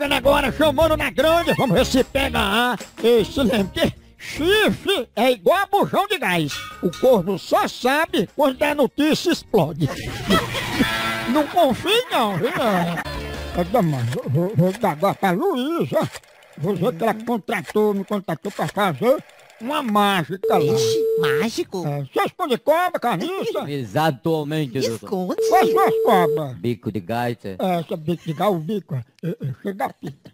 chegando agora, chamando na grande, vamos ver se pega a. Esse lembra que chifre é igual a bujão de gás. O corno só sabe quando a notícia explode. não confie não, viu? Mano? Vou, vou, vou dar agora pra Luísa. Dizer que ela contratou, me contratou pra fazer uma mágica lá. Ixi, mágico? É, você esconde cobra, carniça? Exatamente, doutor. Esconde. Quais são as cobras? Bico de gaita. É, essa bico de galo, o bico. é, é, Chega a pita.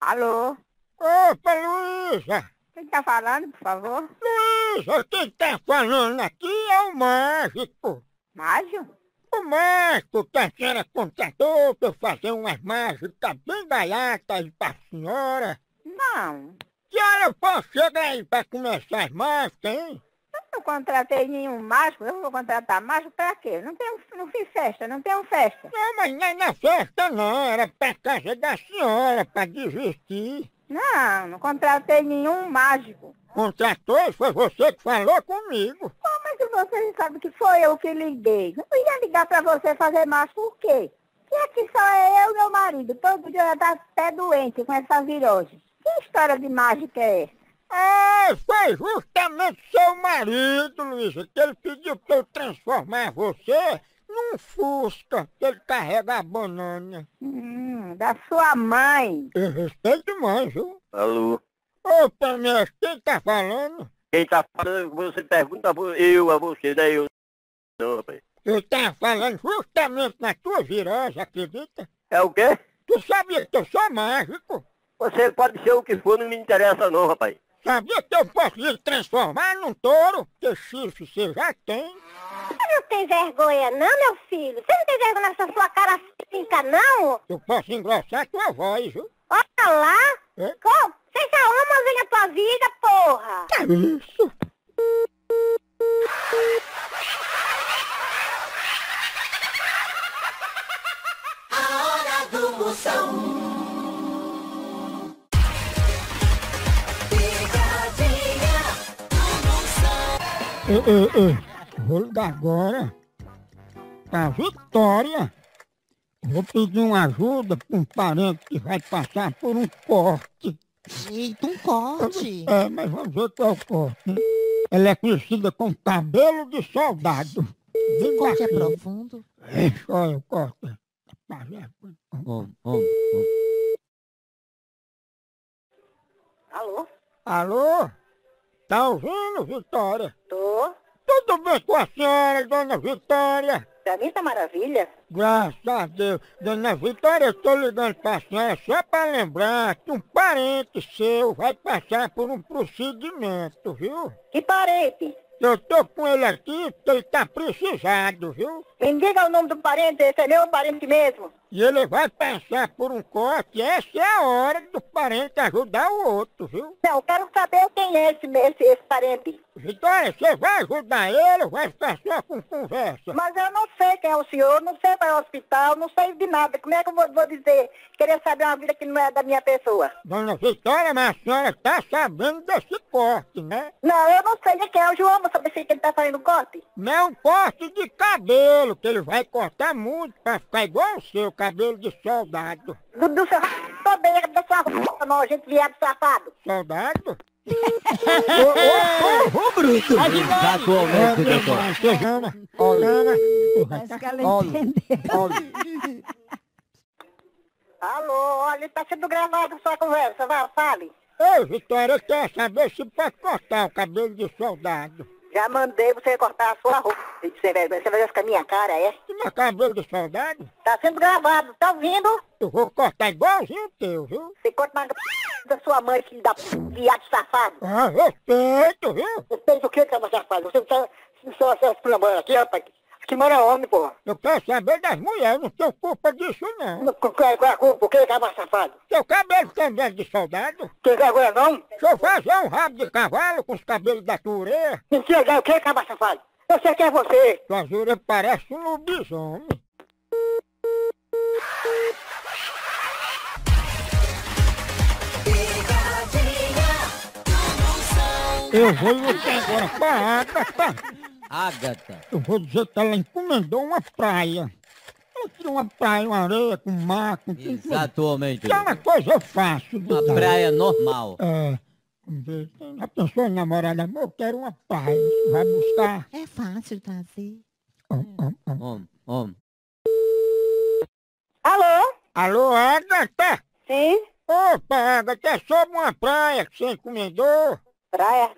Alô? Opa, Luísa! Quem tá falando, por favor? Luísa, quem tá falando aqui é o mágico. Mágio? O mágico que a senhora contratou pra eu fazer umas mágicas bem baratas pra senhora. Não. Hora eu posso chegar aí pra começar as mágicas, hein? Eu não contratei nenhum mágico. Eu vou contratar mágico pra quê? Não, tenho, não fiz festa, não tenho festa. Não, mas não é na festa não, era pra casa da senhora, pra desistir. Não, não contratei nenhum mágico. Contratou foi você que falou comigo. Como é que você sabe que foi eu que liguei? Não ia ligar pra você fazer mágico por quê? Que aqui só é eu e meu marido. Todo dia eu tá até doente com essa virose. Que história de mágica é essa? Ah, foi justamente seu marido, Luísa, que ele pediu pra eu transformar você num Fusca, que ele carrega a banana. Hum, da sua mãe. Eu respeito demais, viu? Alô? Opa, minha, quem tá falando? Quem tá falando, você pergunta eu a você, daí eu. Não, rapaz. Eu tava falando justamente na tua virose, acredita? É o quê? Tu sabia que eu sou mágico? Você pode ser o que for, não me interessa não, rapaz. Sabia que eu posso lhe transformar num touro? Que chifre você já tem? Você não tem vergonha não, meu filho? Você não tem vergonha nessa sua cara fica, não? Eu posso engrossar tua voz, viu? Olha lá. É? Como? Você já ama ver a tua vida, porra? Que isso? Ei, ei, ei, vou ligar agora pra Vitória. Vou pedir uma ajuda pra um parente que vai passar por um corte. Eita, um corte. É, mas vamos ver qual é o corte. né? Ela é conhecida como cabelo de soldado. Bem Corte é baixinho. profundo. Ixi, olha o corte. É- om, om. Alô? Alô? Tá ouvindo, Vitória? Tô. Tudo bem com a senhora, dona Vitória? Pra mim tá maravilha. Graças a Deus. Dona Vitória, eu tô ligando pra senhora só pra lembrar que um parente seu vai passar por um procedimento, viu? Que parente? Eu tô com ele aqui ele tá precisado, viu? Me diga o nome do parente, esse é meu parente mesmo. E ele vai passar por um corte, essa é a hora do parente ajudar o outro, viu? Não, eu quero saber quem é esse, esse, esse parente. Vitória, você vai ajudar ele ou vai ficar só com conversa? Mas eu não sei quem é o senhor, não sei é o hospital, não sei de nada. Como é que eu vou, vou dizer? Querer saber uma vida que não é da minha pessoa. Dona Vitória, mas a senhora tá sabendo desse corte, né? Não, eu não sei de quem é o João, vou saber se ele tá fazendo corte. Não é um corte de cabelo, que ele vai cortar muito pra ficar igual o seu, cabelo de soldado. Do, do seu tô bem, da sua roupa, nojento, viado safado. Soldado? Ô, bruto. Exatamente, doutor. Você chama? Olha, Parece que ela olha, entendeu. olha. Alô, olha, tá sendo gravada a sua conversa, vai, fale. Ei, Vitória, eu quero saber se pode cortar o cabelo de soldado. Já mandei você cortar a sua roupa. Você vai você vai ver com a minha cara, é? Não é cabelo de soldado, Tá sendo gravado, tá ouvindo? eu vou cortar igualzinho o teu, viu? Você corta na da sua mãe, filho da p... viado safado. Ah, respeito, viu? Fez o que, cara, safado? Você tá... Só essas namorando aqui, rapaz. Que mora homem, porra. Eu quero saber das mulheres, não tenho culpa disso não. Qual qual é qual é a culpa? O que, cara, safado? Seu cabelo também é de soldado? Tem vergonha não? Deixa eu fazer um rabo de cavalo com os cabelos da tua orelha. Mentira, o que, cara, safado? Eu sei quem é você. Tua orelha parece um lobisomem. Eu vou lutar agora com a Agatha. Ágata. Eu vou dizer que ela encomendou uma praia. Encontre uma praia, uma areia, com mar, com tudo. Exatamente. Que é uma coisa fácil Uma dar. praia normal. É. Já pensou em namorada? Amor, eu quero uma praia. Vai buscar. É fácil trazer. Ó, ó, ó. Homem, homem. Alô? Alô, Agatha? Sim? Opa, Agatha, é sobre uma praia que você encomendou. Praia?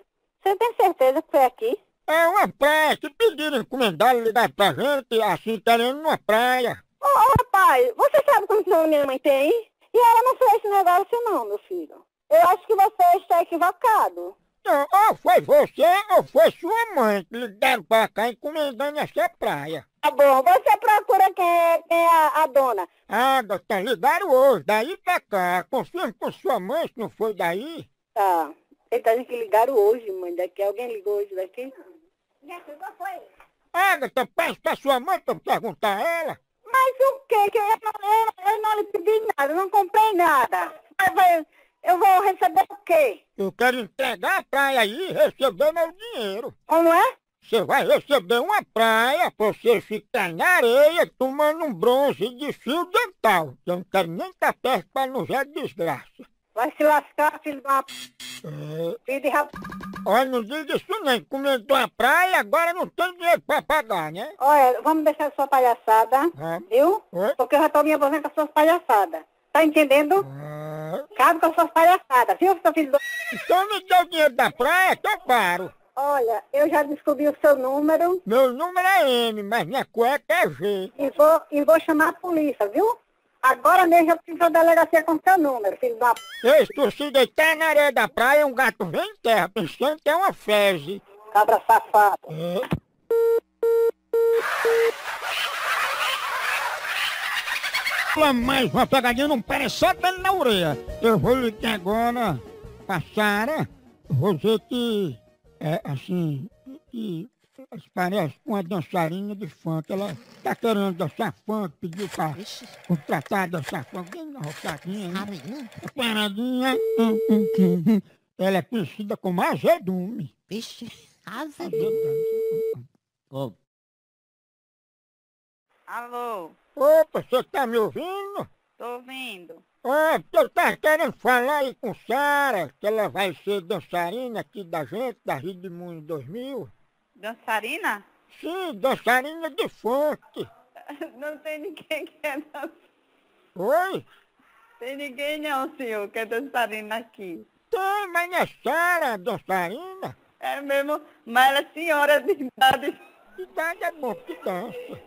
Você tem certeza que foi aqui? É uma praia que pediram encomendar, ligar pra gente, assim, querendo uma praia. Ô, ô, rapaz, você sabe como que minha mãe tem? E ela não fez esse negócio não, meu filho. Eu acho que você está equivocado. Não, ou foi você ou foi sua mãe que ligaram pra cá encomendando essa praia. Tá bom, você procura quem é, quem é a, a dona. Agatha, ligaram hoje, daí pra cá. Confirme com sua mãe se não foi daí. Tá. Ele tá dizendo que ligaram hoje, mãe, daqui. Alguém ligou hoje daqui? Qual foi? Agatha, peça pra sua mãe pra perguntar a ela. Mas o quê? Que eu, não- eu, eu não lhe pedi nada, não comprei nada. Mas eu vou receber o quê? Eu quero entregar a praia aí e receber meu dinheiro. Como é? Você vai receber uma praia pra você ficar na areia tomando um bronze de fio dental. Eu não quero nem estar perto pra não ver desgraça. Vai se lascar, filho p... É, filho de rap... olha, não diga isso não. Encomendou a praia agora não tem dinheiro pra pagar, né? Olha, vamos deixar sua palhaçada, Ah, viu? Oi? Porque eu já tô me aposentando com as suas palhaçadas. Tá entendendo? ah. Cabe com as suas palhaçadas, viu, seu filho do... Então me dê o dinheiro da praia que eu paro. Olha, eu já descobri o seu número Meu número é M, mas minha cueca é G. e vou, e vou chamar a polícia, viu? Agora mesmo eu preciso da delegacia com seu número, filho da. Ei, se tu se deitar na areia da praia, um gato vem em terra, pensando que é uma feze. cabra safado. É. Mais uma pegadinha, não para só dando na orelha. Eu vou ligar agora pra Sara. Eu Vou dizer que, é assim, que parece com uma dançarina de funk. Ela tá querendo dançar funk, pediu pra contratar dançar funk. Bem na roçadinha, né? Carina. A paradinha. hum, hum, hum. Ela é conhecida como azedume. Vixe. Azedume. Alô, Opa, você tá me ouvindo? tô ouvindo. Porque eu tava querendo falar aí com Sara, que ela vai ser dançarina aqui da gente, da Rio de Mundo 2000. Dançarina? Sim, dançarina de funk. Não tem ninguém que é dançarina. Oi? Tem ninguém não, senhor, que é dançarina aqui. Tem, mas não é Sara dançarina? É mesmo, mas ela é senhora de idade. Idade é bom que dança.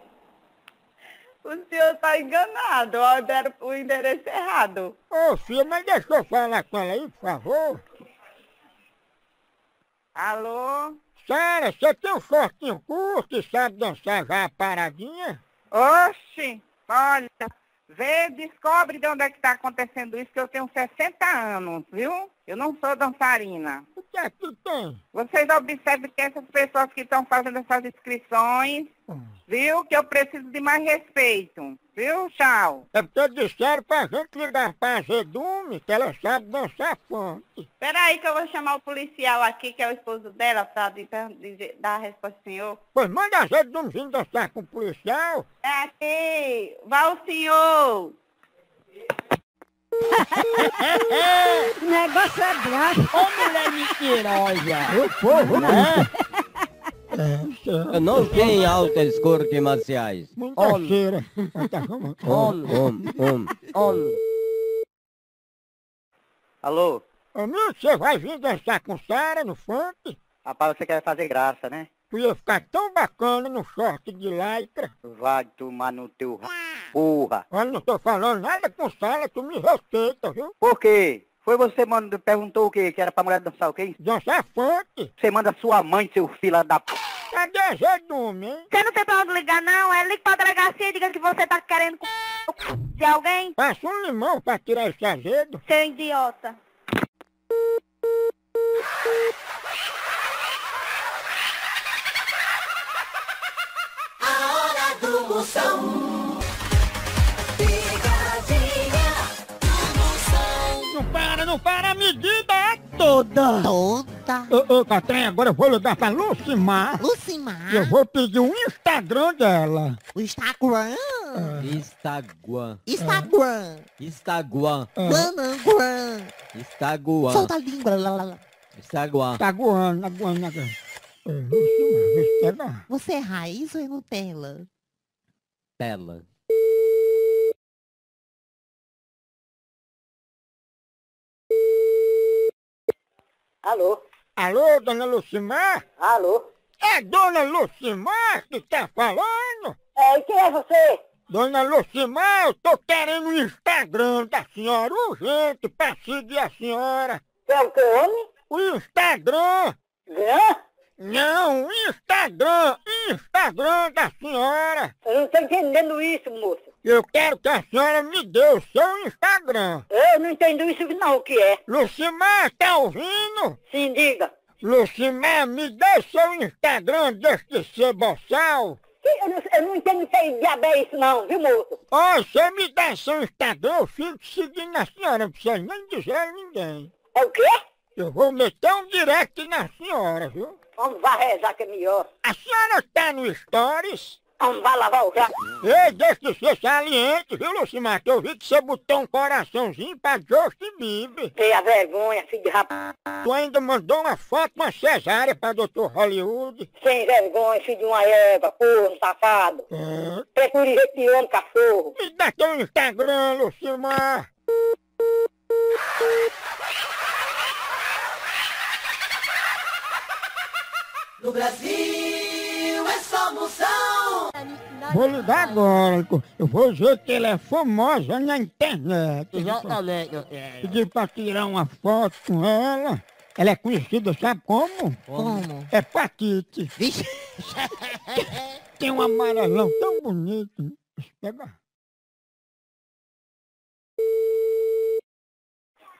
O senhor está enganado, ó, deram o endereço errado. Ô filha, mas deixa eu falar com ela aí, por favor. Alô? Sara, você tem um shortinho curto e sabe dançar já a paradinha? Oxi, olha, vê, descobre de onde é que está acontecendo isso, que eu tenho 60 anos, viu? Eu não sou dançarina. O que é que tem? Vocês observem que essas pessoas que estão fazendo essas inscrições, Hum. viu? Que eu preciso de mais respeito. Viu, tchau? É porque disseram pra gente ligar pra Azedume, que ela sabe dançar funk. Peraí que eu vou chamar o policial aqui, que é o esposo dela, pra dizer- dizer- dar a resposta ao senhor. Pois manda a Azedume vir dançar com o policial. É aqui, vá o senhor. O negócio é bravo. Ô mulher mentirosa! O povo, né? É, Eu não tenho altas cortes marciais. é muita cheira. Homem, homem, homem. Homem. Alô? Ô, você vai vir dançar com Sara no funk? Rapaz, você quer fazer graça, né? Tu ia ficar tão bacana no short de lycra. Vai tomar no teu ra... Porra. Olha, não tô falando nada com Sara, tu me respeita, viu? Por quê? Foi você, mano, que perguntou o quê? Que era pra mulher dançar o quê? Dançar funk. Você manda sua mãe, seu filho da p... Cadê a Azedume, hein? Você não tem pra onde ligar, não? É liga pra delegacia e diga que você tá querendo com o c... de alguém, Passa um limão pra tirar esse azedo. seu idiota. Não para, não para, a medida é toda. Toda. Ô, ô, Catrinha, agora eu vou ligar pra Lucimar. Lucimar. Eu vou pedir o Instagram dela. O Instagram. Instagram. Instagram. Instagram. Instagram. Guanaguan. Instagram. Solta a língua. lá, lá, lá. Instagram. Aguando, aguando. É. Você é raiz ou é Nutella? Tela. Alô? Alô, dona Lucimar? Alô? É dona Lucimar que tá falando? É, e quem é você? Dona Lucimar, eu tô querendo o Instagram da senhora urgente pra seguir a senhora. É o que, homem? O Instagram! Hã? Não, o Instagram! Instagram da senhora! Eu não tô entendendo isso, moço. Eu quero que a senhora me dê o seu Instagram. Eu não entendo isso não, o que é? Lucimar, tá ouvindo? Sim, diga. Lucimar, me dê seu Instagram deste. Que- Eu não, eu não entendo aí, diabo é isso não, viu, moço? Ó, você me dá seu Instagram, eu fico seguindo a senhora, não precisa nem dizer a ninguém. É o quê? Eu vou meter um direct na senhora, viu? Vamos vá rezar que é melhor. A senhora tá no Stories? Vamos vá lavar o gato. Ei, deixa de ser saliente, viu, Lucimar? Que eu vi que você botou um coraçãozinho pra Justin Bieber. Tenha vergonha, filho de rapaz. Tu ainda mandou uma foto, uma cesárea pra Dr. Hollywood. Sem vergonha, filho de uma égua, porra, safado. É. Procure de homem, cachorro. Me dá teu Instagram, Lucimar. No Brasil é só moção. Vou ligar agora. Eu vou dizer que ela é famosa na internet. Pedi pra tirar uma foto com ela. Ela é conhecida, sabe como? Como? Hepatite. Vixe. Tem um amarelão tão bonito. Deixa eu pegar.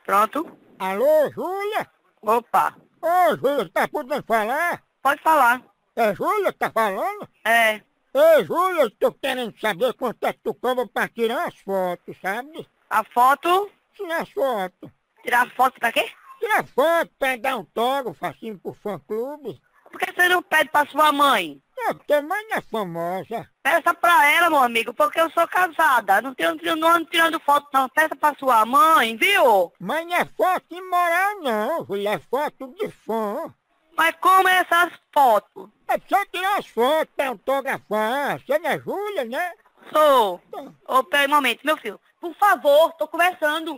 Pronto? Alô, Júlia? Opa, Ô, Júlia, tá podendo falar? Pode falar. É Júlia que tá falando? É, Ei, Júlia, eu tô querendo saber quanto é que tu cobra pra tirar as fotos, sabe? a foto, Sim, as fotos. tirar foto pra quê? Tirar foto pra dar autógrafo assim pro fã-clube. Por que você não pede pra sua mãe? É, porque mãe não é famosa. Peça pra ela, meu amigo, porque eu sou casada. Não, tenho, não ando tirando foto, não. Peça pra sua mãe, viu? Mas não é foto imoral não, Júlia, é foto de fã. Mas como é essas fotos? É só tirar as fotos pra autografar. Você não é Júlia, né? Sou. Ô, peraí um momento, meu filho. Por favor, tô conversando.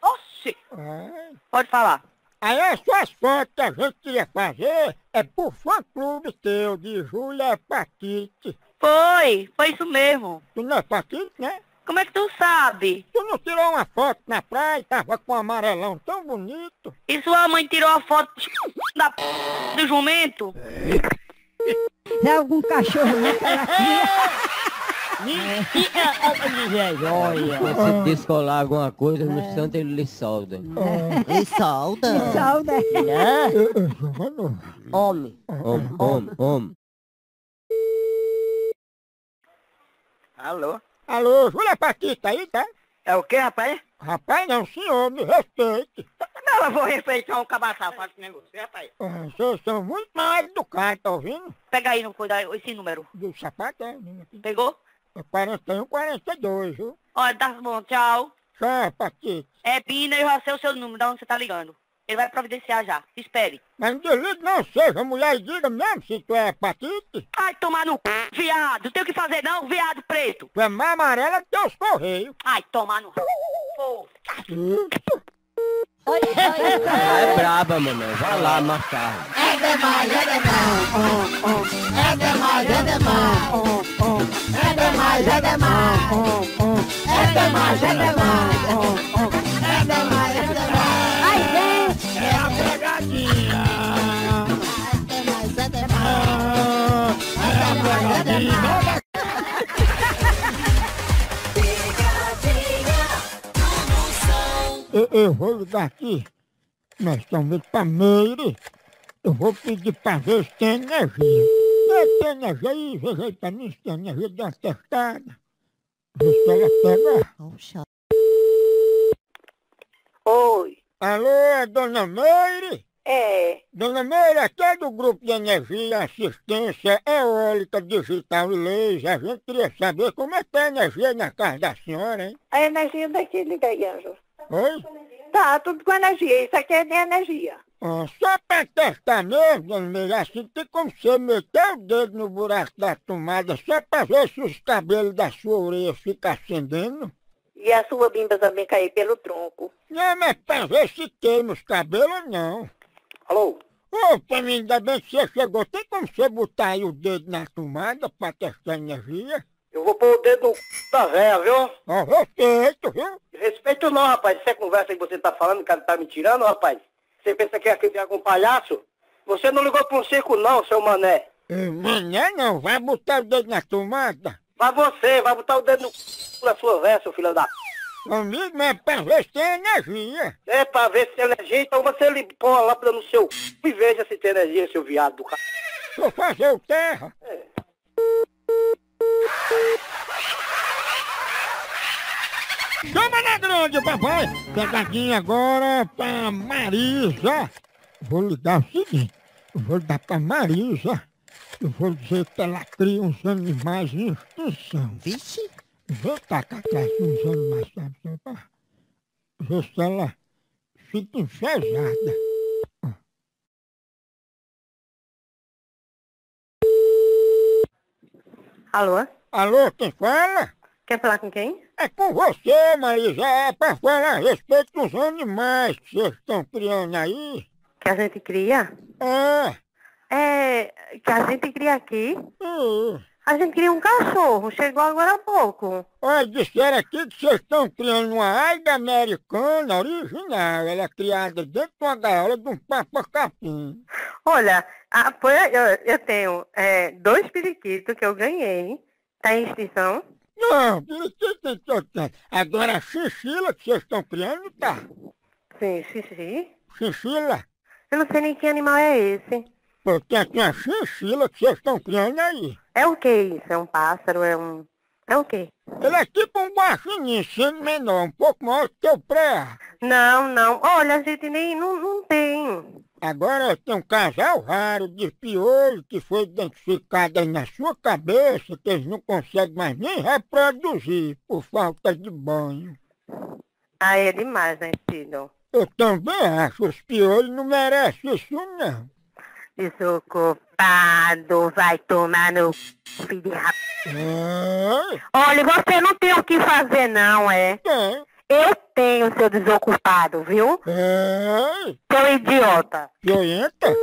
Oxi, Ah. pode falar. Aí essas fotos que a gente queria fazer é pro fã-clube teu, de Júlia Hepatite. Foi, foi isso mesmo. Tu não é hepatite, né? Como é que tu sabe? Tu não tirou uma foto na praia tava com um amarelão tão bonito? E sua mãe tirou a foto da p... do jumento? Tem algum cachorro naquela Se descolar alguma coisa, no instante ele lhe solda. E solda. Solda. Homem. Homem, homem, homem. Alô? Alô, Júlia Hepatite aí, tá? É o que, rapaz? Rapaz, não, senhor, me respeite. Não, eu vou respeitar um cabaçal, faço negócio, rapaz. Ah, Vocês são muito mal educados, tá ouvindo? Pega aí no cuidado esse número. Do sapato, é. Pegou? É 41, 42, viu? Olha, tá bom, tchau. Tchau, Hepatite. É Pina, eu já sei o seu número, de onde você tá ligando. Ele vai providenciar já. Espere. Mas não desligue não, seja mulher e diga mesmo se tu é hepatite. Ai, tomar no c... viado. Tem o que fazer não, viado preto. Tu é mais amarela que teus correios. Ai, tomar no... Pô. Ah, é braba, mamãe. Vai lá tarde. É demais, é demais. É demais, é demais. É demais, é demais. É demais, é demais. É demais, é demais. Ai, gente. É a pegadinha. É demais, é demais. É a. Pegadinha Eu, eu vou ligar aqui. Nós estamos indo pra Meire. Eu vou pedir pra ver se tem energia. Se tem energia aí, veja aí pra mim se tem energia, dá uma testada. Vê se ela pega. Oi. Alô, é dona Meire? É, Dona Meira, aqui é do Grupo de Energia Assistência Eólica Digital e Laser. A gente queria saber como é que tá a energia na casa da senhora, hein? a energia daqui, liga aí, Anjo. Oi? Tá, tudo com energia. Isso aqui é de energia. Ah, só pra testar mesmo, Dona Meira, assim tem como você meter o dedo no buraco da tomada só pra ver se os cabelos da sua orelha ficam acendendo? E a sua bimba também cair pelo tronco. Não, mas pra ver se queima os cabelos ou não. Alô? Ô, mim, ainda bem que você chegou. Tem como você botar aí o dedo na tomada pra testar a energia? Eu vou pôr o dedo no c... da véia, viu? Ó, respeito, viu? Respeito não, rapaz. Essa conversa que você tá falando, o cara tá me tirando, rapaz. Você pensa que aqui tem algum palhaço? Você não ligou pra um circo não, seu mané. Eh, Mané não, vai botar o dedo na tomada. Vai você, vai botar o dedo no c... da sua véia, seu filho da... Amigo, mas é pra ver se tem energia. É pra ver se tem energia, então você lhe põe uma lâmpada no seu c... e veja se tem energia, seu viado do c... Vou fazer o terra. Chama na grande, papai. Pegadinha agora pra Marisa. Vou lhe dar o seguinte. Vou dar pra Marisa. Eu vou dizer que ela cria uns animais em extinção. Vixe. Vou tacar atrás uns animais, sabe? Ver se ela fica enfesada. Alô? Alô, quem fala? Quer falar com quem? É com você, Marisa. É pra falar a respeito dos animais que vocês estão criando aí. Que a gente cria? É. É, que a gente cria aqui. é. A gente cria um cachorro, chegou agora há pouco. Olha, disseram aqui que vocês estão criando uma águia americana original. Ela é criada dentro de uma gaiola de um papa-capim. Olha, a- eu, eu tenho é, dois periquitos que eu ganhei. Tá em extinção? Não, periquito tem todo canto. Agora a chinchila que vocês estão criando, tá. Sim, xixi. Chinchila. Eu não sei nem que animal é esse. Pô, tem aqui uma chinchila que vocês estão criando aí. É o que isso? É um pássaro? É um... É o quê? Ele é tipo um guaxinim, sendo menor, um pouco maior que o pré. Não, não. Olha, a gente nem... Não, não tem. Agora tem um casal raro de piolho que foi identificado aí na sua cabeça que eles não conseguem mais nem reproduzir por falta de banho. Ah, é demais, né, filho? Eu também acho, os piolhos não merecem isso não. Desocupado, vai tomar no... Filho de rap... Olha, você não tem o que fazer não, é? tem. Eu tenho, seu desocupado, viu? É, Seu idiota. violenta.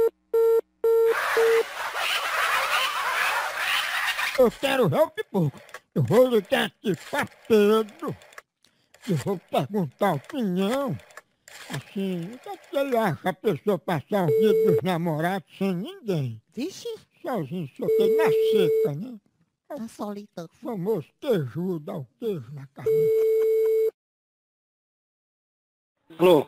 Eu quero ver o que pouco. Eu vou ligar aqui pra Pedro. Eu vou perguntar a opinião. Assim, o que, é que ele acha a pessoa passar o dia dos namorados sem ninguém? Vixe. Sozinho, só que na seca, né? Tá solitão. O famoso queijo, dá o queijo na carne. Alô?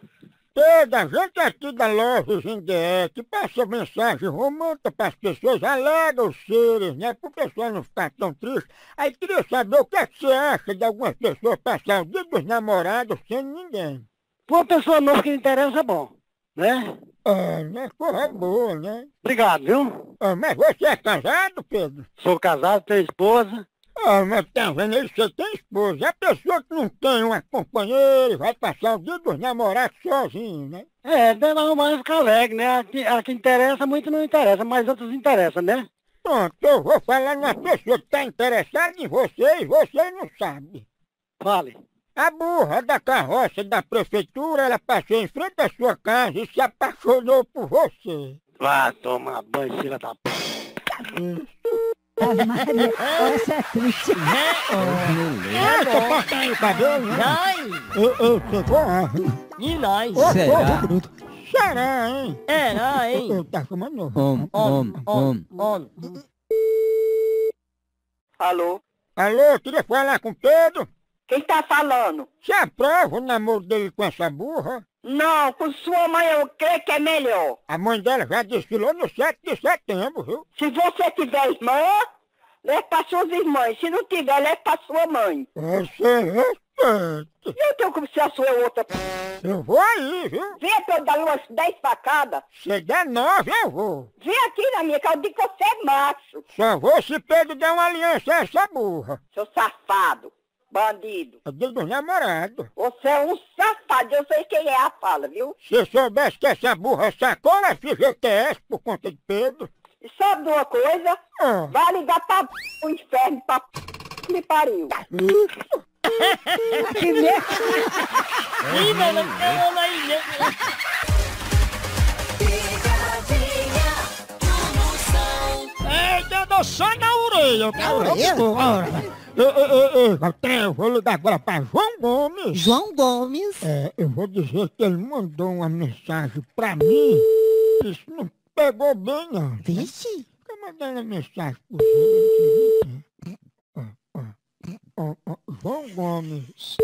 Pedro, a gente aqui da Lojas NDE que passa mensagem romântica para as pessoas, alegra os seres, né? Para o pessoal não ficar tão triste. Aí queria saber o que, é que você acha de algumas pessoas passar o dia dos namorados sem ninguém. Pra uma pessoa nova que interessa é bom, né? É, né? Porra boa, né? Obrigado, viu? Ah, mas você é casado, Pedro? Sou casado, tenho esposa. Ah, mas tá vendo aí, você tem esposa. A pessoa que não tem uma companheira vai passar o dia dos namorados sozinho, né? É, deve arrumar ficar alegre, né? A que, a que interessa, muito não interessa, mas outros interessam, né? Pronto, eu vou falar numa pessoa que está interessada em você e você não sabe. Fale. A burra da carroça da prefeitura, ela passou em frente à sua casa e se apaixonou por você. Vá tomar banho, filha da p... Ave Maria. Essa é triste. Ah, você corta aí o cabelo, né? Ai, Eu, eu, você gosta. e nós? Ô, Será? Será, hein? Era, hein? Eu tá chamando. Om, om, om, om. Alô? Alô, queria falar com o Pedro. Quem tá falando? Você aprova o namoro dele com essa burra? Não, com sua mãe eu creio que é melhor. A mãe dela já desfilou no 7 de setembro, viu? Se você tiver irmã, leve para suas irmãs. Se não tiver, leve para sua mãe. Você respeite. Eu tenho como se a sua é outra. p***. Eu vou aí, viu? Vem pra eu dar umas 10 facadas. Se der nove, eu vou. Vem aqui na minha casa, eu digo que você é macho. Só vou se Pedro der uma aliança a essa burra. Seu safado, bandido. É dia dos namorados. Você é um safado, eu sei quem é a fala, viu? Se eu soubesse que essa burra sacou a FGTS por conta de Pedro. E sabe de uma coisa? Ah. Vai ligar pra p... o inferno, pra p... que me pariu. É, dando só na orelha. Na orelha? Eu, eu, eu, eu, eu vou ligar agora pra João Gomes. João Gomes. É, eu vou dizer que ele mandou uma mensagem pra mim. Isso não pegou bem, não. Vixe. Fica mandando mensagem pro João. Ó, ó, ó, ó, João Gomes.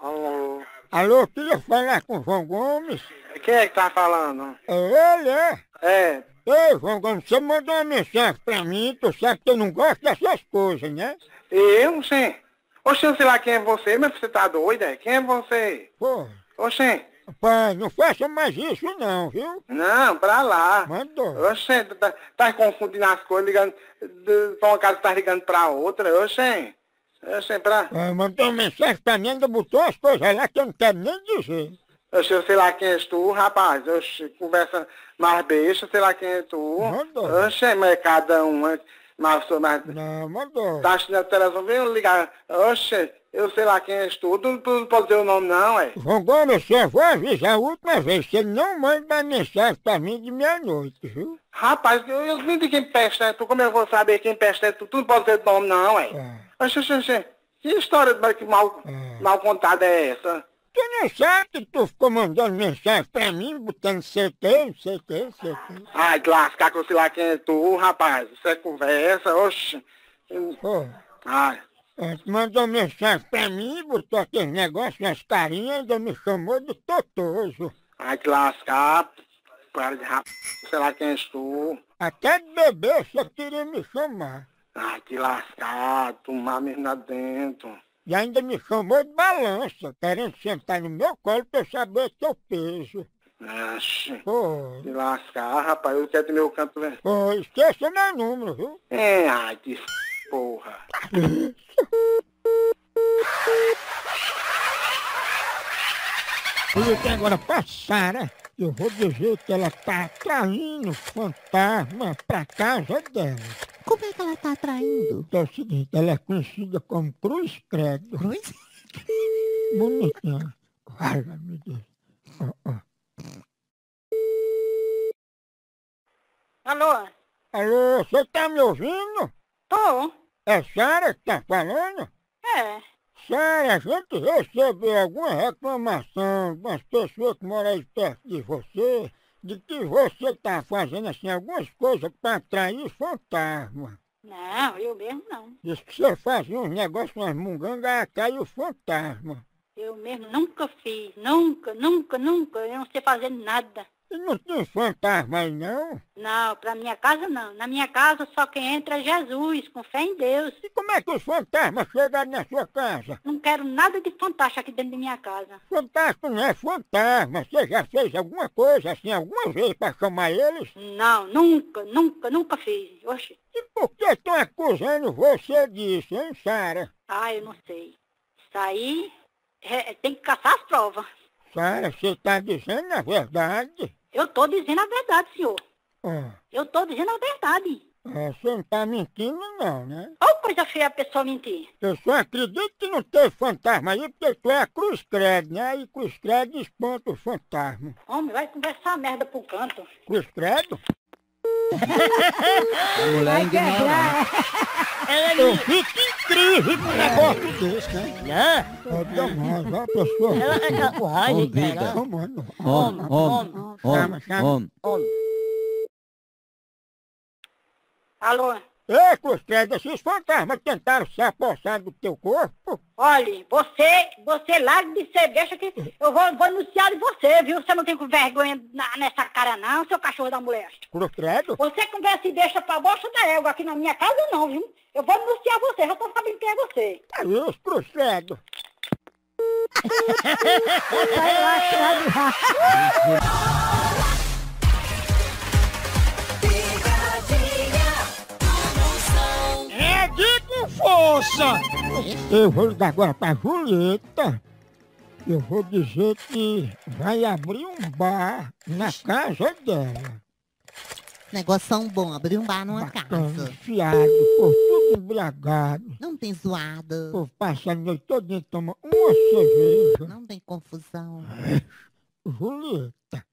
Alô? Alô, eu queria falar com o João Gomes. Quem é que tá falando? É ele, é. É, Ei, João Gomes, você mandou uma mensagem pra mim, tu sabe que eu não gosto dessas coisas, né? eu, sim. Eu sei lá quem é você, mas você tá doido, é? Quem é você? Pô, Oxe, rapaz, não faça mais isso não, viu? não, pra lá. Mandou. Oxe, tá, tá confundindo as coisas, ligando pra uma casa tá ligando pra outra. Oxe, oxe, pra... É, mandou uma mensagem pra mim, ainda botou as coisas lá que eu não quero nem dizer. Eu sei lá quem és tu, rapaz. Oxe, conversa mais besta, sei lá quem é tu. Mandou. Oxe, mas é cada um, é- mas mais... Não, mandou. Tá assistindo a televisão, vem ligar. Oxe, eu sei lá quem és tu. Tu, não pode dizer o nome não, é? João Gomes, só vou avisar a última vez, você não manda mensagem pra mim de meia-noite, viu? Rapaz, eu, eu nem de quem peste é tu. Como eu vou saber quem peste é tu? Tu não pode dizer o nome não, é? É. Oxe, oxe, oxe. Que história de- mal, É. mal contada é essa? Tu não sabe que tu ficou mandando mensagem pra mim, botando CT, que, o que. Ai, de lascar que eu sei lá quem é tu, rapaz. Isso é conversa, oxe. Pô, Ai. é, tu mandou mensagem pra mim, botou aquele negócio nas carinhas, ainda me chamou de totoso. Ai, te lascar. Para de rap... Sei lá quem és tu. Até de bebê você queria me chamar. Ai, te lascar. Tomar mesmo lá dentro. E ainda me chamou de balança, querendo sentar no meu colo pra eu saber teu peso. Pô, Te lascar, rapaz. Eu quero ter meu canto, velho. pô, esqueça meu número, viu? É, ai, que f... porra. E tem agora pra Sara, eu vou dizer que ela tá atraindo fantasma pra casa dela. Como é que ela tá atraindo? Que é o seguinte, ela é conhecida como Cruz Credo. Cruz? Bonitinha. Ai, meu Deus. Ó, ó. Alô? Alô, você tá me ouvindo? Tô. É Sara que tá falando? É. Sara, a gente recebeu alguma reclamação de umas pessoas que moram aí perto de você, de que você tá fazendo assim algumas coisas para atrair fantasma. Não, eu mesmo não. Diz que você fazia uns negócios, umas mungangas, caiu fantasma. Eu mesmo nunca fiz. Nunca, nunca, nunca. Eu não sei fazer nada. E não tinha fantasma aí não? Não, pra minha casa não. Na minha casa só quem entra é Jesus, com fé em Deus. E como é que os fantasmas chegaram na sua casa? Não quero nada de fantástico aqui dentro da minha casa. Fantasma não é fantasma. Você já fez alguma coisa assim alguma vez para chamar eles? Não, nunca, nunca, nunca fiz. Oxe. E por que estão acusando você disso, hein, Sara? Ah, eu não sei. Isso aí é- tem que caçar as provas. Sara, você está dizendo a verdade? Eu tô dizendo a verdade, senhor. Ah, Eu tô dizendo a verdade. ah, você não está mentindo não, né? Ou coisa feia a pessoa mentir. Eu só acredito que não tem fantasma aí porque tu é a Cruz Credo, né? E Cruz Credo espanta o fantasma. Homem, vai conversar merda pro canto. Cruz Credo? Mulher ignorante. Eu fico em crise com um negócio desse, né? É demais, ó, a pessoa... Convida. Tomando. Homem, homem, homem, homem. Alô? Ei, Cruz Credo, esses fantasmas tentaram se apossar do teu corpo? Olha, você, você larga de ser deixa que eu vou, vou anunciar de você, viu? Você não tem vergonha na- nessa cara não, seu cachorro da. Cruz Credo? Você conversa e deixa pra bosta da égua aqui na minha casa não, viu? Eu vou anunciar você, já tô sabendo quem é você. É isso, Cruz Credo. força! Eu vou ligar agora pra Julieta. Eu vou dizer que vai abrir um bar na casa dela. Negócio bom, abrir um bar numa Bacana, casa. fiado, por tudo embriagado. Não tem zoada. Por passa a noite toda e toma uma cerveja. Não tem confusão. Julieta.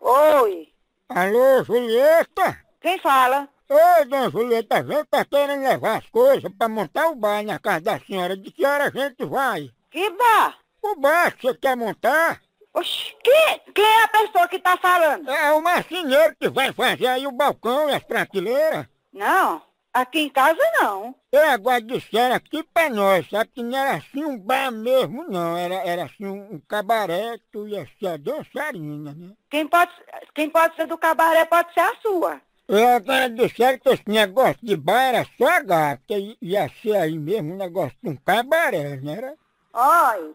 Oi, Alô, Julieta? quem fala? Oi, dona Julieta, a gente tá querendo levar as coisas pra montar o bar na casa da senhora. De que hora a gente vai? Que bar? O bar que você quer montar Oxi, quem, quem é a pessoa que tá falando? é o marceneiro que vai fazer aí o balcão e as prateleiras. Não, aqui em casa não. Eu agora disseram aqui pra nós, sabe que não era assim um bar mesmo, não. Era, era assim um, um cabaré, tu ia ser a dançarina, né? Quem pode, quem pode ser do cabaré pode ser a sua. Agora disseram que esse negócio de bar era só gata, i- ia ser aí mesmo um negócio de um cabaré, né? Era? Olha,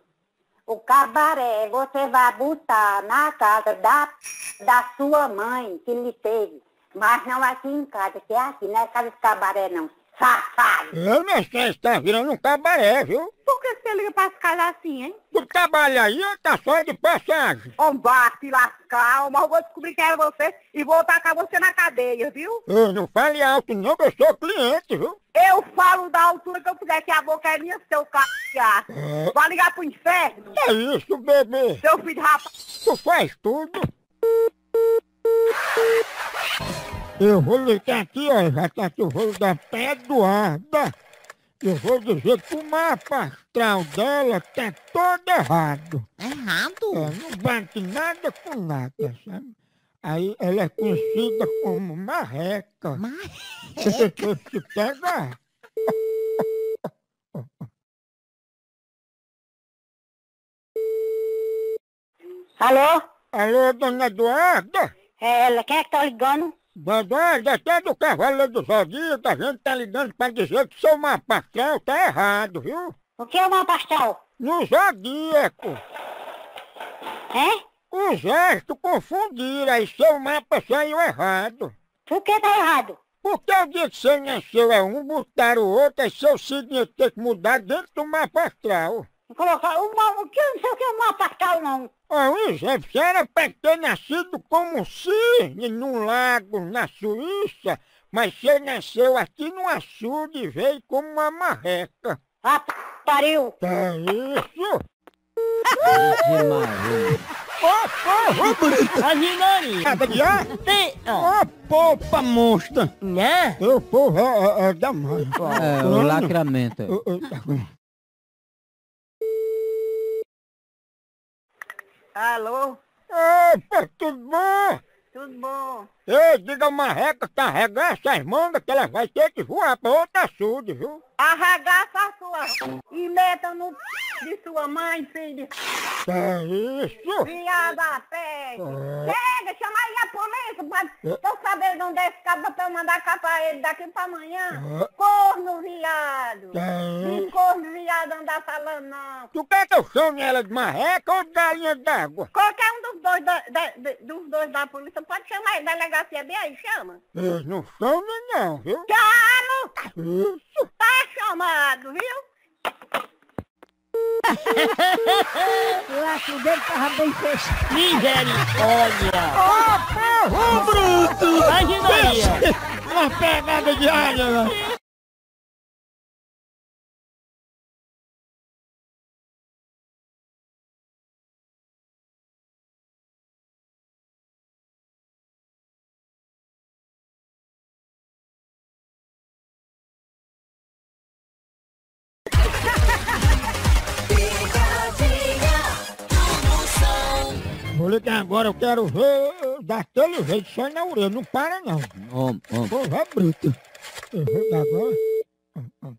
o cabaré você vai botar na casa da, da sua mãe que lhe teve. Mas não aqui em casa, que é aqui, não é casa de cabaré não. Safado! Eu não sei se tá virando um cabaré, viu? Por que você liga pra se casar assim, hein? Tu trabalha aí ou tá só de passagem? Ó, vá se lascar, mas eu vou descobrir quem é você e vou tacar você na cadeia, viu? Eu não fale alto não, que eu sou cliente, viu? Eu falo da altura que eu puder, que a boca é minha, seu cacá. É. Vai ligar pro inferno, É isso, bebê. seu filho de rapaz. Tu faz tudo. Eu vou ligar aqui, ó, já tá aqui, eu vou ligar pra Eduarda. Eu vou dizer que o mapa astral dela tá todo errado. Errado? É, não bate nada com nada, sabe? Aí ela é conhecida como marreca. Mas Eu te pegar. Alô? Alô, dona Eduarda? É ela, quem é que tá ligando? Eduarda, até do Cavaleiro do Zodíaco, a gente tá ligando pra dizer que seu mapa astral tá errado, viu? O que é uma pastel? No Zodíaco. Hein? Os astros confundiram, aí seu mapa saiu errado. Por que tá errado? Porque o dia que você nasceu é um, botaram o outro, aí seu signo ter que mudar dentro do mapa astral. Colocar uma, o que não sei o que é uma pastel, não. Um exemplo, você era pra ter nascido como um cisne num lago na Suíça, mas você nasceu aqui no açude e veio como uma marreca. Ah, p... pariu. É isso? Maria. Ô, porra, ar? Ô, popa monstra! Né? Eu, porra, é, da mãe. É, o lacramento. Alô? Opa, tudo bom? Tudo bom? Ei, diga uma reca carregar essas mangas que ela vai ter que voar pra outra açude, viu? Arregaça a sua e meta no de sua mãe, filho. É isso? Viada, pega. É. Pega, chama aí a polícia. Pra... Tô sabendo onde é esse cabo pra eu mandar cá pra ele daqui pra amanhã. É. Corno, viado. É. Não corno, viado, andar falando, não. Tu quer que eu chame ela de marreca ou de galinha d'água? Qualquer um dos dois da, da- da- dos dois da polícia pode chamar ele. Delegacia bem aí, chama. Eles não chamam não, viu? Chamo! Isso. Tá chamado, viu? Eu acho que o dele tava bem fechado. Misericórdia! Ô, porra, bruto! Imagina aí, Uma pegada de água. Ligar agora, eu quero ver daquele jeito, só na orelha, não para não. Om, om. Pô, vai bruto. Eu vou ligar agora. Hum, hum.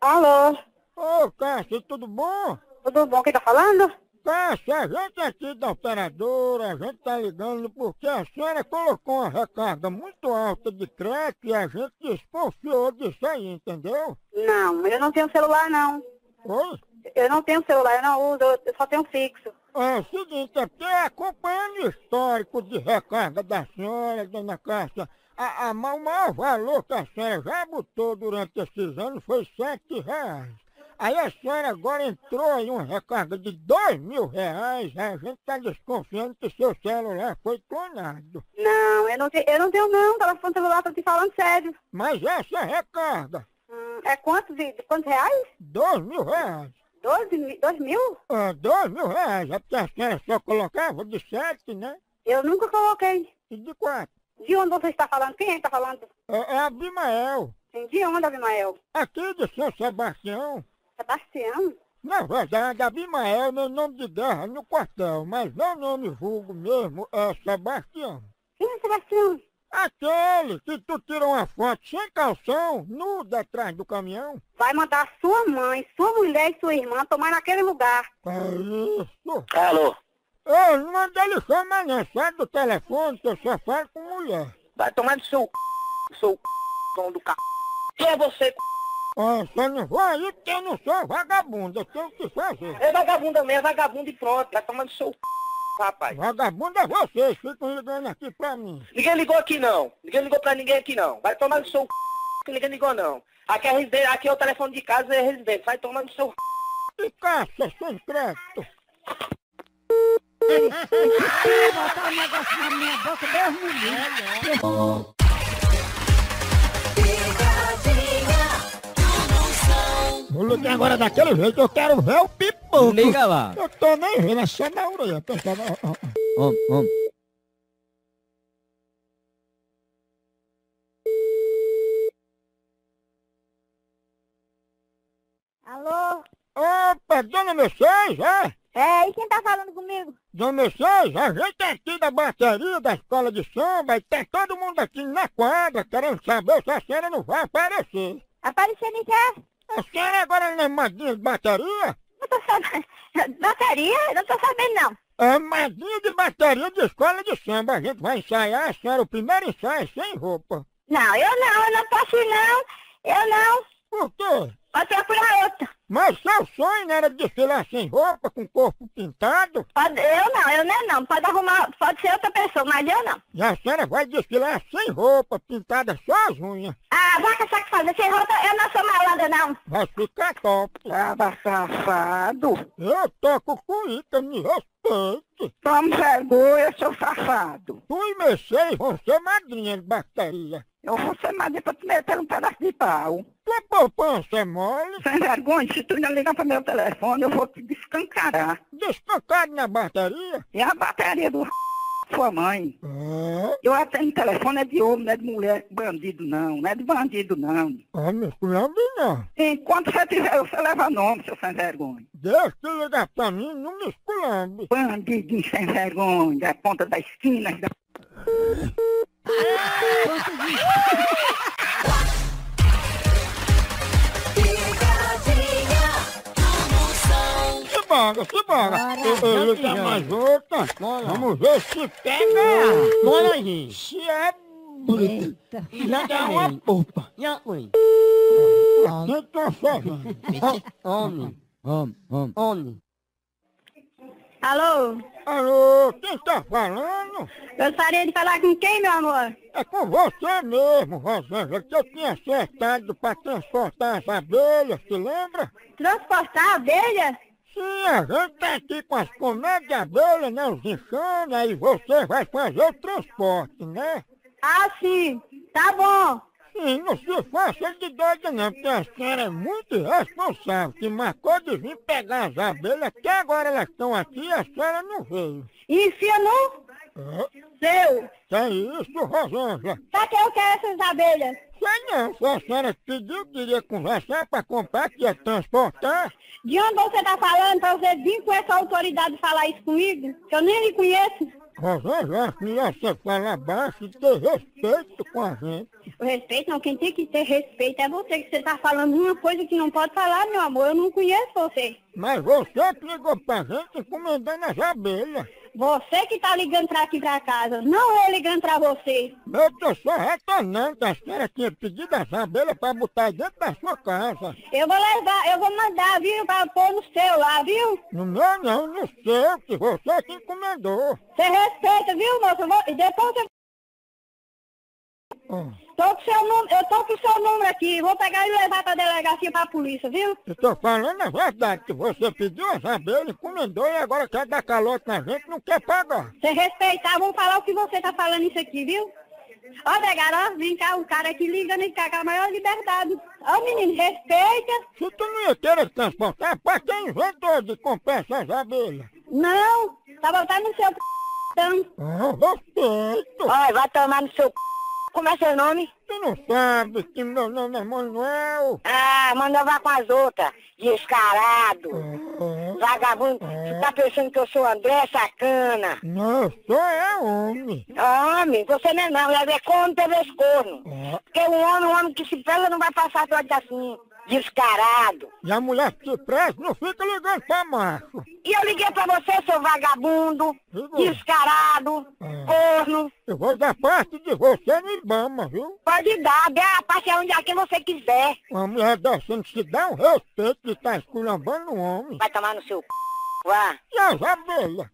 Alô? Ô, Cássio, tudo bom? Tudo bom? Quem tá falando? Cássio, a gente aqui da operadora, a gente tá ligando porque a senhora colocou uma recarga muito alta de crédito e a gente desconfiou disso aí, entendeu? Não, eu não tenho celular, não. Oi? Eu não tenho celular, eu não uso, eu só tenho fixo. É o seguinte, é porque acompanhando o histórico de recarga da senhora, dona Cássia, a, a, o maior valor que a senhora já botou durante esses anos foi sete reais. Aí a senhora agora entrou em uma recarga de dois mil reais, a gente está desconfiando que seu celular foi clonado. Não, eu não, te, eu não tenho não, telefone celular, tô te falando sério. Mas essa recarga, Hum, é quantos, de- de quantos reais? dois mil reais. Doze, dois mil? É, dois mil reais, é porque a senhora só colocava de sete, né? Eu nunca coloquei. E de quatro. De onde você está falando? Quem está falando? É, é a Bimael. Sim, De onde, Abimael? Aqui de São Sebastião. Sebastião? Na verdade, Abimael é meu nome de guerra no quartel, mas meu nome vulgo mesmo é Sebastião. Quem é Sebastião? Aquele que tu tira uma foto sem calção, nu atrás do caminhão. Vai mandar sua mãe, sua mulher e sua irmã tomar naquele lugar. É isso. Alô? Eu não mandei ele chamar não, sai do telefone que eu só falo com mulher. Vai tomar no seu c... seu c... dono do c... Quem é você, c... Ó, só não vou aí porque eu não sou vagabundo, eu tenho que fazer. É vagabunda mesmo, é vagabundo e pronto. Vai tomar no seu c... rapaz. Vagabundo é vocês, ficam ligando aqui pra mim. Ninguém ligou aqui não. Ninguém ligou pra ninguém aqui não. Vai tomar no seu c... que ninguém ligou não. Aqui é residência, aqui é o telefone de casa, é residência. Vai tomar no seu c... E caça sem crédito. Botar um negócio na minha boca, Deus me livre. Vou ligar agora daquele jeito, eu quero ver o pipoco. Liga lá. Eu tô nem vendo, é só na orelha. Pensava, ó, ó. Om, om. Alô? Opa, dona Mercedes, é? É, e quem tá falando comigo? Dona Mercedes, a gente é aqui da bateria da escola de samba e tem todo mundo aqui na quadra querendo saber se a senhora não vai aparecer. Aparecendo em quê? A senhora agora não é madrinha de bateria? Não tô sabendo. Bateria? Não tô sabendo, não. É madrinha de bateria de escola de samba. A gente vai ensaiar, a senhora, o primeiro ensaio sem roupa. Não, eu não, eu não posso ir, não. Eu não. Por quê? Pode procurar outra. Mas seu sonho não era desfilar sem roupa, com o corpo pintado? Pode, eu não, eu não, não. Pode arrumar, pode ser outra pessoa, mas eu não. E a senhora vai desfilar sem roupa, pintada só as unhas. Ah, vaca sabe fazer sem roupa, eu não sou malandra, não. Vai ficar top. Tava safado. Eu toco cuíca, me Toma vergonha, seu safado. Tu e Mercedes vão ser madrinha de bateria. Eu vou ser madrinha pra te meter um pedaço de pau. Tua poupança é mole, Sem vergonha, se tu não ligar pro meu telefone, eu vou te descancarar. descancado na bateria. E a bateria do sua mãe. É, Eu atendo telefone é de homem, não é de mulher bandido não, não é de bandido não. ó, me esculhambe não. Enquanto você tiver, você leva nome, seu sem vergonha. Deixa de ligar pra mim, não me esculambe. Bandidinho sem vergonha, da ponta da esquina. Da... bora, se bora. Eu, ligar mais outra. Vamos ver se pega. Bora aí. Se é bruto. Já dá uma polpa. Já foi. Quem tá fazendo? Homem. Om, om. Homem. Alô? Alô, quem tá falando? Gostaria de falar com quem, meu amor? É com você mesmo, Rosângela, que eu tinha acertado pra transportar as abelhas, se lembra? Transportar abelha? Sim, a gente tá aqui com as de abelha, né, os enxames, aí você vai fazer o transporte, né? Ah, sim. Tá bom. Sim, não se faça de doida não, porque a senhora é muito irresponsável, que marcou de vir pegar as abelhas, até agora elas estão aqui e a senhora não veio. Enfia no É, seu. que é isso, Rosângela? Pra que eu quero essas abelhas? Sei não. Se a senhora pediu que iria conversar para comprar, que ia transportar. De onde você tá falando pra você vir com essa autoridade falar isso comigo? Que eu nem lhe conheço. Rosa, eu acho melhor você falar baixo e ter respeito com a gente. O respeito não, quem tem que ter respeito é você, que você tá falando uma coisa que não pode falar, meu amor. Eu não conheço você. Mas você que ligou pra gente encomendando as abelhas. Você que tá ligando pra aqui pra casa, não eu ligando pra você. Eu tô só retornando a senhora tinha pedido as abelhas pra botar dentro da sua casa. Eu vou levar, eu vou mandar, viu, pra pôr no seu lá, viu? No meu não, no seu, que você que encomendou. Você respeita, viu, moço? Vou- E depois você... Hum. Tô com seu número, eu tô com o seu número aqui, vou pegar e levar pra delegacia pra polícia, viu? Eu tô falando a verdade, que você pediu as abelhas, encomendou e agora quer dar calote na gente, não quer pagar. Você respeitar, vamos falar o que você tá falando isso aqui, viu? Ó, Degara, ó, vem cá, o cara aqui ligando e cá com a maior liberdade. Ó, menino, respeita. Se tu não ia querer transportar, pra quem inventou de comprar essas abelhas? Não, tá botando no seu p... então. Ah, respeito. Olha, vai tomar no seu c... Como é seu nome? Tu não sabe que meu nome é Manuel. Ah, manda vá com as outras. Descarado. Ah, Vagabundo. Você tá pensando que eu sou André Sacana? Não, eu sou é homem. Homem, você não é não. Ele é como teve corno. Ah, Porque um homem, um homem que se pega não vai passar todo assim. Descarado. E a mulher que se presta não fica ligando pra macho. E eu liguei pra você, seu vagabundo, descarado, Ah. corno. Eu vou dar parte de você no Ibama, viu? Pode dar, dê a parte onde a quem você quiser. Uma mulher dessa não se dá um respeito de estar esculhambando um homem. Vai tomar no seu c... Vá. E as abelhas?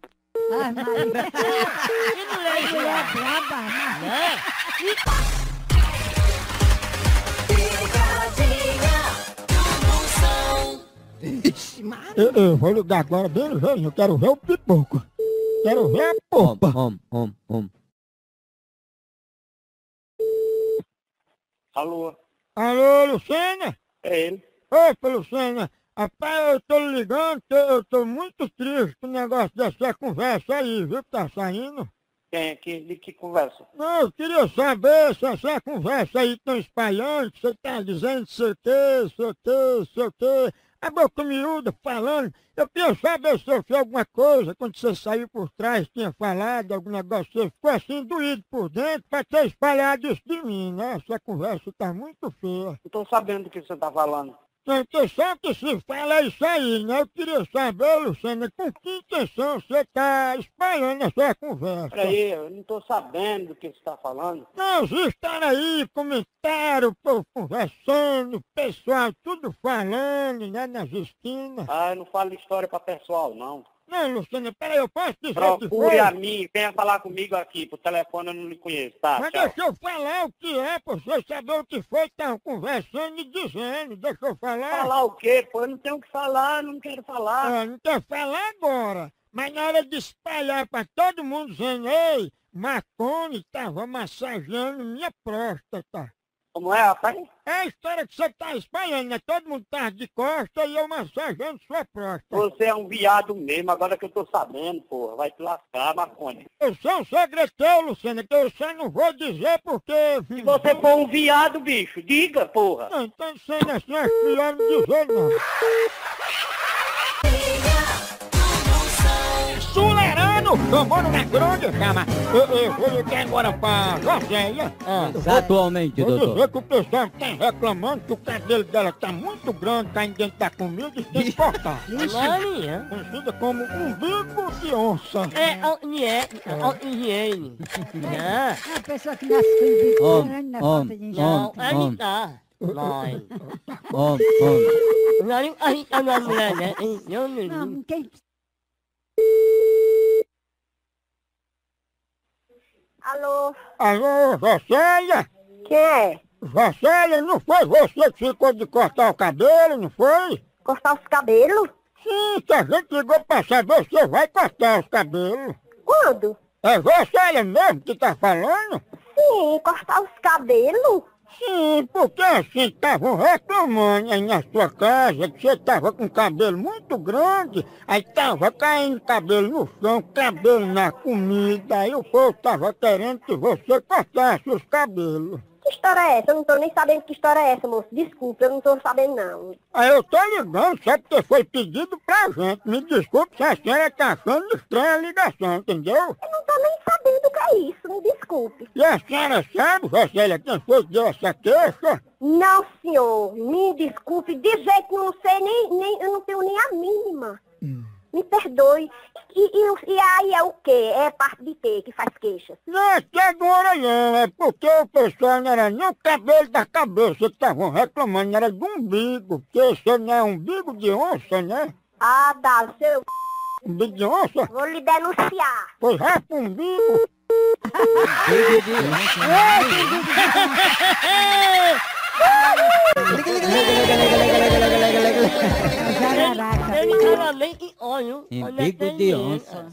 Ai, Maria. Que mulher, mulher braba, né? Eu, eu vou ligar agora bem eu quero ver o pipoco. Quero ver a popa. Om, om, om. Alô, Alô, Lucena? é ele. Opa, Lucena. Rapaz, eu tô ligando, que eu tô muito triste com o negócio dessa conversa aí, viu, que tá saindo. Quem é que, de que conversa? Não, eu queria saber se essa conversa aí tão espalhando, que você tá dizendo sei o quê, sei o quê, sei o quê. A boca miúda falando. Eu queria saber se eu alguma coisa quando você saiu por trás, tinha falado algum negócio, você ficou assim doído por dentro pra ter espalhado isso de mim, né? Essa conversa tá muito feia. Tô sabendo do que você tá falando. Intenção que se fala isso aí, né? Eu queria saber, Luciana, com que intenção você tá espalhando essa conversa. Peraí, eu não tô sabendo do que você tá falando. Não, estar aí, comentário, povo conversando, pessoal tudo falando, né, nas esquinas. Ah, eu não falo história pra pessoal, não. Não, Luciana, peraí, eu posso dizer Procure a mim, venha falar comigo aqui, por telefone eu não lhe conheço, tá? Mas Tchau. deixa eu falar o que é, pra você saber o que foi que estavam conversando e dizendo. Deixa eu falar. Falar o quê? Pô, eu não tenho o que falar, eu não quero falar. Ah, não quer falar agora. Mas na hora de espalhar pra todo mundo dizendo, ei, Marconi tava massageando minha próstata. Como é, rapaz? É a história que você tá espalhando, né? Todo mundo tá de costa e eu massageando sua próstata. Você é um viado mesmo, agora que eu tô sabendo, porra. Vai te lascar, Marconi. Eu sou um segredo teu, Luciana, que eu só não vou dizer porque... Se você for um viado, bicho, diga, porra. Não, então sendo assim, melhor não dizer não. Sulerano, chamou no grande, chama. Eu, eu vou ligar agora pra Josélia. Ah, eu vou- Atualmente, Vou doutor. dizer que o pessoal tá reclamando que o cabelo dela tá muito grande, tá dentro da comida e tem que cortar. Maria. Conhecida como umbigo de onça. É, é, higiene. A pessoa que nasce com umbigo grande na om, falta de enxerga. om, om. tá. Mãe. Om, om. Não, a gente tá na mulher, né? Não, não, não. Não, quem Alô? Alô, Josélia? Quem é? Josélia, não foi você que ficou de cortar o cabelo, não foi? Cortar os cabelos? Sim, que a gente ligou pra saber se você vai cortar os cabelos. Quando? É Josélia mesmo que tá falando? Sim, cortar os cabelos? Sim, porque assim estavam reclamando aí na sua casa que você tava com cabelo muito grande, aí tava caindo cabelo no chão, cabelo na comida, aí o povo tava querendo que você cortasse os cabelos. Que história é essa? Eu não tô nem sabendo que história é essa, moço. Desculpa, eu não tô sabendo não. Aí eu tô ligando só porque foi pedido pra gente. Me desculpe se a senhora tá achando estranha a ligação, entendeu? Eu não tô nem sabendo o que é isso, me desculpe. E a senhora sabe, Rosélia, quem foi que deu essa queixa? Não, senhor, me desculpe, de jeito não sei, nem, nem, eu não tenho nem a mínima. Me perdoe. E, e, e aí é o quê? É parte de quê que faz queixa? Não é que agora não, é porque o pessoal não era nem o cabelo da cabeça que estavam reclamando, era do umbigo, porque isso não é umbigo de onça, né? Ah, dá, seu... Umbigo de onça? Vou lhe denunciar. Pois o umbigo. Ele tava bem em olho. Embigo de onça.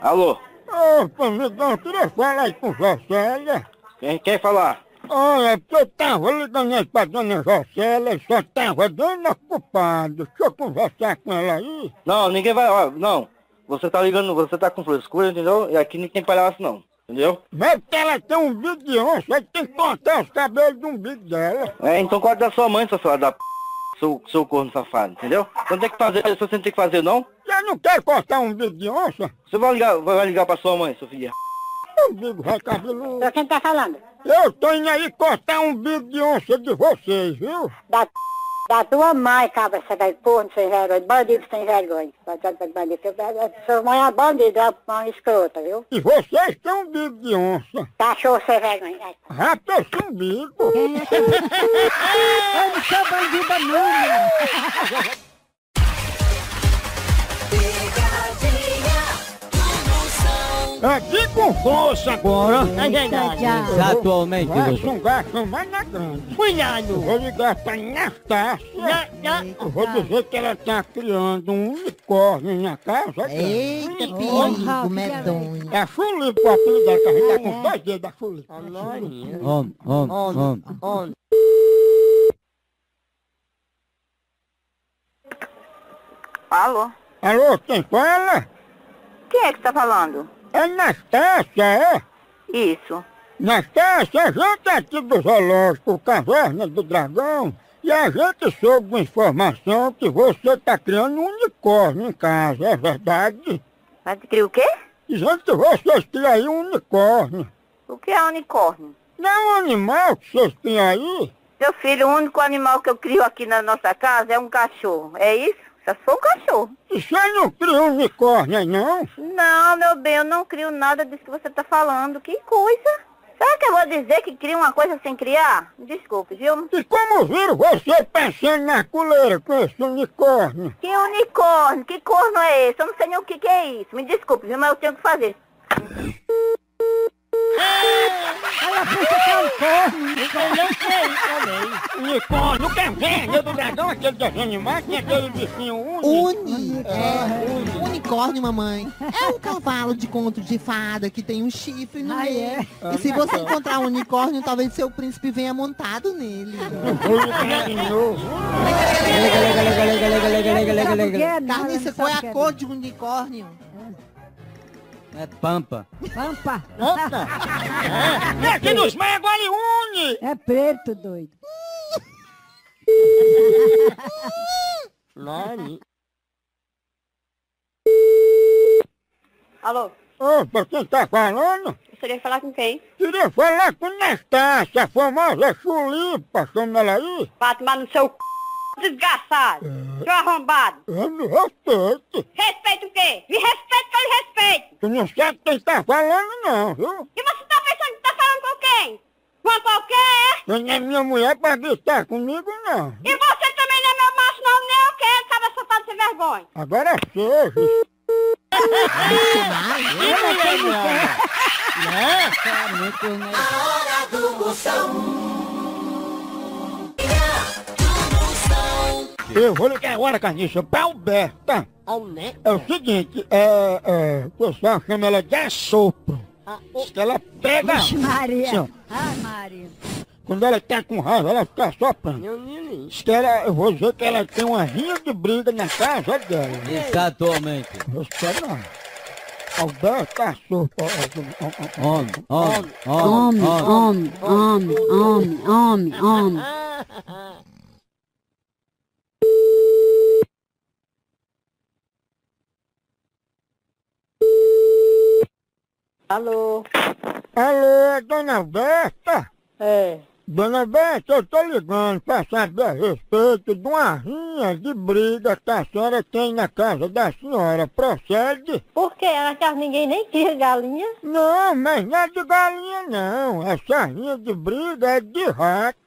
Alô? Opa, amigão, eu queria falar aí com Jocélia. Quem quer falar? Olha, porque eu tava ligando aí pra dona Jocélia, só tava dando ocupado. Deixa eu conversar com ela aí. Não, ninguém vai. ó, não. Você tá ligando, você tá com frescura, entendeu? E aqui ninguém tem palhaço não. Entendeu? Mas porque ela tem um umbigo de onça, aí tem que cortar os cabelos do umbigo dela. É, então corta da sua mãe, seu filho da p. Seu, seu corno safado, entendeu? Você não tem que fazer, você não tem que fazer não? Eu não quero cortar um umbigo de onça. Você vai ligar, vai ligar pra sua mãe, seu filho. O umbigo vai cabeludo. Pra quem tá falando? Eu tô indo aí cortar um umbigo de onça de vocês, viu? Da, da tua mãe, cabra, você vai corno sem vergonha, bandido sem vergonha. Bandido, sua mãe é bandido, é uma escrota, viu? E vocês têm um umbigo de onça. Cachorro sem vergonha. Ai, Rapa esse umbigo. Eu não sou bandida não, Aqui com força agora. É verdade. Atualmente Vai você. sungar mais na grande. Eu Cuidado. vou ligar pra Anastácia. Já, já. Eu vou dizer que ela tá criando um unicórnio na casa. Eita, perigo, medonho. É a Chulipa o apelido dela, que a gente tá com dois dedos da Chulipa. Homem, homem, homem. Homem. Alô? Alô, quem fala? Quem é que tá falando? É Anastácia, é? Isso. Anastácia, a gente é aqui do zoológico Caverna do Dragão e a gente soube uma informação que você tá criando um unicórnio em casa, é verdade? Mas criou o quê? Dizendo que vocês criam aí um unicórnio. O que é unicórnio? Não é um animal que vocês têm aí? Meu filho, o único animal que eu crio aqui na nossa casa é um cachorro. É isso? Só sou cachorro. Você não cria um unicórnio não? Não, meu bem, eu não crio nada disso que você tá falando. Que coisa? Será que eu vou dizer que cria uma coisa sem criar? Desculpe, viu? E como viram você pensando na coleira com esse unicórnio? Que unicórnio? Que corno é esse? Eu não sei nem o que, que é isso. Me desculpe, viu? Mas eu tenho que fazer. Ela pensa que é um corno. Eu não sei também. Unicórnio, caverna do dragão, aquele dos animais, tem aquele bichinho único. Uni, é, unicórnio, mamãe. É um cavalo de conto de fada que tem um chifre no Ah, meio. é? E se você encontrar um unicórnio, talvez seu príncipe venha montado nele. Carniça, qual é a cor de um unicórnio? É pampa. Pampa. Opa! É, aqui nos meio agora une! É preto, doido. Nani. Alô? Opa, quem tá falando? Queria falar com quem? Queria falar com Nastácia, a famosa chulipa, chama ela aí. Vai tomar no seu c... desgraçado. Seu arrombado. Eu me respeito. Respeita o quê? Me que eu lhe respeito. Tu não sabe quem tá falando não, viu? E você tá pensando que tá falando com quem? Com qualquer? Tu não é minha mulher pra gritar comigo não. E você também não é meu macho não, nem eu quero, cabra safado sem vergonha. Agora é seja. Eu vou ligar agora, Carniça, pra Alberta. Homem. É o seguinte, é, é, o pessoal chama ela de assopro. Ah, o- Diz que ela pega, Vixe, Maria. Sim, ó. Ai, Maria. quando ela tá com raiva, ela fica soprando. Meu menino. Diz que ela, eu vou dizer que ela tem uma rinha de briga na casa dela. Isso atualmente. Eu espero não. Alberto achou. Homem, homem, Homem, homem, homem, homem, homem, homem. Alô? Alô, dona Alberta? É. Dona Alberta, eu tô ligando pra saber a respeito de uma rinha de briga que a senhora tem na casa da senhora. Procede? Por quê? Na casa ninguém nem cria galinha? Não, mas não é de galinha não. Essa rinha de briga é de rato.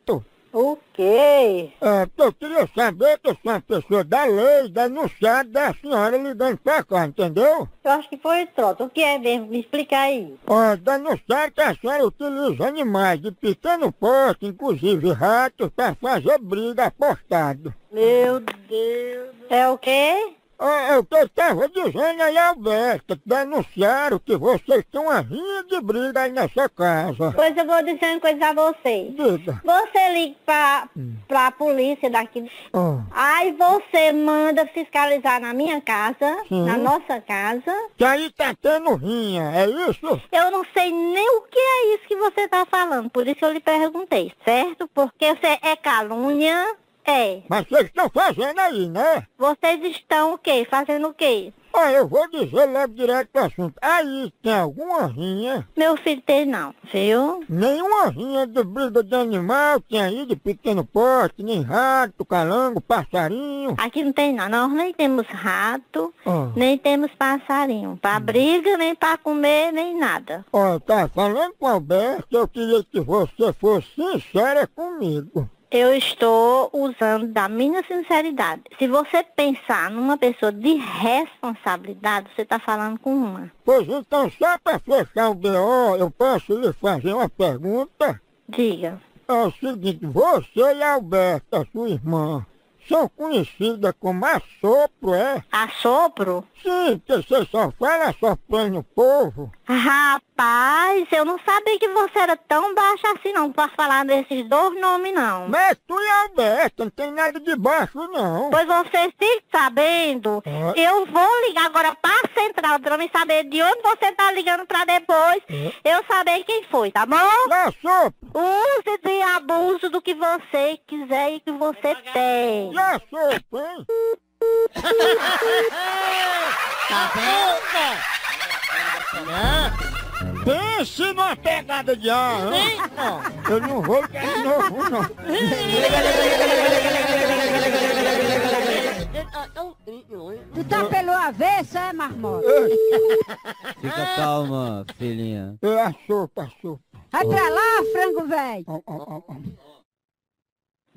O quê? É, eu queria saber que eu sou uma pessoa da lei, denunciada da senhora ligando pra cá, entendeu? Eu acho que foi trota. O que é mesmo? Me explica aí. Ó, denunciar que a senhora utiliza animais de pequeno porte, inclusive ratos, pra fazer briga apostado. Meu Deus. É o quê? É o que eu estava dizendo aí, Alberta, que denunciaram que vocês têm uma rinha de briga aí nessa casa. Pois eu vou dizer uma coisa a você. Diga. Você liga pra, pra polícia daqui. Ó, Aí você manda fiscalizar na minha casa, Sim. na nossa casa. que aí tá tendo rinha, é isso? Eu não sei nem o que é isso que você tá falando, por isso eu lhe perguntei, certo? Porque você é calúnia? É. Mas vocês estão fazendo aí, né? Vocês estão o quê? Fazendo o quê? Ó, eu vou dizer logo direto pro assunto. Aí tem alguma rinha? Meu filho tem não, viu? Nenhuma rinha de briga de animal tem aí de pequeno porte, nem rato, calango, passarinho. Aqui não tem não, nós nem temos rato, Ó, nem temos passarinho. Pra briga, nem pra comer, nem nada. ó, tá falando com o Alberto, eu queria que você fosse sincera comigo. Eu estou usando da minha sinceridade. Se você pensar numa pessoa de responsabilidade, você está falando com uma. Pois então, só para fechar o BO, eu posso lhe fazer uma pergunta? Diga. É o seguinte, você e a Alberta, sua irmã, são conhecidas como assopro, é? Assopro? Sim, porque você só fala assoprando o povo. Rapaz, eu não sabia que você era tão baixa assim não, pra falar desses dois nomes não. Mas tu e a Alberta, não tem nada de baixo não. Pois você fique sabendo, Ah. eu vou ligar agora pra central pra me saber de onde você tá ligando pra depois eu saber quem foi, tá bom? Assopro, Use de abuso do que você quiser e que você tem. assopro, hein? Tá vendo? Pense numa pegada de ar, hein? Ó, Eu não vou ligar de novo, não. Tu tá pelo avesso, é, marmota? Fica calma, filhinha. É assopro, assopro. Vai pra lá, frango velho. Ó, ó, ó, ó.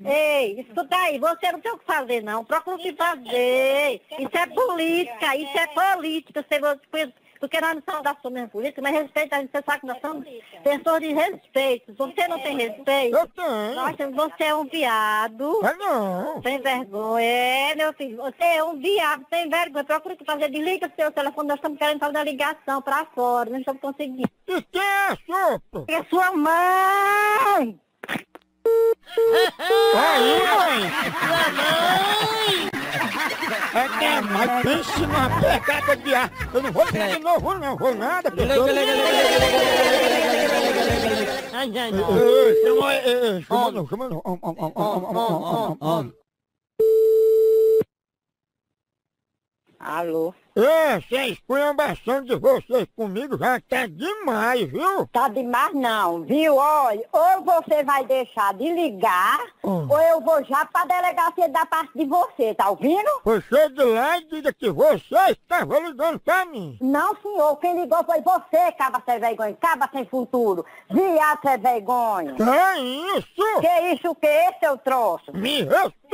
Ei, escuta aí, você não tem o que fazer não, procura o que fazer. Isso é política, isso é política, você, você- porque nós não somos da sua mesma política, mas respeito, a gente você sabe que nós somos pessoas de respeito. Você não tem respeito, Eu tenho. nós temos- você é um viado. É não. Sem vergonha, é, meu filho, você é um viado, sem vergonha, procura o que fazer, desliga seu telefone, nós estamos querendo fazer a ligação pra fora, não estamos conseguindo. E quem é assopro? É sua mãe! Aí, mãe. É que é, mas pense numa pegada de ar. Eu não vou ligar de novo, não. Vou nada, Chama, não, chama não. Alô? Essa esculhambação de vocês comigo já tá demais, viu? Tá demais não, viu? Olha, ou você vai deixar de ligar, Hum. ou eu vou já pra delegacia da parte de você, tá ouvindo? Pois chegue lá e diga que você estava ligando pra mim. Não, senhor, quem ligou foi você, caba sem vergonha, caba sem futuro, viado sem vergonha. Que isso? Que isso, o que, seu troço? Me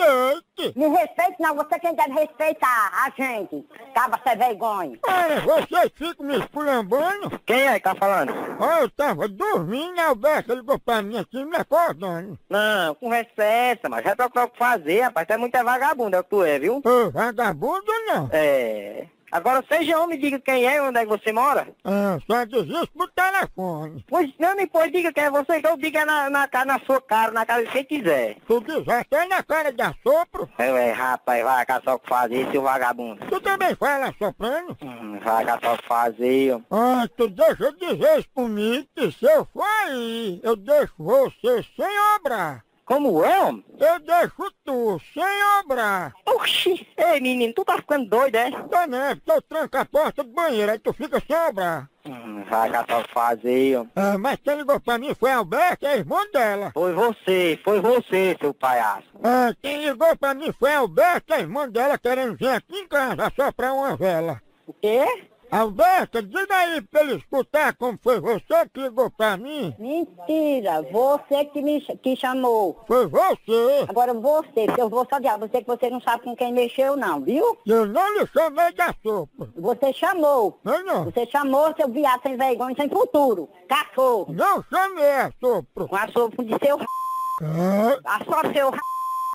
respeite. Me respeite não, você quem deve respeitar a gente, caba sem vergonha. Olha, vocês ficam me esculhambando. Quem é que tá falando? Olha, eu tava dormindo, a Alberta ligou pra mim aqui me acordando. Não, conversa é essa, mas já procurar o que fazer, rapaz. Tu é muito vagabundo, é o que tu é, viu? Ô, vagabundo não. É. Agora seja homem, diga quem é e onde é que você mora. É, só diz isso por telefone. Pois não, depois diga quem é você, que eu diga na, na, na sua cara, na cara de quem quiser. Tu diz até na cara de assopro. É, é, rapaz, vai cá só que fazer, seu vagabundo. Tu também fala assoprando? Hum, vai cá só que fazer. Ah, tu deixa eu dizer isso comigo, que se eu for aí, eu deixo você sem obrar. Como é, homem? Eu deixo tu sem obrar. Oxi, ei menino, tu tá ficando doido, é? Tá né? Porque eu tranco a porta do banheiro, aí tu fica sem obrar. Hum, vai só que fazer, ó. Ah, mas quem ligou pra mim foi a Alberta, é irmão dela. Foi você, foi você, seu palhaço. Ah, quem ligou pra mim foi a Alberta, a irmã dela, querendo vir aqui em casa soprar uma vela. O quê? Alberta, diga aí pra ele escutar como foi você que ligou pra mim. Mentira, você que me que chamou. Foi você. Agora você, que eu vou só dizer, você que você não sabe com quem mexeu não, viu? Eu não lhe chamei de assopro. Você chamou. Não, não. Você chamou seu viado sem vergonha, sem futuro. Cachorro. Não chamei assopro. Com a sopa de seu r... Ah, A só seu r...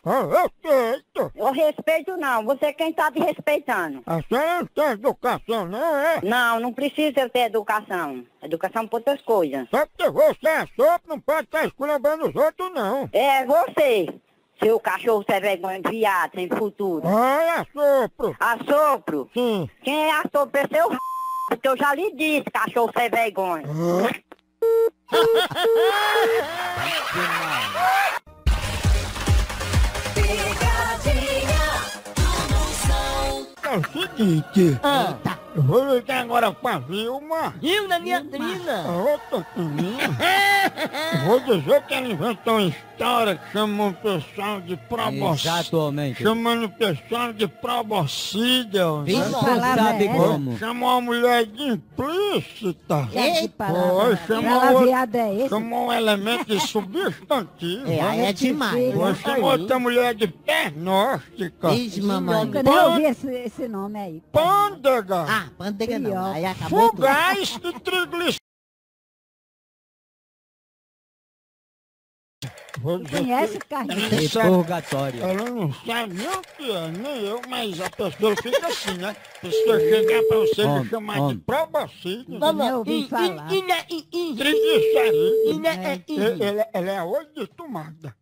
ah, respeito. Eu respeito não, você é quem tá me respeitando. A senhora não tem educação, não é? Não, não precisa ter educação. Educação para outras coisas. Só porque você é assopro, não pode estar esculambando os outros, não. É você, seu cachorro sem vergonha, viado, sem futuro. Ai, assopro. Assopro. Sim. Quem é assopro é seu r... Porque eu já lhe disse, cachorro sem vergonha. É o seguinte. Eu vou ligar agora pra Vilma. Vilma, minha trina. A outra também. Vou dizer que ela inventou uma história que chamou o pessoal de probocídio. Exatamente. Chamando o pessoal de probocídio. né? Não sabe como. Chamou a mulher de implícita. Eita, Foi, chamou, Ela viado é esse? chamou um elemento de substantivo. É, aí é demais. Foi, chamou outra mulher de pernóstica. Ixi, mamãe. Nunca nem ouvi esse, esse nome aí. Pândega. Ah, pantega não. Aí acabou tudo. Fugaz e triglicéridos. Conhece, ela não sabe- Purgatório. Ela não sabe nem o que é, nem eu, mas a pessoa fica assim, né? A pessoa chegar pra você e chamar de probocídio, Nem ouvi falar. triglicéridos. É. Ela, ela é olho de tomada.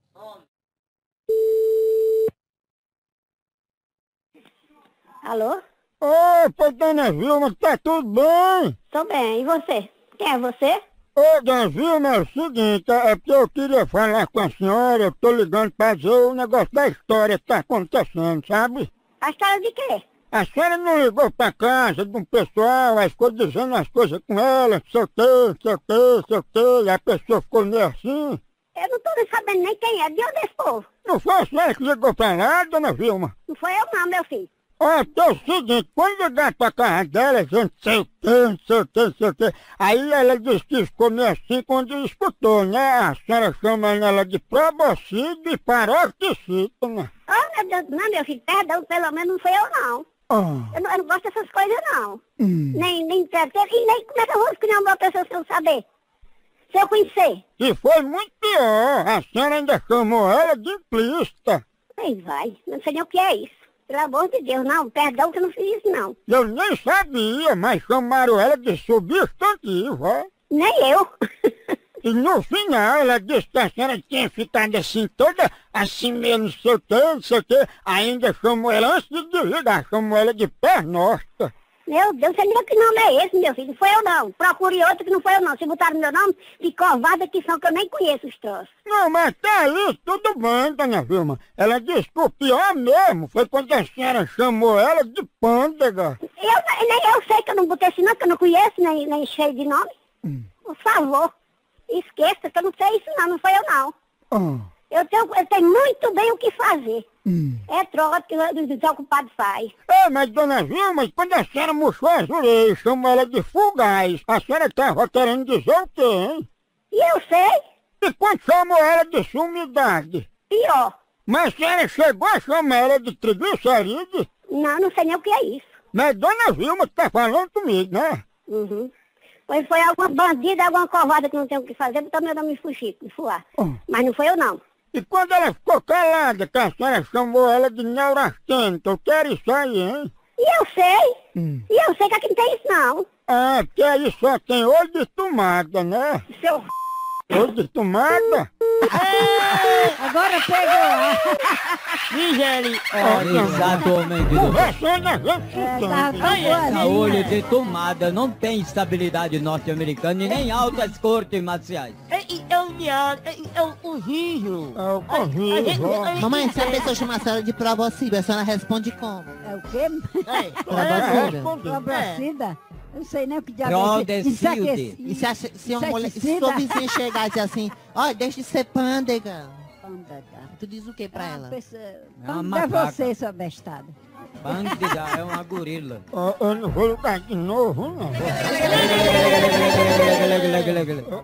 Alô? Opa, dona Vilma, tá tudo bem? Tô bem, e você? Quem é você? Ô, dona Vilma, é o seguinte, é porque eu queria falar com a senhora, eu tô ligando pra dizer o negócio da história que tá acontecendo, sabe? A história de quê? A senhora não ligou pra casa de um pessoal, aí ficou dizendo as coisas com ela, sei o que, sei o que, sei o que, e a pessoa ficou meio assim. Eu não tô nem sabendo nem quem é. De onde é esse povo? Não foi a senhora que ligou pra lá, dona Vilma? Não foi eu não, meu filho. Ó, que é o seguinte, quando ligar pra casa dela, dizendo sei o que, não sei o que, não sei o que, aí ela disse que ficou meio assim quando escutou, né? A senhora chama ela de probocídio e paroxicito, né? Oh, meu Deus, não, meu filho, perdão, pelo menos não foi eu não. Ah, Eu não, eu não gosto dessas coisas não. hum. Nem, nem e nem como é que eu vou escolher uma pessoa sem eu saber? Se eu conhecer. E foi muito pior, a senhora ainda chamou ela de implícita. Aí vai, não sei nem o que é isso. Pelo amor de Deus, não, perdão que eu não fiz isso não. Eu nem sabia, mas chamaram ela de substantivo, ó. Nem eu. E no final ela disse que a senhora tinha ficado assim, toda assim meio não sei o que, não sei o que, ainda chamou ela antes de desligar, chamou ela de pernóstica. Meu Deus, você nem que nome é esse, meu filho? Não foi eu não. Procure outro que não foi eu não. Se botaram meu nome, de covarda que são, que eu nem conheço os troços. Não, mas tá aí, tudo bem, dona Vilma. Ela disse que o pior mesmo foi quando a senhora chamou ela de pândega. Eu, nem eu sei que eu não botei esse nome, que eu não conheço, nem, nem cheio de nome. Por favor, esqueça que eu não sei isso não, não foi eu não. Ah, Eu tenho, eu tenho muito bem o que fazer. É troca que os desocupados faz. É, mas dona Vilma, quando a senhora murchou as orelhas, chamou ela de fugaz, a senhora tava querendo dizer o quê, hein? E eu sei, E quando chamou ela de sumidade? pior. Mas a senhora chegou a chamar ela de triglicerídeos? Não, não sei nem o que é isso. Mas dona Vilma que tá falando comigo, né? Uhum. Pois foi alguma bandida, alguma covarda que não tem o que fazer, botou meu nome em fuxico, em fuar. Hum. Mas não foi eu não. E quando ela ficou calada, que a senhora chamou ela de neurastênica, eu quero isso aí, hein? E eu sei. E eu sei que aqui não tem isso não. Ah, que aí só tem olho de tomada, né? Seu Olho de tomada? Agora pegou. Misericórdia. Exatamente. Conversando a gente É, tá, boa, A olho de tomada não tem estabilidade norte-americana e nem altas cortes marciais. Eu me eu corrijo. É o corrijo. ó. Mamãe, se a pessoa chama a senhora de provossível, a senhora responde como? É o quê? É, Provossível. respondi. Eu sei nem o que diabo é isso. Prodecilde. E se, a, se, uma mulher, se sua vizinha chegar e dizer assim, ó, deixa de ser pândega. Pândega. Tu diz o que pra É ela? pessoa- É uma Pândega é você, sua bestada. Pândega é uma gorila. Ó, Eu não vou lutar de novo, não.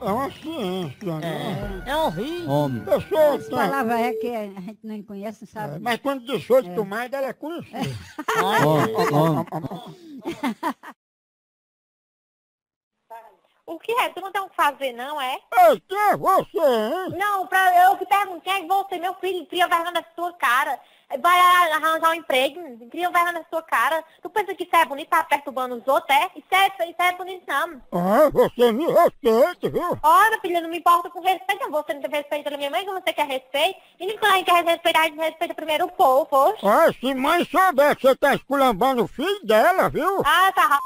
É uma ciência, né? É horrível. Homem. Essa tá... palavra é que a gente não conhece, não sabe. Mas quando olho de tomada, ela é conhecida. Homem. Homem. O que é? Tu não tem o que fazer, não, é? Ei, quem é você, hein? Não, pra eu que pergunto, quem é você, meu filho? Cria vergonha na sua cara. Vai arranjar um emprego, cria vergonha na sua cara. Tu pensa que isso é bonito, tá perturbando os outros, é? Isso é, isso é bonito, não. Ah, você me respeita, viu? Ora, filha, não me importa com respeito. Você não tem respeito pela minha mãe, que você quer respeito. E nem quando a gente quer respeitar, a gente respeita primeiro o povo, oxe. Ah, se mãe souber que você tá esculambando o filho dela, viu? Ah, tá,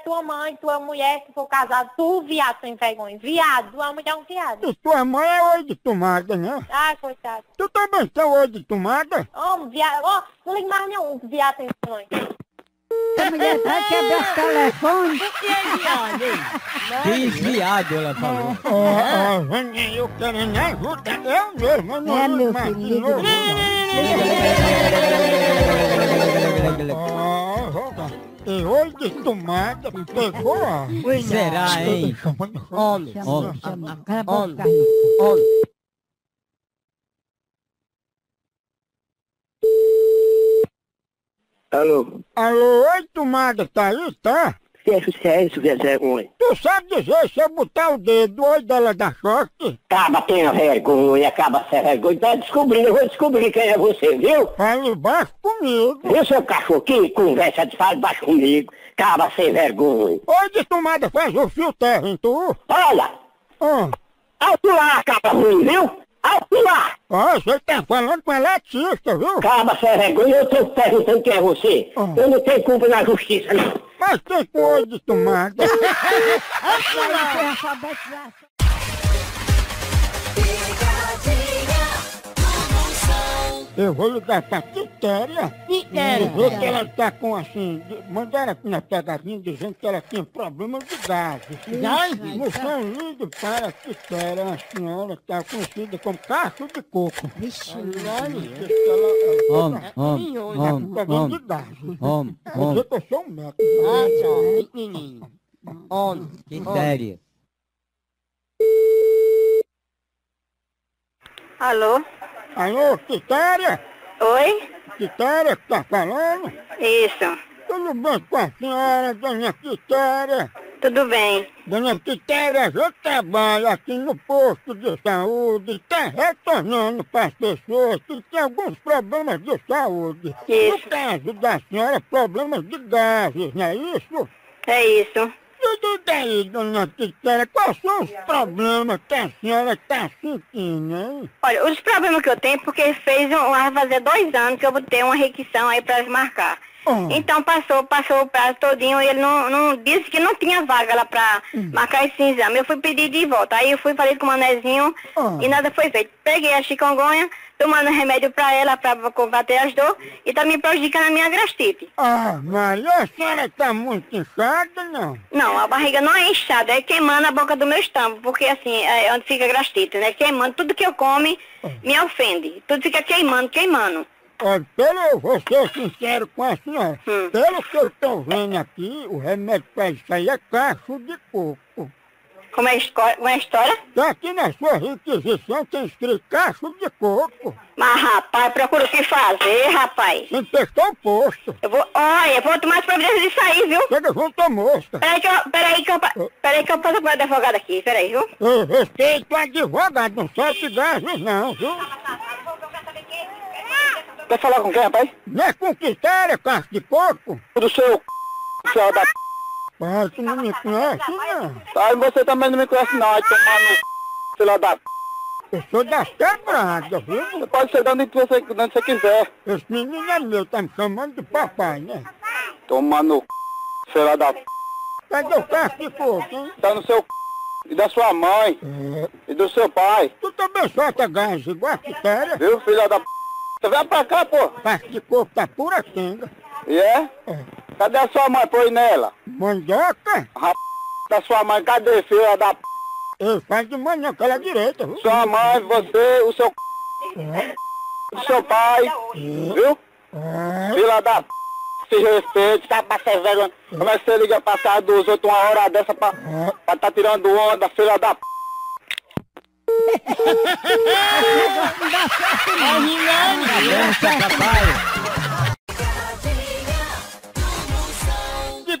tua mãe, tua mulher, se for casado, tu, viado, sem vergonha. Viado, tua mulher é um viado. E tua mãe é olho de tomada, né? Ah, coitado. Tu também tem olho de tomada? Homem, viado, ó, não liga mais nenhum, viado sem vergonha. Essa mulher vai quebrar os telefones. Desviado, ela falou. Ó, ó, Vaninha, eu querendo ajuda, eu mesmo, eu não É, ligo meu mais filho, de liga novo, não. não. Ah, joga. E olho de tomada, pegou a... Será, hein? Homem. Chama, Homem. chama. Cala a boca, Homem. Carlinhos. Homem. Alô? Alô, oi, tomada, tá aí, tá? Sérgio, Sérgio, que é vergonha. Tu sabe dizer se eu botar o dedo no olho dela dá choque? Acaba tendo vergonha, acaba sem vergonha. Tá descobrindo, eu vou descobrir quem é você, viu? Fale baixo comigo. Viu seu cachorro que conversa de fala baixo comigo? Acaba sem vergonha. Oi, de tomada, faz o fio terra em tu. Olha, Ah, alto lá, acaba ruim, viu? Alto lá! ah, você tá falando com eletricista, viu? Acaba sem vergonha, eu tô perguntando quem é você. Ah. Eu não tenho culpa na justiça, não. Mas tem olho de tomada. Eu vou ligar pra Quitéria. Quitéria. Ver que ela tá com assim. de- Mandaram aqui na pegadinha dizendo que ela tinha problema de gases. Gases? Moção ligue para a Quitéria, uma senhora que tá conhecida como cacho de coco. Vixe, Diz que ela- Homem, homem, tá com homem, problema homem, de gases. homem, dizer homem. que eu sou um médico. Ah. Menino. Homem. Que sério. Alô? Alô, Quitéria? Oi? Quitéria que tá falando? Isso. Tudo bem com a senhora, dona Quitéria? Tudo bem. Dona Quitéria, eu trabalho aqui no posto de saúde, está retornando para as pessoas que têm alguns problemas de saúde. Isso. No caso da senhora, problemas de gases, não é isso? É isso. Tudo daí, dona Quitéria, quais são os problemas que a senhora está sentindo, hein? Olha, os problemas que eu tenho, porque fez um, vai fazer dois anos que eu botei uma requisição aí para marcar. Ah. Então passou, passou o prazo todinho, ele não, não disse que não tinha vaga lá pra marcar esse exame. Eu fui pedir de volta. Aí eu fui falei com o manezinho Ah. e nada foi feito. Peguei a chikungunya, tomando remédio pra ela pra combater as dores e tá me prejudicando a minha gastrite. Ah, Maria, a senhora está muito inchada, não? Não, a barriga não é inchada, é queimando a boca do meu estômago, porque assim, é onde fica a gastrite, né? Queimando, tudo que eu come me ofende. Tudo fica queimando, queimando. Olha, pelo, eu vou ser sincero com a senhora. Hum. Pelo que eu estou vendo aqui, o remédio para isso aí é cacho de coco. Como é, como é a história? Tá aqui na sua requisição, tem escrito cacho de coco. Mas rapaz, procura o que fazer, rapaz. Tem pessoal oposto. Eu vou, olha, eu vou tomar as providências disso aí, viu? Chega junto à mosca. Peraí que eu, peraí que eu, peraí que eu passo pro advogado aqui, peraí, viu? Eu respeito o advogado, não solte gases não, viu? Quer falar com quem, rapaz? Não é conquistar, é caixa de porco? Do seu c... da p... Pai, tu não me conhece, não. Aí você também não me conhece não, vai tomar no c... filha da p... Eu sou das quebradas, viu? Você pode ser de onde você, de onde você quiser. Esse menino é meu, tá me chamando de papai, né? Tomar no c... filha da p... Cadê o caixa de hein? Tá no seu c... E da sua mãe. É, E do seu pai. tu também solta gás igual a quitéria. Viu, filha da p... Você vem pra cá, pô. Caixa de porco tá pura quenga. E é? É. Cadê a sua mãe? Põe nela. Mandioca, A p... da sua mãe, cadê, filha da p... eu faço de manhã aquela direita, viu? Sua mãe, você, o seu c... É, o seu pai. Viu? é. Filha da p... Se respeite, tá pra ser vergonha. Como é que você liga passar dos outros uma hora dessa pra, pra tá tirando onda, filha da p...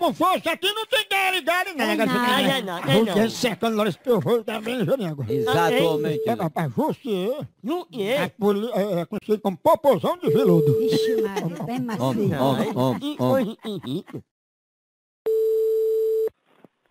com força, aqui não tem não. Tem Gare, nada, não, tem Você não. cercando nós, eu vou também, viu, nego? Exatamente. É, rapaz, você Não é, é. poli- é, é conhecido como popozão de veludo. Vixe, Maria, bem macio. homem, homem, homem.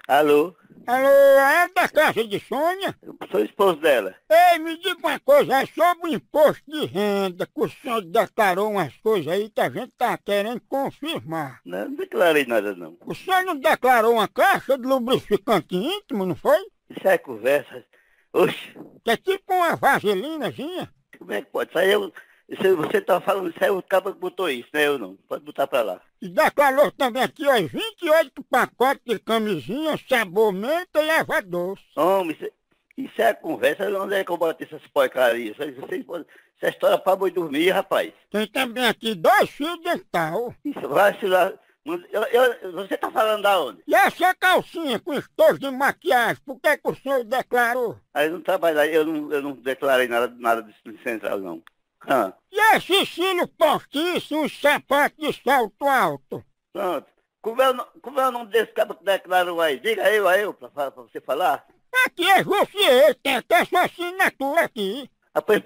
Alô? Alô, é da casa de Sônia? Eu sou esposo dela. Ei, me diga uma coisa, é sobre o imposto de renda, que o senhor declarou umas coisas aí que a gente tá querendo confirmar. Não, não declarei nada não. O senhor não declarou uma caixa de lubrificante íntimo, não foi? Isso é conversa. Oxe, Que é tipo uma vaselinazinha. como é que pode? Isso aí eu, isso, você tá falando, isso aí o cara que botou isso, né? Eu não. Pode botar pra lá. E declarou também aqui, ó, 28 pacotes de camisinha, sabor menta e erva doce. Homem, isso, isso é conversa. Onde é que eu boto essas porcarias? Vocês podem- isso é história pra boi dormir, rapaz. Tem também aqui dois fios dental. Isso vai se lá. Eu- eu- você tá falando da onde? E essa calcinha com estojo de maquiagem, por que, que o senhor declarou? Aí não trabalho, eu não, eu não declarei nada, nada disso central, não. Ah, E esse cílio postiço, os sapatos de salto alto? pronto. Como é, o no- como é o nome desse cara que declarou aí? Diga eu a eu, pra, fa- pra você falar. Aqui é você, tem até sua assinatura aqui. Rapaz,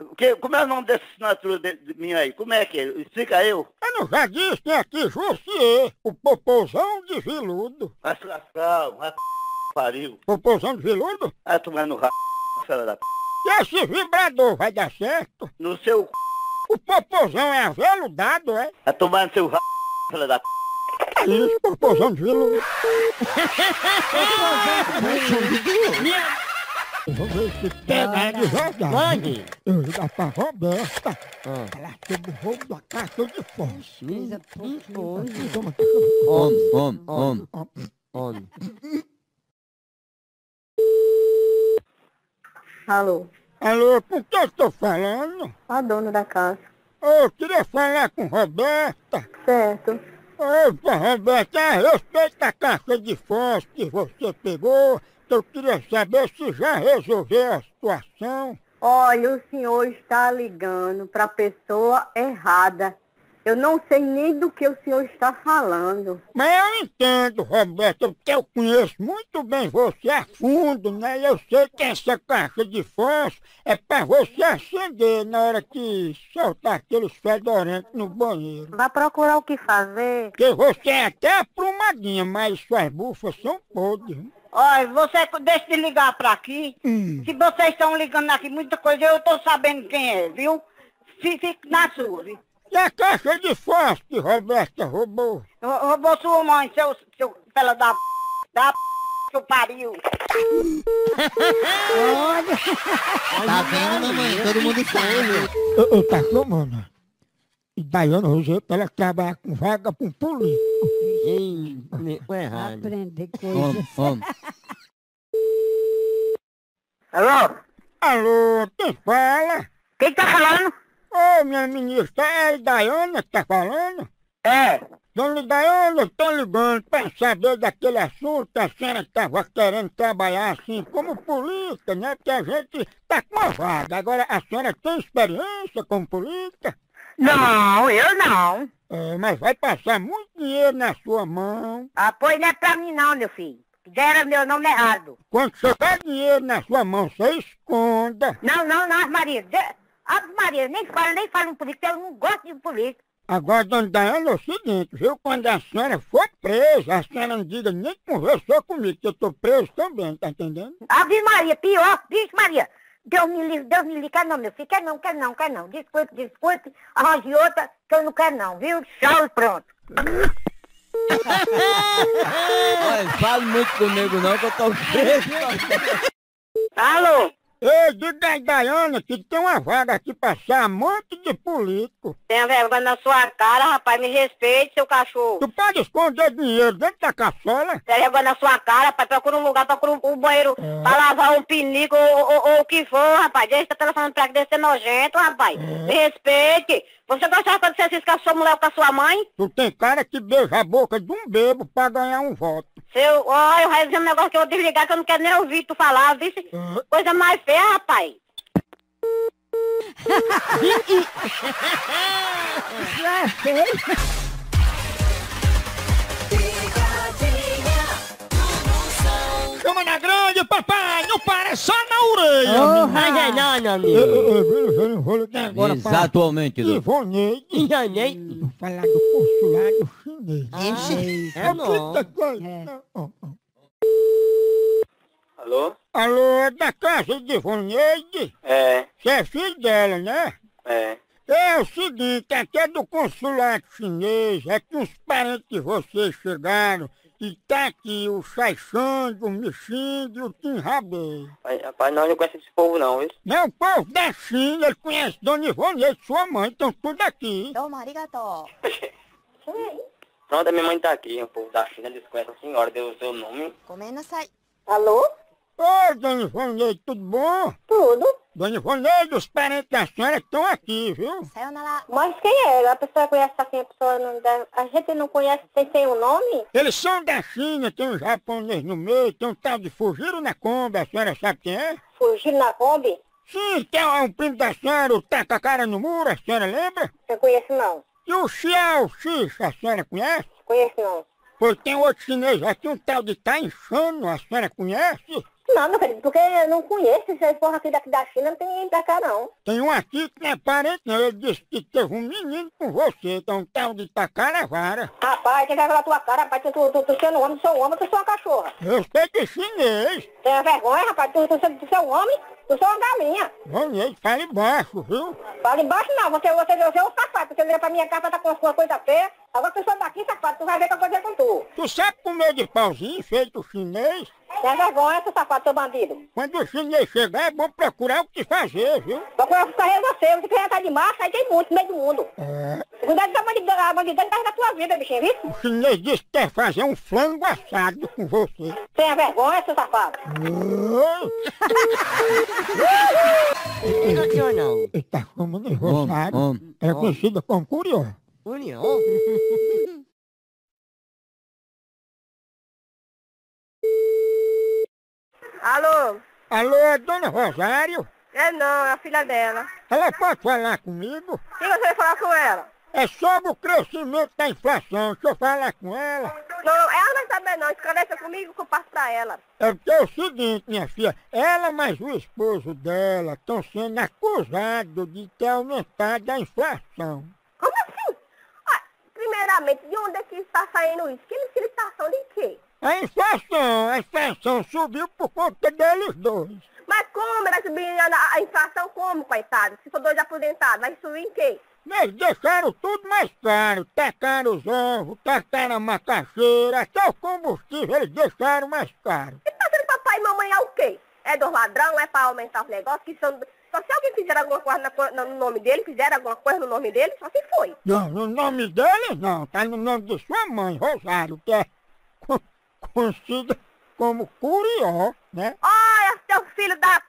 o que, como é o nome dessa assinatura de, de minha aí? Como é que é? Explica eu. Eu não já disse, tem aqui Jussier, o popozão de veludo. Vai se lascar, vai pariu. Popozão de veludo? Vai tomar no ra... filha da p... E esse vibrador vai dar certo? No seu c... O popozão é aveludado, é? Vai tomar no seu ra... filha da p... É isso, popozão de veludo. Vou ver se pega de verdade. Eu vou dar pra Roberta. Ah. Ela teve o roubo da caixa de fósforo. Pouquinho. Toma aqui. Homem, homem, homem. Homem. Alô, Alô, com quem eu tô falando? a dona da casa. Eu queria falar com Roberta. Certo. Opa, Roberta, a respeito da caixa de fósforo que você pegou, eu queria saber se já resolveu a situação. Olha, o senhor está ligando para a pessoa errada. Eu não sei nem do que o senhor está falando. Mas eu entendo, Roberta, porque eu conheço muito bem você a fundo, né? E eu sei que essa caixa de fósforo é para você acender na hora que soltar aqueles fedorentos no banheiro. Vai procurar o que fazer? Porque você é até aprumadinha, mas suas bufas são podres. Olha, você deixa de ligar pra aqui. Hum. Se vocês estão ligando aqui muita coisa, eu tô sabendo quem é, viu? Fi- Fique na sua. E a caixa de fósforo que Roberta roubou? Rou- Roubou sua mãe, seu, seu fela da p... da p... que pariu. Tá vendo, mamãe? Todo mundo sabe. Eu, eu tá tomando. E Daiane Roseta, ela trabalha com vaga com polícia. Ih, me- foi errado. Aprender homem. Alô? Alô, quem fala? Quem tá falando? Minha ministra, é a Daiana que tá falando? É. Dona Daiana, eu tô ligando pra saber daquele assunto que a senhora tava querendo trabalhar assim como política, né? Porque a gente tá com uma vaga. Agora, a senhora tem experiência como política? Não, eu não. É, mas vai passar muito dinheiro na sua mão. Ah, pois não é pra mim não, meu filho. Deram meu nome errado. Quando chegar dinheiro na sua mão, você esconda. Não, não, não, Maria. De... Ave Maria, nem fala, nem fala em política, eu não gosto de política. Agora, dona Daiane, é o seguinte, viu? Quando a senhora for presa, a senhora não diga nem que conversou comigo, que eu tô preso também, tá entendendo? Ave Maria, pior, vixe Maria. Deus me livre, Deus me livre, quer não, meu filho, quer não, quer não, quer não. Desculpe, desculpe, arranje outra, que eu não quero não, viu? Tchau e pronto. Olha, fale muito comigo não, que eu tô preso. Alô? Ei, diga aí, que tem uma vaga aqui pra achar um monte de político. Tenha vergonha na sua cara, rapaz, me respeite, seu cachorro. Tu pode esconder dinheiro dentro da caçola? Tenha vergonha na sua cara, rapaz, procura um lugar, procura um, um banheiro pra lavar um pinico ou, ou- ou o que for, rapaz. Deixa tá telefonando pra que desse ser nojento, rapaz. Me respeite. Você gostava quando você assiste com a sua mulher ou com a sua mãe? Tu tem cara que beija a boca de um bebo pra ganhar um voto. Seu, olha, eu vou dizer um negócio que eu vou desligar, que eu não quero nem ouvir tu falar, viu? Coisa mais feia, rapaz. Já sei. Chama na grande, papai! Não para, só na orelha! Oh. Mas é não, amigo. não vou ligar agora Exatamente, doutor. Ivoneide. Enganei. Vou falar do consulado chinês. Enche. É. É. Não. Alô? Alô, é da casa de Ivoneide? É, Você é filho dela, né? é. É o seguinte, aqui é do consulado chinês, é que uns parentes de vocês chegaram e tá aqui o Xaixang, o Mixing e o Tim Rabê. Rapaz, rapaz, não, eu não conheço esse povo não, viu? Não, o povo da China, ele conhece Dona Ivonete, sua mãe, estão tudo aqui. Pronto, a minha mãe tá aqui, o povo da China desconhece a senhora, deu o seu nome. Alô? Oi, Dona Ivonete, tudo bom? Tudo? Dona Ivonete, os parentes da senhora estão aqui, viu? Mas quem é? A pessoa conhece assim, a pessoa não dá... A gente não conhece sem o nome? Eles são da China, tem um japonês no meio, tem um tal de Fugiram na Kombi, a senhora sabe quem é? Fugindo na Kombi? Sim, tem um primo da senhora, o Taca a Cara no Muro, a senhora lembra? Não conheço não. E o Xiao Xix, a senhora conhece? Conheço não. Pois tem outro chinês aqui, um tal de Tá Enxano, a senhora conhece? Não, meu querido, porque eu não conheço esses porra aqui daqui da China, não tem ninguém pra cá não. Tem um aqui que não é parente não, ele disse que teve um menino com você, então um tal de Tacaravara. Rapaz, quem vai falar tua cara, rapaz, tu, tu, tu, tu sendo homem, sou homem, tu sou uma cachorra. Respeito chinês. Tenha vergonha, rapaz, tu, tu, tu, tu sou um homem, tu sou uma galinha. Vamos fale baixo, viu? Fala embaixo não, você, você, você é um safado, você vira pra minha casa, tá com uma coisa feia. Agora tu sou daqui, safado, tu vai ver o que eu vou fazer com tu. Tu sabe comer de pauzinho feito chinês? Tenha vergonha, seu safado, seu bandido. Quando o chinês chegar é bom procurar o que fazer, viu? Procura ficar você, você quer estar de marcha, aí tem muito no meio do mundo. É, Cuidado com a bandidão, a bandidão tá na tua vida, bichinho, viu? o chinês disse que quer fazer um flango assado com você. Tenha vergonha, seu safado. Oi! Não tinha não. Ele tá chamando de Rosário. Homem, É conhecida como Curió. União. Alô? Alô, é Dona Rosário? É não, é a filha dela. Ela pode falar comigo? O que você vai falar com ela? É sobre o crescimento da inflação. Deixa eu falar com ela. Não, ela não sabe não, esclarece comigo que eu passo pra ela. É porque é o seguinte, minha filha. Ela mais o esposo dela estão sendo acusados de ter aumentado a inflação. Como assim? Ah, primeiramente, de onde é que está saindo isso? Que licitação de quê? A inflação, a inflação subiu por conta deles dois. Mas como vai subir a, a inflação como, coitado? Se for dois aposentados, vai subir em quê? Eles deixaram tudo mais caro, tacaram os ovos, tacaram a macaxeira, até o combustível eles deixaram mais caro. E passando papai e mamãe é o quê? É dos ladrão? É pra aumentar os negócios? Que são... Só se alguém fizer alguma coisa na no nome dele, fizer alguma coisa no nome dele, só se foi. Não, no nome deles não, tá no nome de sua mãe, Rosário, que é co- conhecida como Curió, né? Olha, seu filho da p...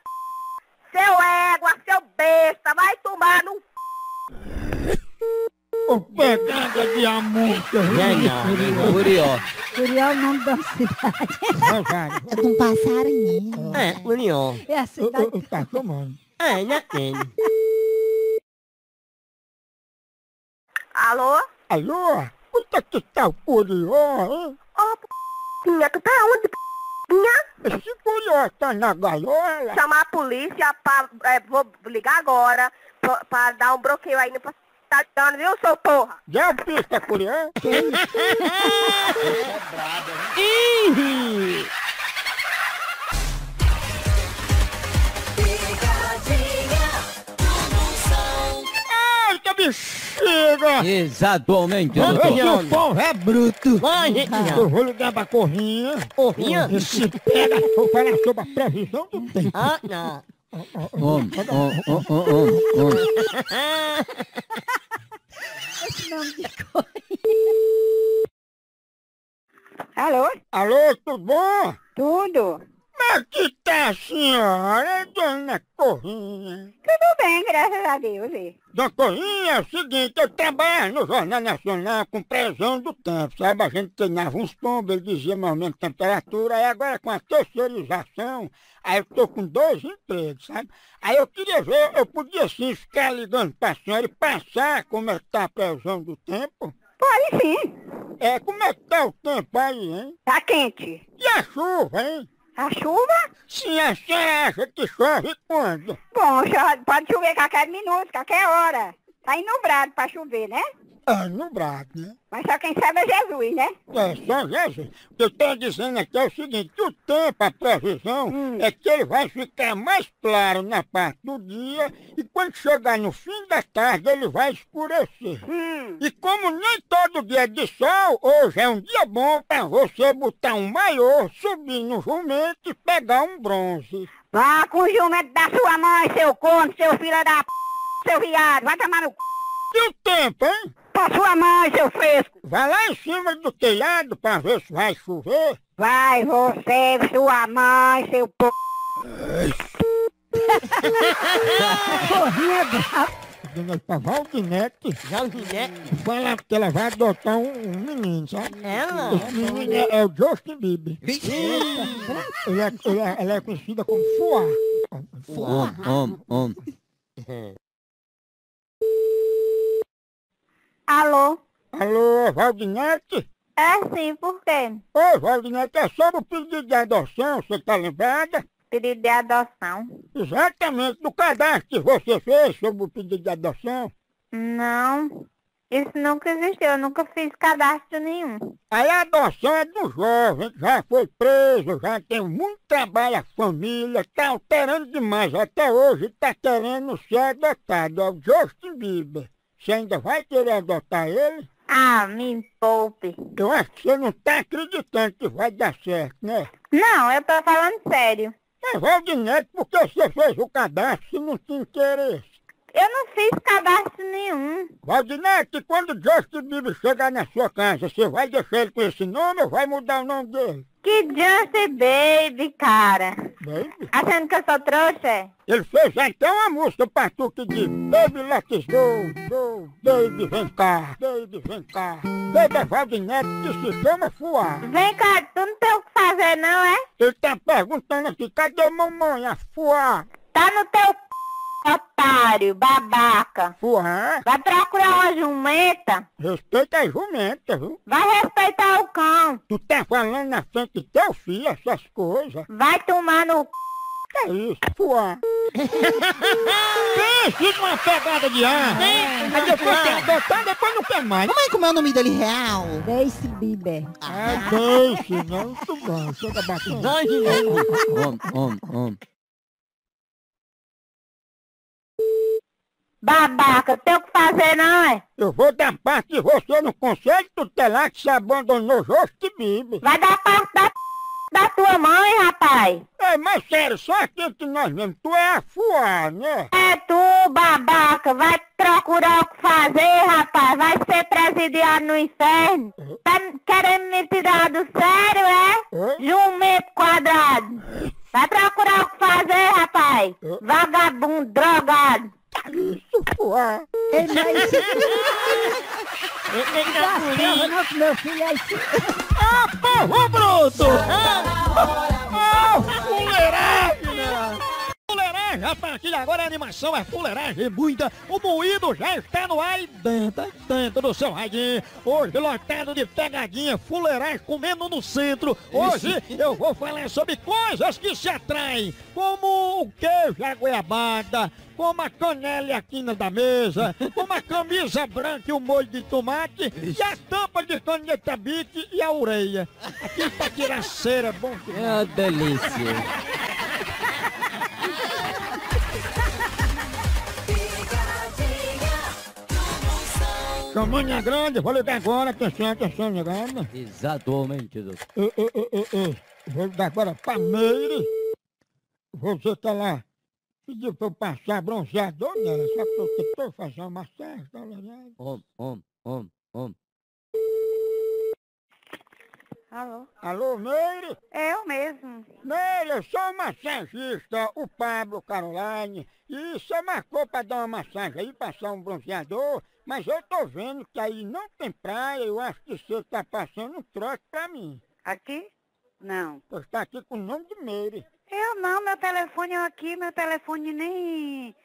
Seu égua, seu besta, vai tomar no... Ô, pegada de amor, que eu Não, Curió. Curió é o nome da cidade. É de um passarinho. É, União. É a cidade. ô, ô, tá tomando. É, tem. Alô? Alô? Puta que tá o Curió, hein? Ô, p... tu tá onde, p... Esse curió tá na gaiola. Chamar a polícia pra. é, vou ligar agora pra, pra dar um bloqueio aí no tá dando, viu, seu porra? Já pista curió? Ih! Bexiga! Exatamente, se doutor. o povo é bruto. Vai, gente. Eu vou ligar pra Corrinha. Corrinha? Esse pega, vou falar sobre a previsão do tempo. Ah, não. Om, om, om, om, om, om. Esse nome de coisa. Alô? Alô, tudo bom? Tudo? Como é que tá a senhora, dona Corrinha? Tudo bem, graças a Deus. e? Dona Corrinha, é o seguinte, eu trabalho no Jornal Nacional com previsão do tempo, sabe? A gente treinava uns pombos, ele dizia mais ou menos temperatura, aí agora com a terceirização, aí eu tô com dois empregos, sabe? Aí eu queria ver, eu podia sim ficar ligando pra senhora e passar como é que tá a previsão do tempo? Pode sim. É, como é que tá o tempo aí, hein? Tá quente. E a chuva, hein? A chuva? Sim, a senhora acha que chove quando? Bom, pode chover qualquer minuto, qualquer hora. Tá enubrado pra chover, né? É, nublado, né? Mas só quem sabe é Jesus, né? É, só Jesus. O que eu estou dizendo aqui é o seguinte, que o tempo, a previsão, é que ele vai ficar mais claro na parte do dia e quando chegar no fim da tarde ele vai escurecer. Hum. E como nem todo dia é de sol, hoje é um dia bom para você botar um maiô, subir no jumento e pegar um bronze. Vá com o jumento da sua mãe, seu corno, seu filho da p... seu viado. Vai tomar no c... E o tempo, hein? Pra sua mãe, seu fresco. Vai lá em cima do telhado para ver se vai chover. Vai você, sua mãe, seu p... Corrinha brava. Dona pra Valdinete. Valdinete? Fala que ela vai adotar um, um menino, sabe? Ela? Esse menino é, é o Justin Bieber. Ele é, ele é- ela é conhecida como Fuá. Om, om, om. Alô? Alô, Valdinete? É sim, por quê? Oi, Valdinete, é sobre o pedido de adoção, você tá lembrada? Pedido de adoção. Exatamente, do cadastro que você fez sobre o pedido de adoção. Não, isso nunca existiu, eu nunca fiz cadastro nenhum. Aí a adoção é do jovem, que já foi preso, já tem muito trabalho, a família, tá alterando demais. Até hoje tá querendo ser adotado, é o Justin Bieber. Você ainda vai querer adotar ele? Ah, me poupe. Eu acho que você não tá acreditando que vai dar certo, né? Não, eu tô falando sério. É, Valdinete, por que você fez o cadastro se não tinha interesse? Eu não fiz cadastro nenhum. Valdinete, quando o Justin Bieber chegar na sua casa, você vai deixar ele com esse nome ou vai mudar o nome dele? Que Justin Baby, cara. Baby? Achando que eu sou trouxa? Ele fez até uma música pra tu que diz Baby let's go, go, baby vem cá, baby vem cá. Baby é Valdinete que se chama Fuá. Vem cá, tu não tem o que fazer não, é? Ele tá perguntando aqui, cadê mamãe, a Fuá? Tá no teu. Otário, babaca. Fuá? Vai procurar uma jumenta. Respeita a jumenta, viu? Vai respeitar o cão. Tu tá falando na frente do teu filho essas coisas. Vai tomar no c... Que é isso, Fuá? Pense numa pegada de ar. Aí depois tem adotar, depois não quer mais. Mamãe, como é o nome dele real? Daisy Bieber. É deixe, não, muito bom. Chega batendo. Om, om, om. Babaca, tem o que fazer não, é? Eu vou dar parte de você no conselho tutelar que se abandonou Justin Bieber. Vai dar parte da. Da tua mãe, rapaz. É, mas sério, só aqui entre nós mesmo, tu é a fuá, né? É tu, babaca, vai procurar o que fazer, rapaz. Vai ser presidiário no inferno. Tá querendo me tirar do sério, é? Jumento quadrado. Vai procurar o que fazer, rapaz. Vagabundo, drogado. Isso, fuá. Ei, mas... Que meu filho é isso. Porra, bruto! Né? Fuleiragem rapaz, aqui agora a animação é fuleiragem muita. O moído já está no ar e dentro, aí dentro do seu radinho. Hoje lotado de pegadinha, fuleiragem comendo no centro. Hoje eu vou falar sobre coisas que se atraem, como o queijo a goiabada, como a canela e a quina da mesa, como a camisa branca e o molho de tomate, e a tampa de caneta bique e a ureia. Aqui pra tirar cera, é bom É demais. uma delícia. Camanha grande, vou ligar agora, atenção, atenção, negada. Exatamente, doutor. Vou ligar agora pra Meire. Você tá lá. Pediu pra eu passar bronzeador nela, só tentou fazer uma massagem, tá ligado? Om, om, om, om. Alô? Alô, Meire? É eu mesmo. Meire, eu sou o massagista, o Pablo Caroline. E você marcou pra dar uma massagem aí, passar um bronzeador, mas eu tô vendo que aí não tem praia, eu acho que você tá passando um trote pra mim. Aqui? Não. Você tá aqui com o nome de Meire. Eu não, meu telefone é aqui, meu telefone nem,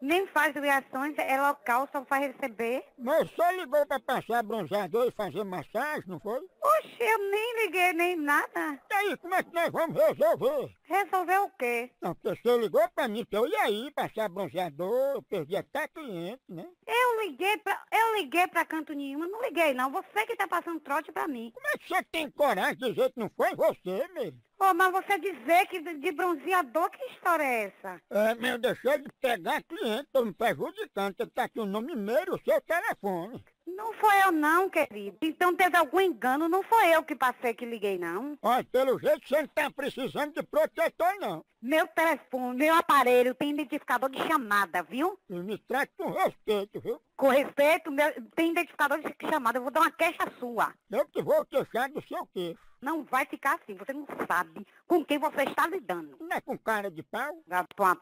nem faz ligações, é local, só faz receber. Mas você ligou pra passar bronzeador e fazer massagem, não foi? Oxe, eu nem liguei nem nada. E aí, como é que nós vamos resolver? Resolver o quê? Não, porque você ligou pra mim, que eu ia aí passar bronzeador, eu perdi até cliente, né? Eu liguei pra, eu liguei pra canto nenhum, não liguei não, você que tá passando trote pra mim. Como é que você tem coragem de dizer que não foi você, mesmo? Ô, mas você dizer que de, de bronzeador, que história é essa? É, mas eu deixei de pegar cliente, tô me prejudicando, tá aqui o nome meu e o seu telefone. Não foi eu não, querido. Então teve algum engano, não foi eu que passei que liguei não. Olha, pelo jeito você não tá precisando de protetor, não. Meu telefone, meu aparelho tem identificador de chamada, viu? E me trate com respeito, viu? Com respeito, meu, tem identificador de chamada, eu vou dar uma queixa sua. Eu que vou queixar do seu queixo. Não vai ficar assim, você não sabe com quem você está lidando. Não é com cara de pau? Gato, uma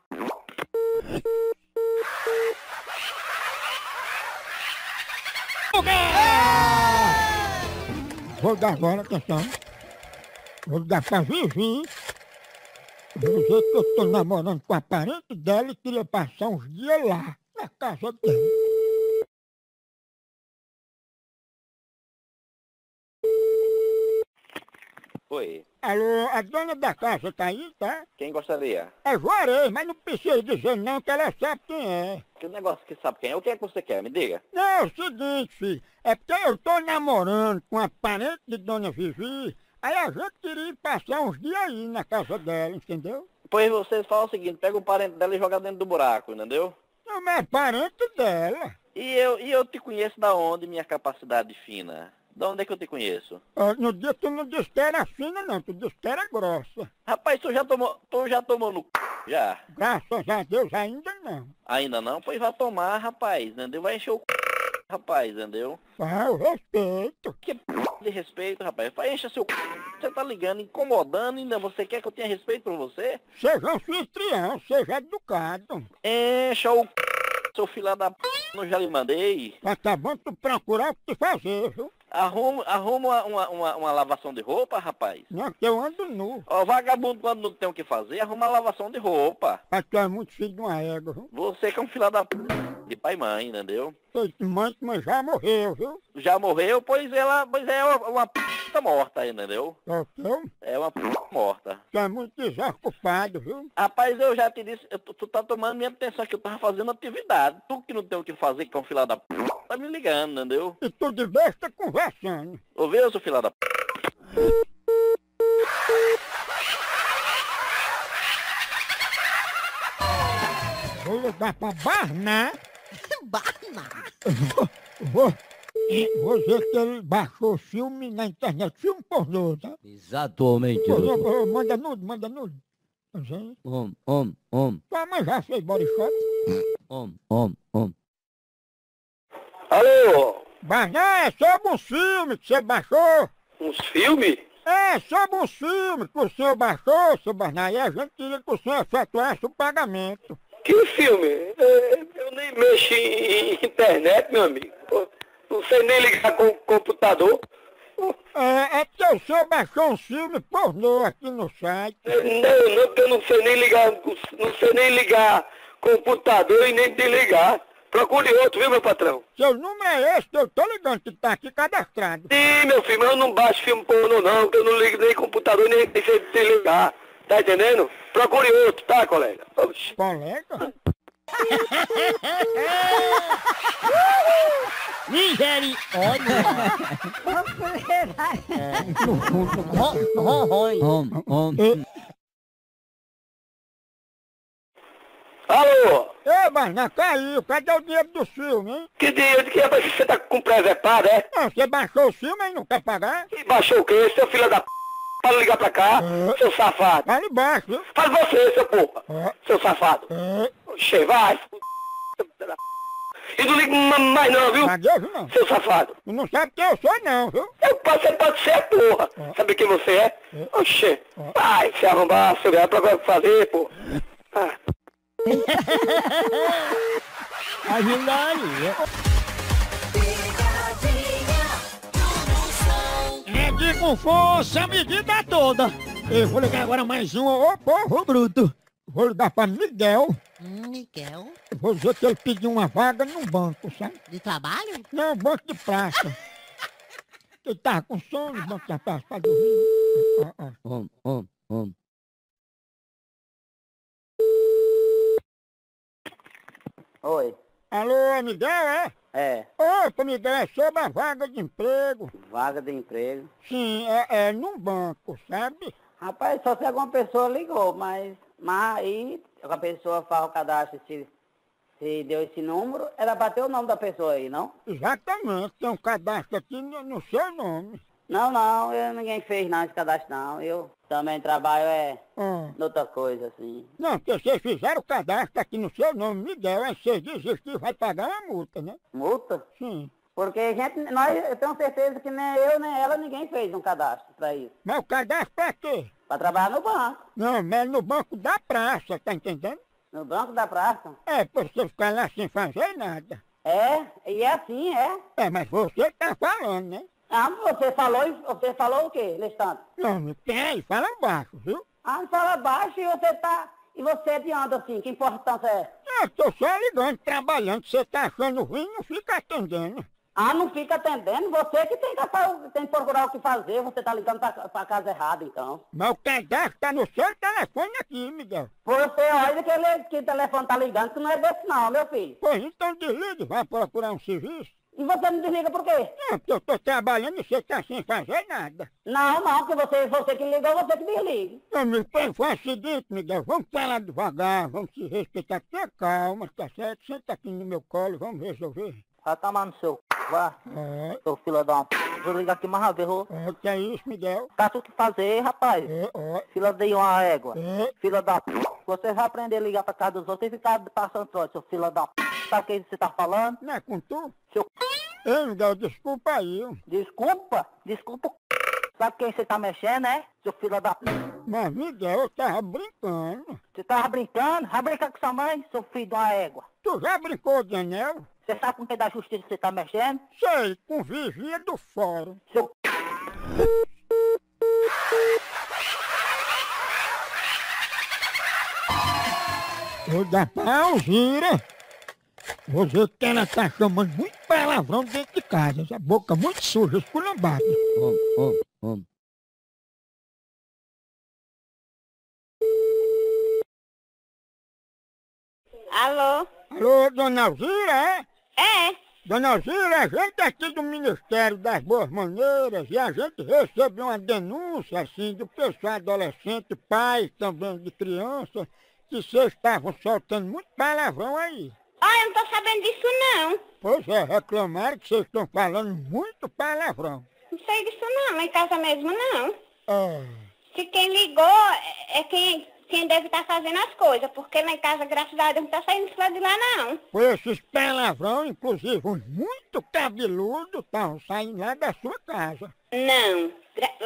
Vou dar agora, atenção. Vou dar pra Vivi. Vou dizer que eu tô namorando com a parente dela e queria passar uns dias lá, na casa dela. Oi, Alô, a dona da casa tá aí, tá? quem gostaria? É Juarez, mas não precisa dizer não, que ela sabe quem é. Que negócio que sabe quem é? O que é que você quer? Me diga. Não, é o seguinte, filho. É porque eu tô namorando com a parente de Dona Vivi. Aí a gente queria ir passar uns dias aí na casa dela, entendeu? Pois você fala o seguinte, pega o parente dela e joga dentro do buraco, entendeu? Não, mas é parente dela. E eu, e eu te conheço da onde, minha capacidade fina? Da onde é que eu te conheço? Ó, No dia tu não disse que era fina, não. Tu disse que era grossa. Rapaz, tu já tomou, tu já tomou no c... já? Graças a Deus, ainda não. Ainda não? Pois vai tomar, rapaz, entendeu? Vai encher o c... rapaz, entendeu? Ah, eu respeito. Que p... de respeito, rapaz. Vai encher seu c... Você tá ligando, incomodando, ainda você quer que eu tenha respeito por você? Seja anfitrião, seja educado. Encha o c... seu filho da p... Eu já lhe mandei. Mas tá bom tu procurar o que fazer, viu? Arruma, arruma uma, uma, uma lavação de roupa, rapaz. Não, que eu ando nu. Ó, vagabundo quando não tem o que fazer, arruma uma lavação de roupa. Mas tu é muito filho de uma égua, viu? Você que é um filho da p... de pai e mãe, entendeu? Que mãe, mas já morreu, viu? Já morreu, pois ela, pois é uma, uma p... morta, entendeu? Entendeu? É uma p... morta. Tu é muito desocupado, viu? Rapaz, eu já te disse, eu- tu, tu tá tomando minha atenção que eu tava fazendo atividade. Tu que não tem o que fazer, que é um filho da p... tá me ligando, entendeu? E tu de besta conversando. Ouviu, seu filho da p... Vou ligar pra Barná. Barna. Vou, vou dizer que ele baixou filme na internet, filme pornô, tá? Exatamente, Manda nude, manda nude. Om, om, om, Tua mãe já fez body shop? om, om, om. Alô, Barná, é sobre um filme que você baixou. uns filmes? É, sobre um filme que o senhor baixou, seu Barná, e a gente queria que o senhor efetuasse o pagamento. Que filme? É, Eu nem mexo em internet, meu amigo. Pô, Não sei nem ligar com o computador. É, é porque o senhor baixou um filme pornô aqui no site. Não, não, porque eu não sei nem ligar, não sei nem ligar computador e nem desligar. Procure outro, viu, meu patrão? Seu número é esse eu tô ligando, que tá aqui cadastrado. Sim, meu filho, mas eu não baixo filme pornô não, que eu não ligo nem computador, nem sei desligar. Tá entendendo? Procure outro, tá, colega? Oxi. Colega? Hom, Alô? Ei, mas não caiu, cadê o dinheiro do filme, hein? Que dinheiro que é pra você tá com preservado, é? Ah, você baixou o filme e não quer pagar? E baixou o quê? Seu filho da p... Para ligar pra cá, seu safado. Fala embaixo, viu? Faz você, seu porra. Seu safado. É. Vai. E não liga mais não, viu? Adeus, não. Seu safado. Não sabe quem eu sou não, viu? Eu, você pode ser porra. Sabe quem você é? Oxê. Vai se arrombar, seu gato, pra fazer, pô. Ah. É de com força a medida toda. Eu vou ligar agora mais um, ô povo bruto. Vou ligar pra Miguel. Miguel. Vou dizer que ele pediu uma vaga num banco, sabe? De trabalho? Não, banco de praça. Ele tava com sono, banco de praça, pra dormir. Ó, ó. hom, hom, hom. Oi. Alô, Miguel, é? É, Ô, Miguel, é sobre a vaga de emprego. vaga de emprego. Sim, é, é num banco, sabe? Rapaz, só se alguma pessoa ligou, mas, mas aí a pessoa faz o cadastro, se, se deu esse número, era pra ter o nome da pessoa aí, não? Exatamente, tem um cadastro aqui no, no seu nome. Não, não, eu, ninguém fez não esse cadastro não. Eu também trabalho é Ah. noutra coisa, assim. Não, porque vocês fizeram o cadastro aqui no seu nome, Miguel, aí vocês desistir, vai pagar uma multa, né? Multa? Sim. Porque a gente, nós, eu tenho certeza que nem eu, nem ela, ninguém fez um cadastro pra isso. Mas o cadastro pra quê? Pra trabalhar no banco. Não, mas no banco da praça, tá entendendo? No banco da praça. É, pra você ficar lá sem fazer nada. É, e é assim, é. É, mas você tá falando, né? Ah, você falou, você falou o quê, nesse tanto? Não, não tem, fala baixo, viu? Ah, fala baixo e você tá, e você de onde assim, que importância é? Eu tô só ligando, trabalhando, você tá achando ruim, não fica atendendo. Ah, não fica atendendo, você que tem que, fa- tem que procurar o que fazer, você tá ligando pra, pra casa errada, então. Mas o cadastro tá no seu telefone aqui, Miguel. Você olha que, ele, que o telefone tá ligando, que não é desse não, meu filho. Pois então desligue, vai procurar um serviço. E você não desliga por quê? Não, porque eu tô trabalhando e você tá sem fazer nada. Não, não, que você, você que ligou, você que desliga. Não, me põe, foi o seguinte, Miguel, vamos falar devagar, vamos se respeitar, tenha calma, tá certo? Senta aqui no meu colo, vamos resolver. Vai tomar no seu c... vá, É, seu filho da uma p... Vou ligar aqui mais uma vez, ô. é, que é isso, Miguel? Tá tudo que fazer, rapaz. É, ó, Fila de uma égua. é, Fila da p... Você vai aprender a ligar pra casa dos outros e ficar passando trote, seu fila da p... Sabe o que você tá falando? não é com tu? Seu Ei, Miguel, desculpa aí. Desculpa, desculpa. Sabe quem você tá mexendo, é? Seu filho da p... mas Miguel, eu tava brincando. Você tava brincando? Vai brincar com sua mãe, seu filho de uma égua. Tu já brincou de anel? Você sabe com quem da justiça você tá mexendo? Sei, com vigia do fórum. Seu... Vou dar pausa. Vou dizer que ela tá chamando muito palavrão dentro de casa. Essa boca muito suja, esculambada. Hom, hom, hom. Alô? Alô, dona Alzira, é? É? Dona Alzira, a gente é aqui do Ministério das Boas Maneiras e a gente recebeu uma denúncia, assim, do pessoal adolescente, pais também de criança, que vocês estavam soltando muito palavrão aí. Ah, eu não tô sabendo disso não. Pois é, reclamaram que vocês estão falando muito palavrão. Não sei disso não, lá em casa mesmo não. É, Se quem ligou é quem, quem deve estar fazendo as coisas, porque lá em casa, graças a Deus, não tá saindo isso lá de lá não. foi esses palavrão, inclusive uns muito cabeludos, estavam saindo lá da sua casa. Não,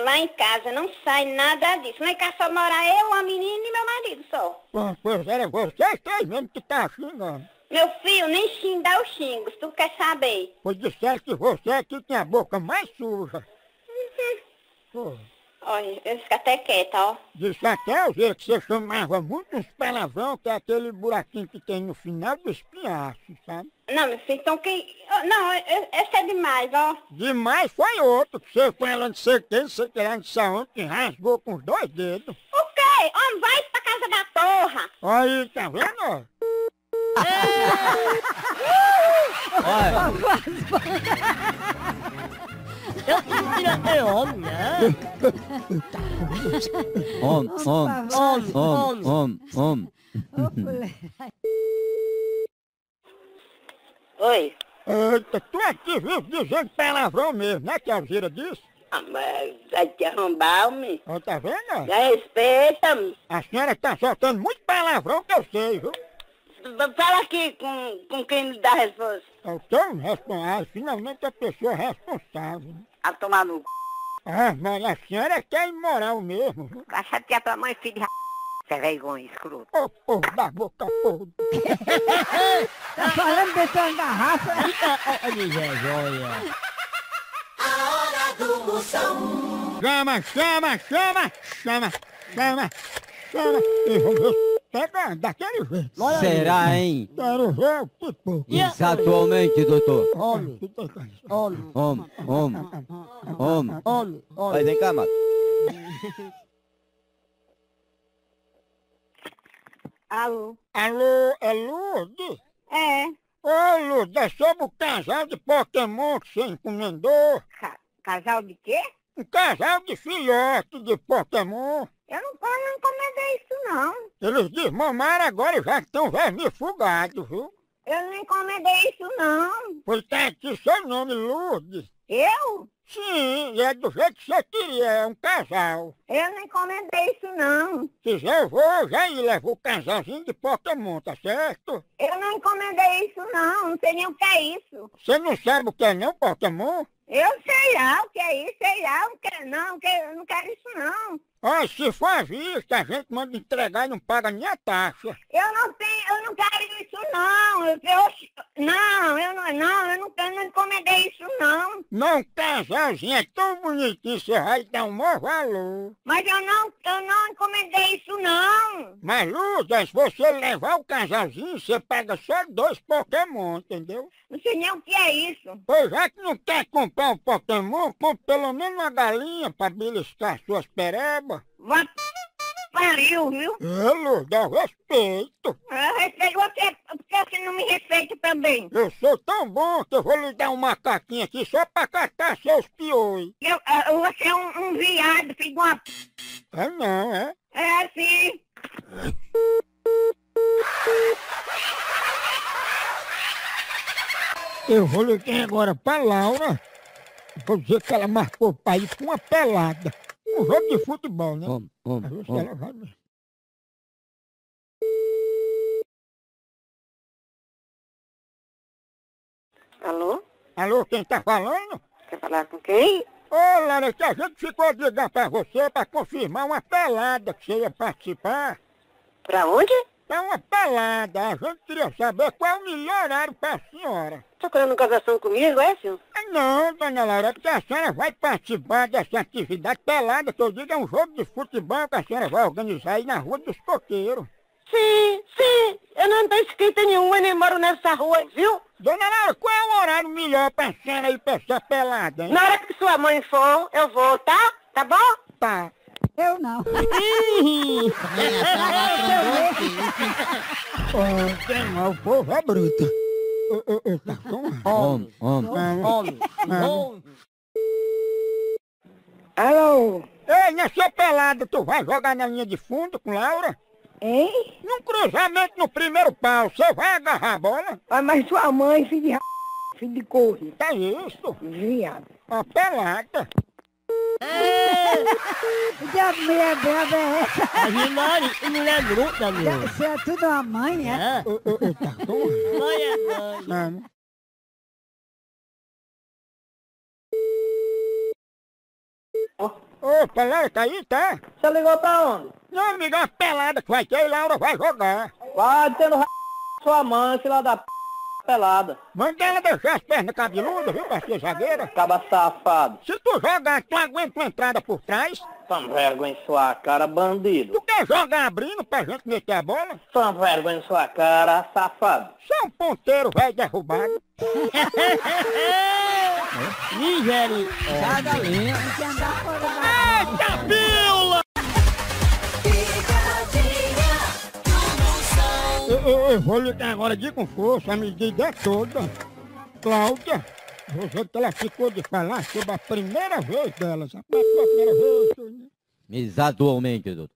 lá em casa não sai nada disso. Lá em casa só mora eu, a menina e meu marido só. Pô, Pois era vocês três mesmo que tá xingando. Meu filho, nem xinga o xingo, se tu quer saber. Pois disseram que você aqui tem a boca mais suja. Pô, Olha, eu fico até quieta, ó. Disse até o jeito que você chamava muito uns palavrão, que é aquele buraquinho que tem no final do espinhaço, sabe? Não, meu filho, então quem... Não, e- esse é demais, ó. Demais foi outro, que você com ela não sei o que, não sei que lá, não sei aonde, que rasgou com os dois dedos. O quê? Homem, vai pra casa da porra. Olha aí, tá vendo? ó? Homem, homem, Homem, homem, homem, homem. Oi. Eita, tu aqui vive dizendo palavrão mesmo, né, que a Alzira disse? Ah, mas vai te arrombar, homem. Ó, tá vendo? ó? Respeita-me. A senhora tá soltando muito palavrão que eu sei, viu? Fala aqui com, com quem lhe dá a resposta. Eu sou um responsável, finalmente a pessoa responsável. A tomar no c... Ah, mas a senhora é que é imoral mesmo, viu? Vai chatear tua mãe, filho de ra... Você é vergonha, escroto. Ô, porra da boca podre. Tá falando de tua garrafa? Olha, vergonha. A hora do Moção. Chama, chama, chama, chama, chama, chama. E vamos pega daquele jeito. Será, hein? Quero ver o pipoco. Exatamente, doutor. Olha, olha, Homem, homem, homem. olha, olha. Vai, vem cá, Mato. Alô? Alô, é Lourdes? É. Ô, Lourdes, é sobre o casal de Pokémon que você encomendou. Ca- casal de quê? Um casal de filhote de Pokémon. Eu não, eu não encomendei isso, não. Eles desmamaram agora e já estão vermifugados, viu? Eu não encomendei isso, não. Pois tá aqui seu nome, Lourdes. Eu? Sim, e é do jeito que você queria, é um casal. Eu não encomendei isso, não. Se quiser, eu vou já ir levar o casalzinho de Pokémon, tá certo? Eu não encomendei isso, não. Não sei nem o que é isso. Você não sabe o que é não, Pokémon? Eu sei lá o que é isso, sei lá o que é não, que eu não quero isso, não. Ó, se for à vista, a gente manda entregar e não paga nem a taxa. Eu não tenho, eu não quero isso, não. Eu, eu- não, eu não, não, eu não, eu não encomendei isso, não. Não, casalzinho é tão bonitinho, você vai dar um maior valor. Mas eu não, eu não encomendei isso, não. Mas, Lourdes, se você levar o casalzinho, você pega só dois Pokémon, entendeu? Não sei nem o que é isso. Pois já que não quer comprar um Pokémon, compre pelo menos uma galinha pra beliscar suas perebas. Vá pariu, viu? É, Lourdes, dá respeito. Eu respeito você, porque você não me respeita também. Eu sou tão bom que eu vou lhe dar um macaquinho aqui só pra catar seus piões. Eu, você é um, um viado, filho de uma... É não, é? É, sim. Eu vou ligar agora pra Laura. Vou dizer que ela marcou pra ir com uma pelada. Um jogo de futebol, né? Homem, homem, ela vai mesmo. Alô? Alô, quem tá falando? Quer falar com quem? Ô, Laura, que a gente ficou de ligar pra você pra confirmar uma pelada que você ia participar. Pra onde? É uma pelada. A gente queria saber qual é o melhor horário pra senhora. Tá querendo casação comigo, é, senhor? Ah, Não, dona Laura, é porque a senhora vai participar dessa atividade pelada, que eu digo é um jogo de futebol que a senhora vai organizar aí na Rua dos Coqueiros. Sim, sim. Eu não tô inscrita nenhuma, nem moro nessa rua, viu? Dona Laura, qual é o horário melhor pra senhora ir pra essa pelada, hein? Na hora que sua mãe for, eu vou, tá? Tá bom? Tá. Eu não. Mal, o povo é bruto. Ô, ô, ô, tá com Homem, homem. Homem. Alô? Ei, nessa pelada, tu vai jogar na linha de fundo com Laura? Hein? Num cruzamento no primeiro pau, você vai agarrar a bola? Ah, mas sua mãe, filho de ra... filho de corno. Tá isso? Viado. Uma pelada. Que mulher brava é essa? A Ginari, mulher bruta, meu. Você é tudo uma mãe, é? É. Ô, ô, ô, tá com Mãe é mãe. Não. Opa, Laura, tá aí, tá? Você ligou pra onde? Não, amiga, é uma pelada que vai ter e Laura vai jogar. Vai tendo ra... sua mãe, filha da p... pelada. Manda ela deixar as pernas cabeludas, viu, ser zagueira. Acaba safado. Se tu jogar, tu aguenta uma entrada por trás. Toma vergonha em sua cara, bandido. Tu quer jogar abrindo pra gente meter a bola? Toma vergonha em sua cara, safado. Você é um ponteiro velho derrubado. Nigéria. Sai da linha. Eita, pila! Eu, eu- vou ligar agora de com força, a medida é toda. Cláudia, você que ela ficou de falar sobre a primeira vez dela. Sabe qual foi a primeira vez? né? Exatamente, doutor.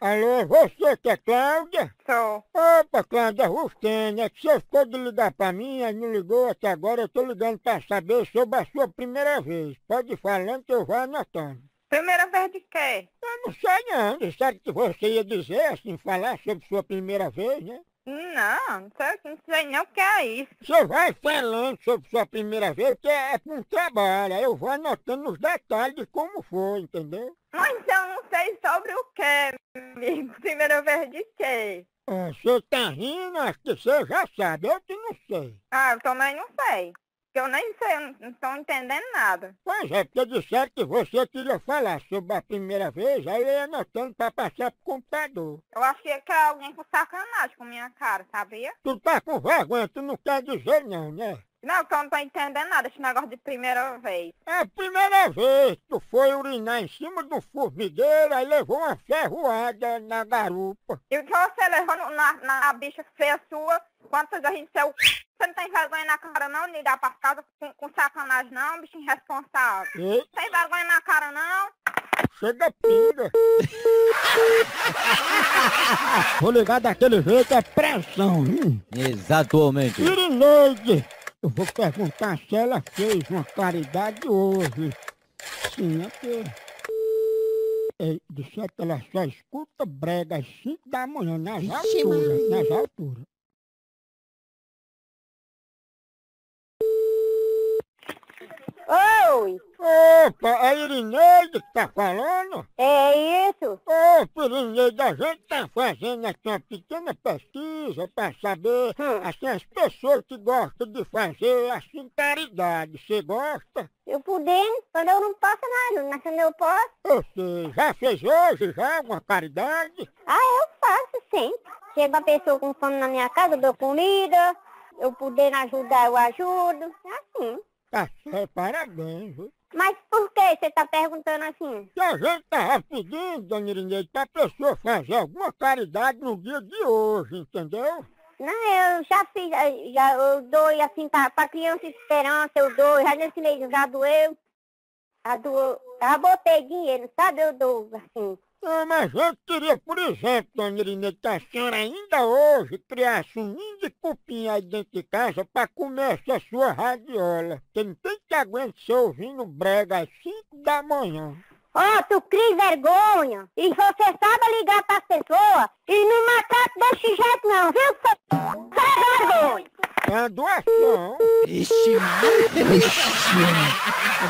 Alô, você que é Cláudia? Sou. Opa, Cláudia Rustene, é que você ficou de ligar pra mim, aí não ligou até agora, eu tô ligando pra saber sobre a sua primeira vez. Pode ir falando que eu vou anotando. Primeira vez de quê? Eu não sei não, disseram que você ia dizer, assim, falar sobre sua primeira vez, né? Não, não sei, não sei nem o que é isso. Você vai falando sobre sua primeira vez, que é, pra um trabalho, aí eu vou anotando os detalhes de como foi, entendeu? Mas eu não sei sobre o que, amigo. Primeira vez de quê? Ah, Você tá rindo, acho que você já sabe, eu que não sei. Ah, eu também não sei. Porque eu nem sei, eu não, tô entendendo nada. Pois é, porque disseram que você queria falar sobre a primeira vez, aí eu ia anotando pra passar pro computador. Eu achei que era alguém com sacanagem com minha cara, sabia? Tu tá com vergonha, tu não quer dizer não, né? Não, que eu não tô entendendo nada esse negócio de primeira vez. É a primeira vez que tu foi urinar em cima um formigueiro, aí levou uma ferroada na garupa. E o que você levou no- na, na bicha feia sua, quantas a gente saiu... Você não tem vergonha na cara não, de ligar pra casa com, com sacanagem não, bicho irresponsável. Ei, Tem vergonha na cara não? chega pinga. Vou ligar daquele jeito, é pressão, hein? Exatamente. Irineide, eu vou perguntar se ela fez uma caridade hoje. Sim, é que... É, disseram que ela só escuta brega às 5 da manhã, nas alturas, nas alturas. Oi, Opa, é a Irineide que tá falando? é isso? Ô, Irineide, a gente tá fazendo aqui uma pequena pesquisa pra saber, Hum. assim, as pessoas que gostam de fazer, assim, caridade. Você gosta? Eu podendo, quando eu não posso nada, mas quando eu posso, Você já fez hoje já alguma caridade? ah, eu faço sempre. Chega uma pessoa com fome na minha casa, eu dou comida, eu podendo ajudar, eu ajudo, é assim. Tá parabéns, viu? Mas por que você tá perguntando assim? Que a gente tava pedindo, dona Irineide, pra pessoa fazer alguma caridade no dia de hoje, entendeu? Não, eu já fiz, eh, já eu dou assim pra, pra criança esperança, eu dou, já nesse mês já doeu. Já doou, já botei dinheiro, sabe? Eu dou, assim. Ah, mas gente queria, por exemplo, dona Irineide, que a senhora ainda hoje criasse um ninho de cupim aí dentro de casa pra comer essa sua radiola. Porque não tem que aguentar você ouvindo brega às 5 da manhã. Ó, tu cria vergonha. E você sabe ligar pras pessoas e não matar desse jeito não, viu? seu- Sem vergonha. É doação. Ixi,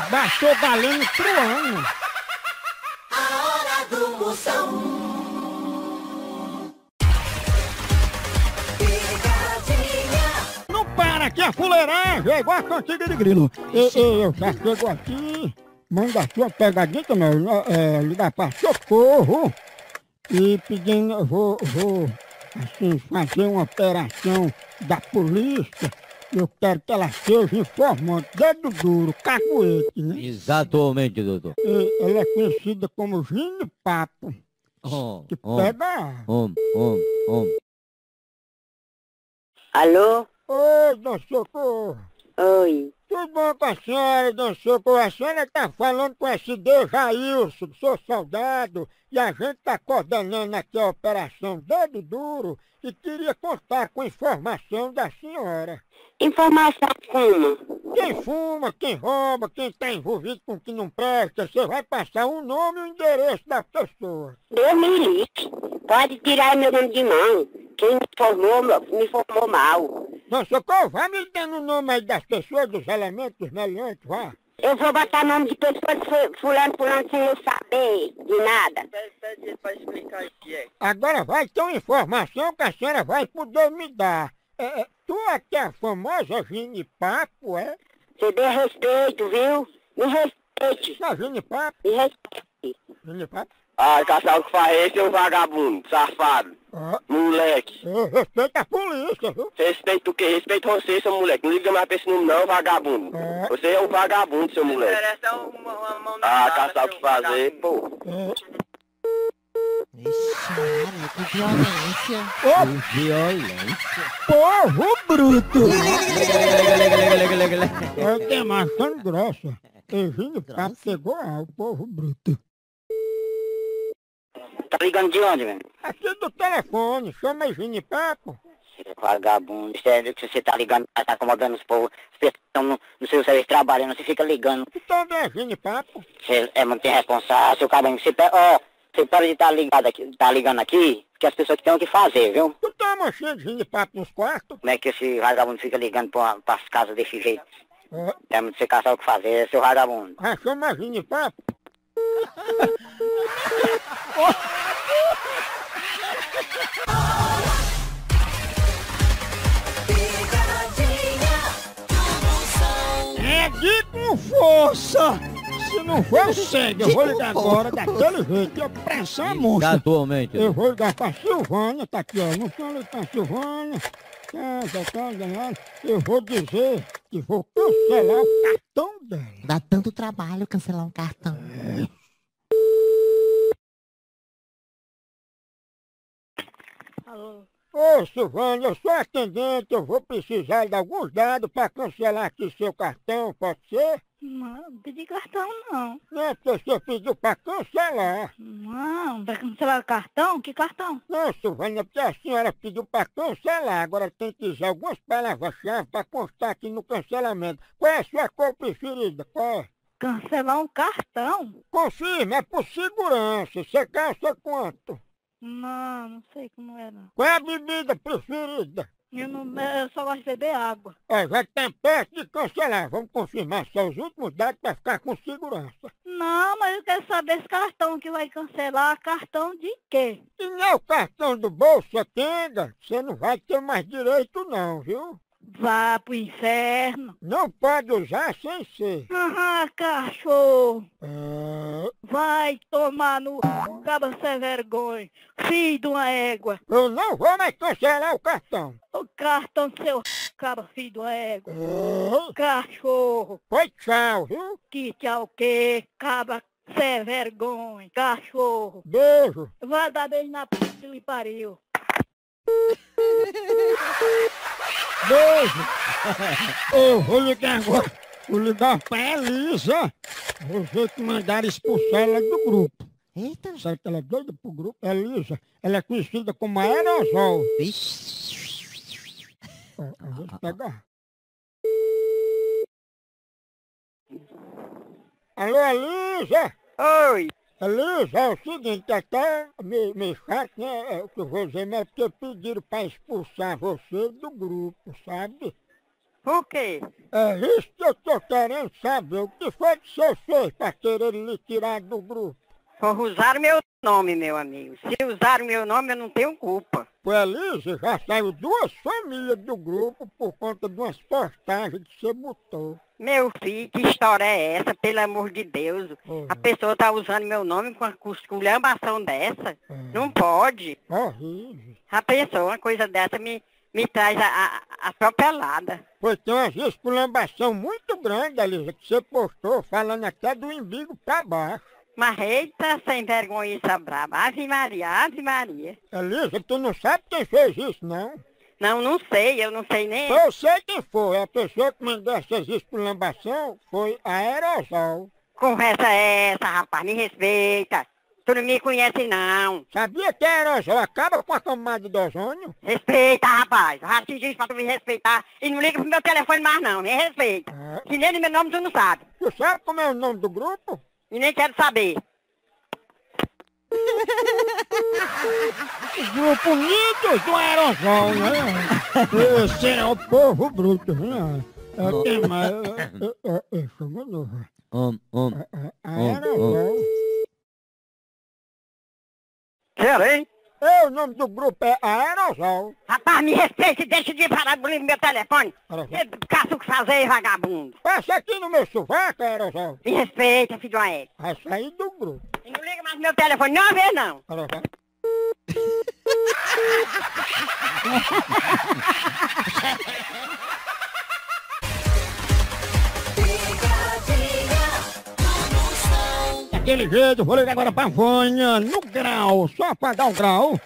Baixou galinho pro ano. Não para que a fuleiragem é igual a cantiga de grilo. E, e, eu já chego aqui, manda a sua pegadinha também, é, ligar para socorro e pedindo, eu vou, vou assim, fazer uma operação da polícia. Eu quero que ela seja informante, dedo duro, cacuete, né? Exatamente, doutor. E ela é conhecida como Gine Papo, Om, que om, pega... om, om, om. Alô? Oi, Dona Socorro. Oi. Tudo bom com a senhora, Dona Socorro? A senhora tá falando com esse D. Jailson, sou soldado, e a gente tá coordenando aqui a operação Dedo Duro e queria contar com informação da senhora. Informação como? Quem fuma, quem rouba, quem tá envolvido com o que não presta, você vai passar o nome e o endereço da pessoa. Deus me livre. Pode tirar meu nome de mão. Quem me formou, me formou mal. Dona Socorro, vai me dando o nome aí das pessoas, dos elementos, meliantes, vá. Eu vou botar nome de pessoas fu- fulano, fulano, sem eu saber de nada. Pede ele pra explicar o que é. Agora vai ter uma informação que a senhora vai poder me dar. É, é, tu é que é a famosa Gine Papo, é? Você dê respeito, viu? Me respeite. Não, Gine Papo? Me respeite. Gine Papo? Ah, Castelo que faz esse é um vagabundo, safado, Ó, moleque. eu respeito a polícia, viu? Respeito o quê? Respeito você, seu moleque. Não liga mais pra esse nome não, vagabundo. É. Você é um vagabundo, seu moleque. Merece uma, uma mão na Ah, cara, Castelo que fazer, pô. Ixi, Maria, que violência. Que violência. Povo bruto! Legal. Eu tenho achando grossa. E Gine Papo pegou ao povo bruto. Tá ligando de onde, velho? Aqui do telefone, chama Gine Papo. Vagabundo, sério que você tá ligando, tá acomodando os povos. As pessoas estão no, no seu serviço trabalhando, você fica ligando. Então vem a Gine Papo. Você é muito irresponsável, seu cabelo. Você, pe- ó, você para de estar ligado aqui, tá ligando aqui, que as pessoas que têm o que fazer, viu? Tu tá manchando de Gine Papo nos quartos? Como é que esse vagabundo fica ligando pra, pras casas desse jeito? É. É muito você caçar o que fazer, seu vagabundo. Ah, chama a Gine Papo. É de com força! Se não for, segue. Eu vou ligar agora daquele jeito. Eu pressão a monstra. Atualmente. Eu vou ligar pra Silvânia, tá aqui, ó. Não tô ligando pra Silvânia. Tá, tá, enganado. Eu vou dizer que vou cancelar o cartão dela. Dá tanto trabalho cancelar um cartão. Alô? Ô, Silvânia, eu sou atendente, eu vou precisar de alguns dados para cancelar aqui seu cartão, pode ser? Não, não pedi cartão não. Não, porque você pediu para cancelar. Não, vai cancelar o cartão? Que cartão? Não, Silvânia, porque a senhora pediu para cancelar, agora tem que dizer algumas palavras-chave para constar aqui no cancelamento. Qual é a sua cor preferida? Qual é? Cancelar um cartão? Confirma, é por segurança. Você calça quanto? Não, não sei como é não. Qual é a bebida preferida? Eu, não, eu só gosto de beber água. É, já tá perto de cancelar. Vamos confirmar só os últimos dados para ficar com segurança. Não, mas eu quero saber esse cartão que vai cancelar. Cartão de quê? E não é o cartão do bolso, atenda. Você não vai ter mais direito não, viu? Vá pro inferno. Não pode usar sem ser. Ah, cachorro. É, Vai tomar no caba sem vergonha. Filho de uma égua. eu não vou mais cancelar o cartão. O cartão do seu caba filho de uma égua. É, Cachorro. foi tchau, viu? Que tchau o quê? Caba sem vergonha. Cachorro. Beijo. Vai dar beijo na p que lhe pariu. Beijo. Eu vou ligar agora. Vou ligar pra Elisa. Vou ver que mandaram expulsar ela do grupo. Eita. Sabe que ela é doida pro grupo? Elisa. Ela é conhecida como aerosol. Vixe. Ó, eu vou te pegar. Alô, Elisa? Oi. Elisa, é o seguinte, até me, me chato, né? É o que eu vou dizer, mas é porque pediram pra expulsar você do grupo, sabe? Por quê? É isso que eu tô querendo saber. O que foi que você fez pra querer lhe tirar do grupo? Por usar meu nome, meu amigo. Se usar o meu nome, eu não tenho culpa. O Elisa já saiu duas famílias do grupo por conta de umas postagens que você botou. Meu filho, que história é essa, pelo amor de Deus? Uhum. A pessoa tá usando meu nome com uma esculhambação dessa? Uhum. Não pode. Horrível. A pessoa, uma coisa dessa, me, me traz a, a, atropelada. Foi ter uma esculambação muito grande, Elisa, que você postou, falando até do umbigo pra baixo. Mas eita, sem vergonha essa braba. Ave Maria, Ave Maria. Elisa, tu não sabe quem fez isso, não? Não, não sei, eu não sei nem... Eu sei quem foi. A pessoa que mandou essas esculambação foi a Aerosol. Conversa é essa, rapaz? Me respeita. Tu não me conhece, não. Sabia que a Aerosol acaba com a camada de ozônio? Respeita, rapaz. Te disse pra tu me respeitar. E não liga pro meu telefone mais, não. Me respeita. É. Que nem meu nome tu não sabe. Tu sabe como é o nome do grupo? E nem quero saber. Grupo Unidos do Aerosol, né? Esse é o povo bruto, né? Eu tenho mais. muito novo. Om, om, Aerosol. Quero, hein? É, o nome do grupo é Aerosol. Rapaz, me respeite e deixa de parar de meu telefone. Você caça o que fazer, vagabundo. Passa aqui no meu sovaco, Aerosol. Me respeita, filho égua. Vai sair do grupo. E não liga mais meu telefone, não vez não. Aerosol. Daquele jeito, vou ligar agora pra Vânia, no grau, só dar um grau.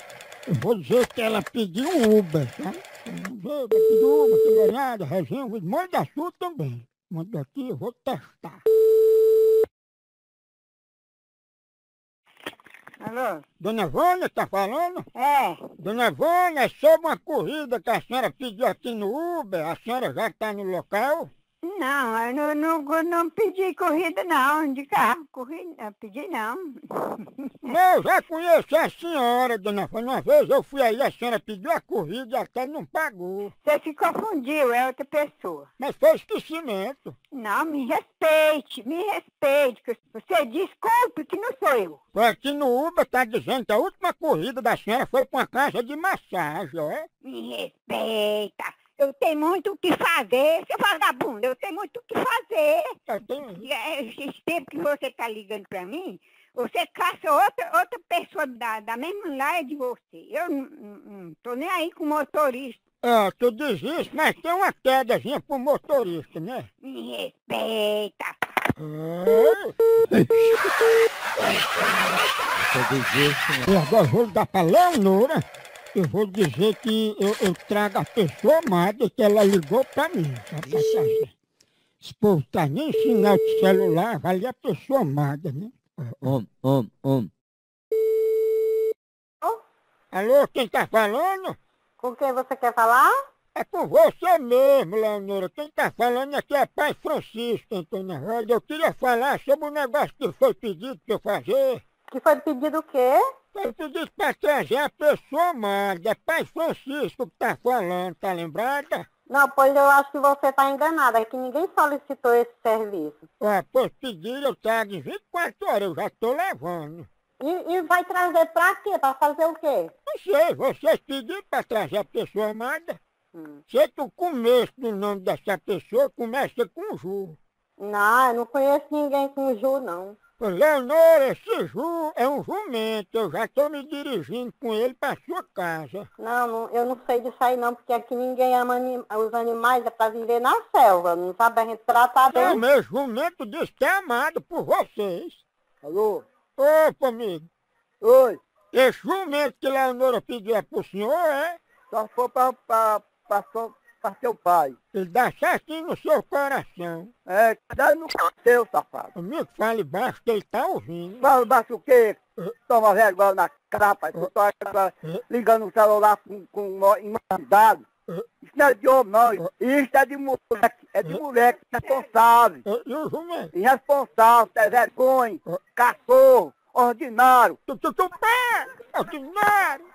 Eu vou dizer que ela pediu um Uber, tá? Pediu Uber, que ganhada, resenha, manda sua também. Manda aqui, eu vou testar. Alô? Dona Vânia tá falando? É. Dona Vânia, é sobre uma corrida que a senhora pediu aqui no Uber, a senhora já tá no local? Não, eu não, não, não pedi corrida não, de carro. Corrida, eu pedi não. Não, eu já conheço a senhora, dona Vânia. Uma vez eu fui aí, a senhora pediu a corrida e até não pagou. Você se confundiu, é outra pessoa. Mas foi esquecimento. Não, me respeite, me respeite. que Você desculpe que não sou eu. Foi aqui no Uber, tá dizendo que a última corrida da senhora foi pra uma casa de massagem, ó. Me respeita. Eu tenho muito o que fazer, seu vagabundo. Eu tenho muito o que fazer. E, é, Esse tempo que você tá ligando pra mim, você caça outra, outra pessoa da, da mesma laia de você. Eu não- tô nem aí com motorista. É, tu diz isso, mas tem uma quedazinha pro motorista, né? Me respeita. E agora eu vou dar pra Leonora. Eu vou dizer que eu, eu trago a pessoa amada que ela ligou pra mim. Trazer. Esse povo tá nem em sinal de celular, vale a pessoa amada, né? om, om, om. Alô, quem tá falando? Com quem você quer falar? É com você mesmo, Leonora. Quem tá falando aqui é Pai Francisco, Antônio Roda. Eu queria falar sobre o negócio que foi pedido pra eu fazer. Que foi pedido o quê? Foi pedido pra trazer a pessoa amada. É Pai Francisco que tá falando, tá lembrada? Não, pois eu acho que você está enganada, é que ninguém solicitou esse serviço. Ah, pois pediram, eu trago em 24 horas, eu já tô levando. E, e vai trazer pra quê? Pra fazer o quê? Não sei, vocês pediram pra trazer a pessoa amada? Sei que o começo do nome dessa pessoa começa com Ju. Não, eu não conheço ninguém com Ju, não. Leonora, esse Ju é um jumento, eu já tô me dirigindo com ele pra sua casa. Não, não, eu não sei disso aí não, porque aqui ninguém ama anim- os animais, é pra viver na selva, não sabe a gente tratar Não, bem. meu jumento diz que é amado por vocês. Alô? Opa, amigo. Oi. Esse jumento que Leonora pediu é pro senhor, é? Só se for pra, pra, pra, pra seu pai. Ele dá certinho no seu coração. É, dá no seu, safado. Amigo, fale baixo que ele tá ouvindo. Fala baixo o quê? Toma vergonha na capa, tu tá ligando o celular com, com imaginado. Isso não é de homem, não. Isso é de moleque. É de moleque jumento? Irresponsável, é vergonha, cachorro, ordinário. Ordinário!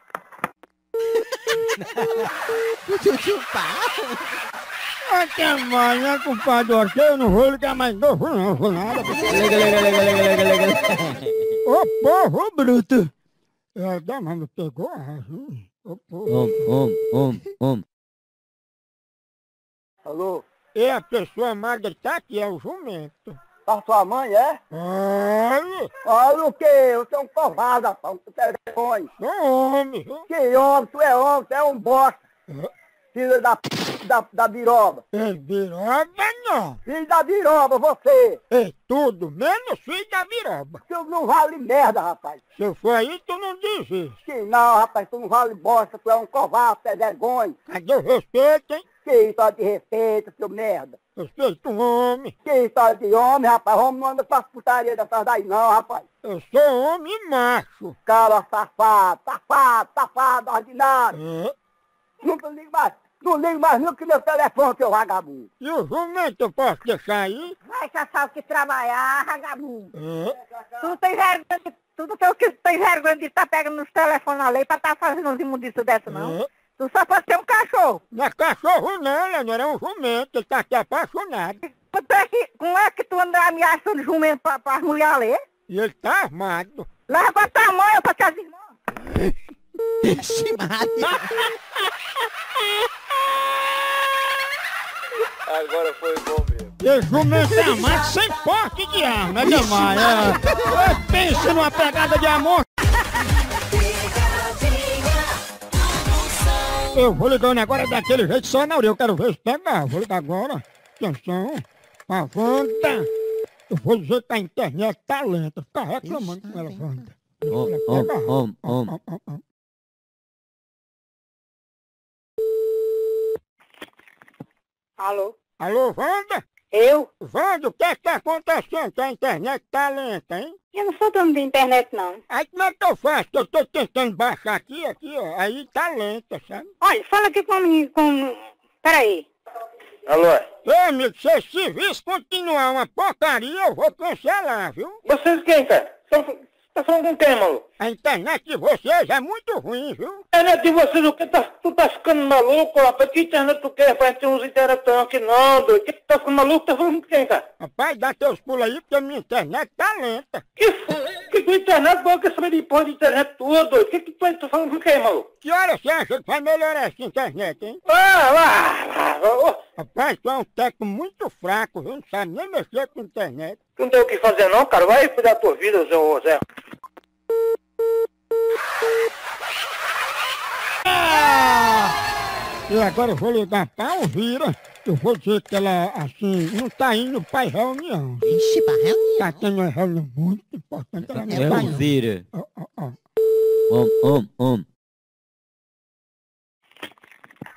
Até amanhã, compadre, ok? Eu não vou ligar mais novo, não, vou nada. Liga, liga, liga, liga, liga, liga. Ô povo bruto! É, dá, mas me pegou a razão. Ô povo. Om, om, om, om. Alô? E a pessoa amada tá aqui, é o jumento. A sua mãe, é? Olha! Olha o quê? Você é um covarde, rapaz. Tu é vergonha. Sou homem? Que homem? Tu é homem, tu é um bosta. Filho da p... da, da biroba. Ei, biroba não. Filho da biroba, você. Ei, tudo, menos filho da biroba. Tu não vale merda, rapaz. Se eu for aí, tu não diz isso. Que não, rapaz, tu não vale bosta, tu é um covarde, tu é vergonha. Cadê o respeito, hein? Que história de respeito, seu merda. Respeito um homem. Que história de homem, rapaz. Homem não anda com as putaria dessas daí não, rapaz. Eu sou homem macho. Cara safado, safado, safado, ordinário. É. Nunca ligo mais. Não ligo mais nunca que meu telefone, seu vagabundo. E o jumento eu posso deixar aí? Vai caçar o que trabalhar, vagabundo. É. Tu não tem vergonha, de- tu não tem que tem vergonha de estar pegando nos telefones ali pra estar fazendo uns imundiços dessa, não. É. Tu só pode ser um cachorro. Não é cachorro não, Leonor, é um jumento, ele tá aqui apaixonado. Tu é que- Como é que tu anda ameaçando jumento pra, pra mulher ler? E ele tá armado. Leva pra tua mãe ou pra tuas irmãs. Maria. Agora foi bom mesmo. E jumento é armado sem porte de arma, é demais. É. Pense numa pegada de amor. Eu vou ligando agora daquele jeito só na orelha, eu quero ver se pegar. Vou ligar agora. Atenção. A Wanda. Eu vou dizer que a internet tá lenta. Fica reclamando com ela, Wanda. Pega. om. Alô? Alô, Wanda? Eu? Wanda, o que é que tá acontecendo? Que a internet tá lenta, hein? Eu não sou dono de internet, não. Aí como é que eu faço? Eu tô tentando baixar aqui, aqui, ó. Aí tá lenta, sabe? Olha, fala aqui com o menino, com... Peraí. Alô? Ei, amigo, se esse serviço continuar uma porcaria, eu vou cancelar, viu? Vocês quem, cara? Tá falando com quem, maluco? A internet de vocês é muito ruim, viu? internet de vocês, o que tá, tu tá ficando maluco, rapaz? Que internet tu quer? Rapaz, tem uns interatão aqui não, doido. Que tu tá ficando maluco? Tá falando com quem, cara? Rapaz, dá teus pulos aí, porque a minha internet tá lenta. Que, que, que internet? Qual que é saber de de internet tua, doido? Que que tu tá falando com quem, maluco? Que hora você acha que vai melhorar essa internet, hein? Ah, lá, lá, ô, Rapaz, tu é um técnico muito fraco, viu? Não sabe nem mexer com internet. Tu não tem o que fazer não, cara? Vai cuidar da tua vida, seu Zé. E agora eu vou ligar pra Alvira. Eu vou dizer que ela, assim, não tá indo pra reunião. Vixe, pra reunião. Tá tendo uma reunião muito importante. Ela não É tá indo. Elvira. Ó, ó, ó. Om, om, om.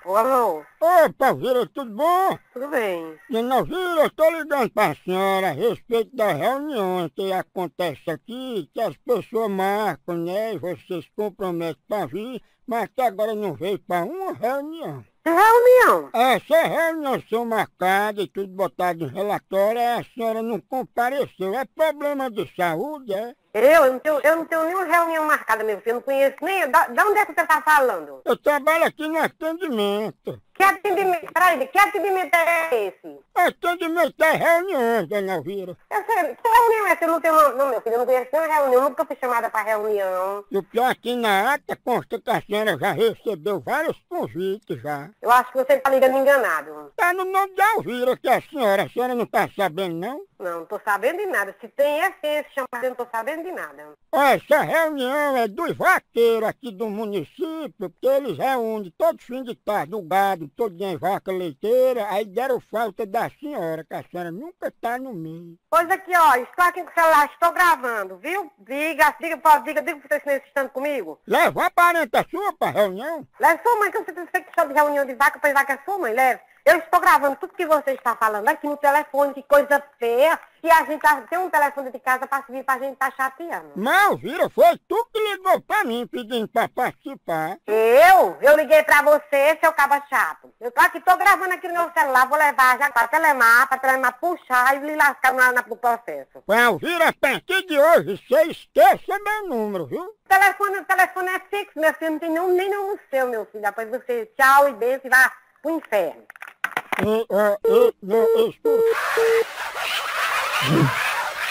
Alô? Opa, Alvira, tudo bom? Tudo bem. Dona Alvira, eu tô ligando pra senhora a respeito da reunião que acontece aqui, que as pessoas marcam, né? E vocês comprometem pra vir, mas até agora não veio pra uma reunião. Reunião? Essa reunião são marcadas e tudo botado em relatório, aí a senhora não compareceu. É problema de saúde, é? Eu? Eu não tenho, eu não tenho nenhuma reunião marcada, meu filho. Eu não conheço nem... Da, da onde é que você tá falando? Eu trabalho aqui no atendimento. Que atendimento... Peraí, que atendimento é esse? Atendimento é reunião, dona Alvira. Eu sei, que reunião é essa? Eu não tenho... Não, meu filho, eu não conheço nenhuma reunião. Nunca fui chamada pra reunião. E o pior é que na ata consta que a senhora já recebeu vários convites já. Eu acho que você tá ligando enganado. Tá no nome de Alvira que a senhora, a senhora não tá sabendo não? Não, não tô sabendo de nada. Se tem esse, chamado, eu não tô sabendo de nada. Essa reunião é dos vaqueiros aqui do município, porque eles reúnem todo fim de tarde o gado, todo em vaca leiteira, aí deram falta da senhora, que a senhora nunca tá no meio. Pois aqui, ó, estou aqui com o celular, estou gravando, viu? Diga, diga, pode, diga, diga pra você nesse instante comigo. Leva a parenta sua pra reunião? Leve sua mãe, que você tem feito de reunião de vaca, pois vaca é sua mãe, leve. Eu estou gravando tudo que você está falando aqui no telefone, que coisa feia. E a gente tá- tem um telefone de casa pra vir pra gente tá chateando. Mas Alvira, foi tu que ligou pra mim pedindo pra participar. Eu? Eu liguei pra você, seu caba chato. Eu tô aqui, tô gravando aqui no meu celular, vou levar já pra Telemar, pra Telemar puxar e lhe lascar na, na, no processo. Pra Alvira, a partir de hoje, você esqueça meu número, viu? O telefone, o telefone é fixo, meu filho, não tem nenhum, nem nenhum seu, meu filho. Depois você tchau e beijo e vá pro inferno.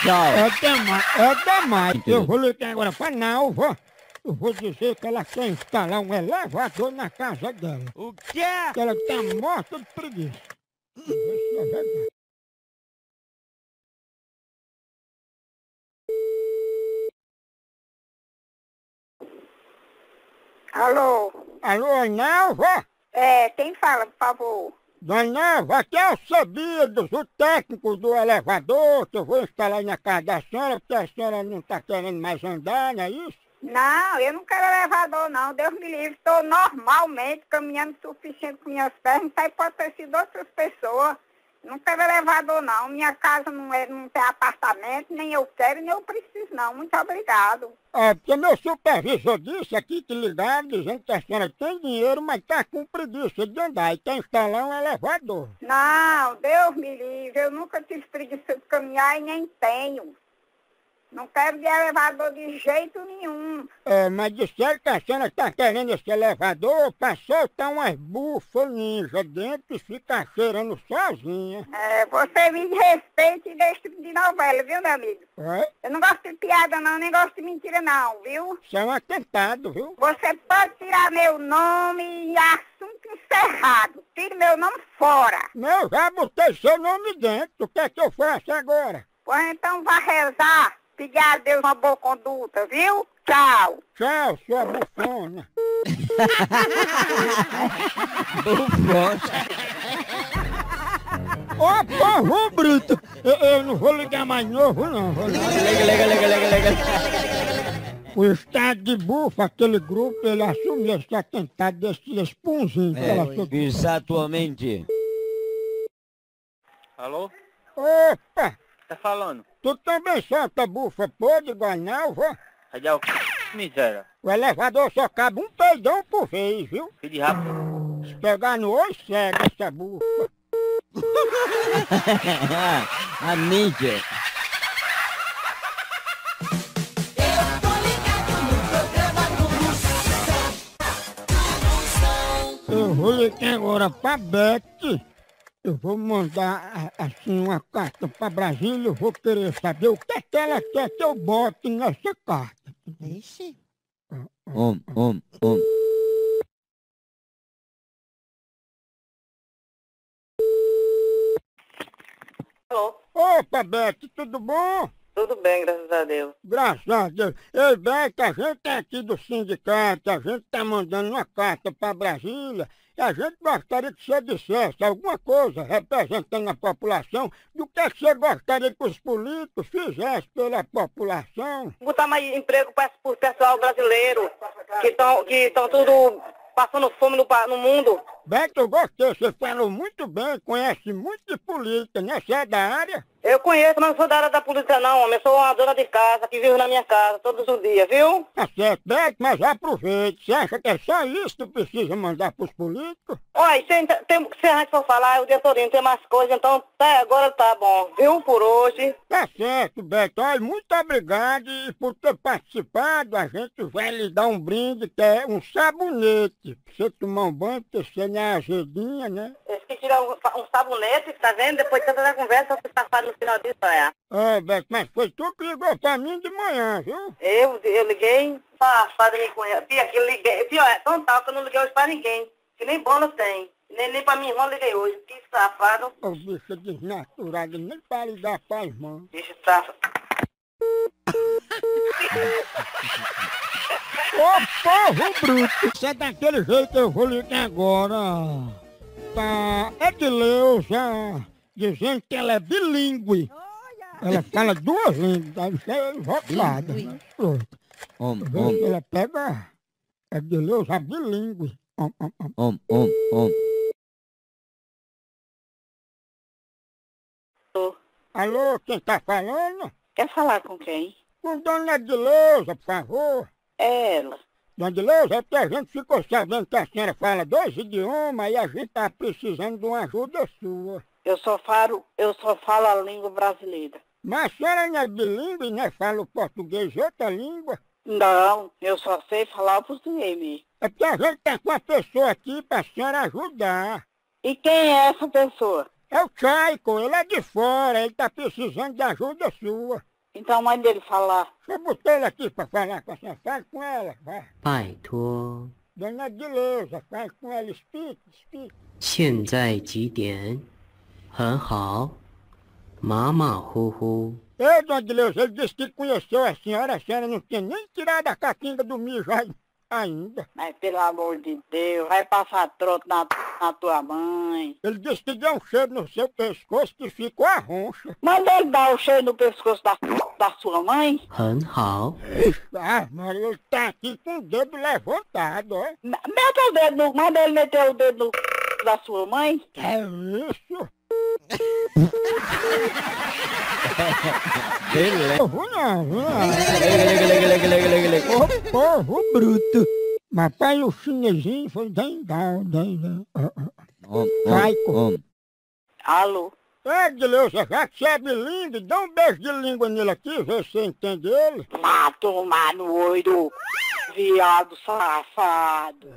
Tchau. É demais, é demais. Eu vou ligar agora pra Nalva. Eu vou dizer que ela quer instalar um elevador na casa dela. O quê? Que ela tá morta de preguiça. É. Alô? Alô, Nalva? É, quem fala, por favor? Dona Nalva, aqui é o Cebidos, o técnico do elevador, que eu vou instalar aí na casa da senhora, porque a senhora não tá querendo mais andar, não é isso? Não, eu não quero elevador, não. Deus me livre. Estou normalmente caminhando suficiente com minhas pernas. Isso aí pode ter sido outras pessoas. Não quero elevador, não. Minha casa não, é, não tem apartamento, nem eu quero, nem eu preciso, não. Muito obrigado. É, porque meu supervisor disse aqui que ligaram dizendo que a senhora tem dinheiro, mas tá com preguiça de andar e quer instalar um elevador. Não, Deus me livre. Eu nunca tive preguiça de caminhar e nem tenho. Não quero de elevador de jeito nenhum. É, mas disseram que a senhora tá querendo esse elevador pra soltar umas bufas ninja dentro e ficar cheirando sozinha. É, você me respeite e deixe de novela, viu, meu amigo? É? Eu não gosto de piada não, nem gosto de mentira não, viu? Isso é um atentado, viu? Você pode tirar meu nome e assunto encerrado. Tire meu nome fora. Não, já botei seu nome dentro. O que é que eu faço agora? Pois então vá rezar, pedir a Deus uma boa conduta, viu? Tchau. Tchau, sua bufona. Ô, povo bruto! Eu, eu não vou ligar mais novo, não. Vou ligar. Liga, liga, liga, liga, liga. O estado de bufa, aquele grupo, ele assumiu esse atentado desse espunzinho. É, exatamente. Alô? Opa! Tá falando? Tu também solta bufa podre igual não, vó? Cadê o miséria? O elevador só cabe um peidão por vez, viu? Filho de rabo. Se pegar no olho, cega essa bufa. A mídia. Eu vou ligar agora pra Beth. Eu vou mandar a- assim uma carta pra Brasília. Eu vou querer saber o que é que ela quer que eu bote nessa carta. Ixi. Om, om, om. Alô? Opa, Beth, tudo bom? Tudo bem, graças a Deus. Graças a Deus. Ei, Beto, a gente é aqui do sindicato, a gente tá mandando uma carta para Brasília a gente gostaria que você dissesse alguma coisa representando a população do que você gostaria que os políticos fizessem pela população. Botar mais emprego para o pessoal brasileiro, que estão que tudo passando fome no, no mundo. Beto, eu gostei, você falou muito bem, conhece muito de política, né? Você é da área? Eu conheço, mas não sou da área da polícia não, homem. Eu sou uma dona de casa que vive na minha casa todos os dias, viu? Tá certo, Beto, mas aproveite. Você acha que é só isso que precisa mandar pros políticos? Olha, se, tem, se a gente for falar o dia todinho, tem mais coisas, então tá, agora tá bom. Viu por hoje? Tá certo, Beto. Olha, muito obrigado e por ter participado. A gente vai lhe dar um brinde que é um sabonete. Pra você tomar um banho, porque você não é azedinha, né? Eles que tiram um, um sabonete, tá vendo? Depois de tanta conversa, você tá fazendo no final disso, olha. É, Beto, mas foi tu que ligou pra mim de manhã, viu? Eu, eu liguei, safado me conhece. Pia, que eu liguei. Pior, é tão tal que eu não liguei hoje pra ninguém. Que nem bônus tem. Nem, nem pra minha irmã eu liguei hoje. Que safado. Ô, bicho desnaturado, nem pra ligar pra irmã. Bicho safado. Ô, povo bruto! Você é daquele jeito, eu vou ligar agora. Tá Edileuza dizendo que ela é bilíngue. Ela fala duas línguas, deve ser invocada. Pronto. Om, Vê om, se ela pega Edileuza bilíngue. Om, om, om. om, om, om. Alô, quem tá falando? Quer falar com quem? Com Dona Edileuza, por favor. É ela. Dona Edileuza, é porque a gente ficou sabendo que a senhora fala dois idiomas e a gente tá precisando de uma ajuda sua. Eu só falo, eu só falo a língua brasileira. Mas a senhora não é bilíngue, né? Fala o português outra língua. Não, eu só sei falar o português mesmo. É porque a gente tá com uma pessoa aqui pra senhora ajudar. E quem é essa pessoa? É o Chaico, ele é de fora, ele tá precisando de ajuda sua. Então mande ele falar. Eu botei ele aqui pra falar com a senhora. Fale com ela, vai. 拜托， Dona Edileuza, fale com ela, speak, speak. 现在几点？很好，马马虎虎。 Ei, Dona Edileuza, ele disse que conheceu a senhora, a senhora não tinha nem tirado a caquinga do mijo ai- ainda. Mas pelo amor de Deus, vai passar troto na, na tua mãe. Ele disse que deu um cheiro no seu pescoço que ficou a roncha. Manda ele dar o cheiro no pescoço da, da sua mãe. 很好，Ah, Maria, ele tá aqui com o dedo levantado, ó. Meta o dedo manda ele meter o dedo no da sua mãe. É isso? Ele Povo. Ô bruto. Mas pai, o chinesinho foi dendão. Om, Caico. om, om. Alô? É, Dileuza, já que você é bilíngue, dá um beijo de língua nele aqui, vê se você entende ele. Vá tomar no olho, viado safado.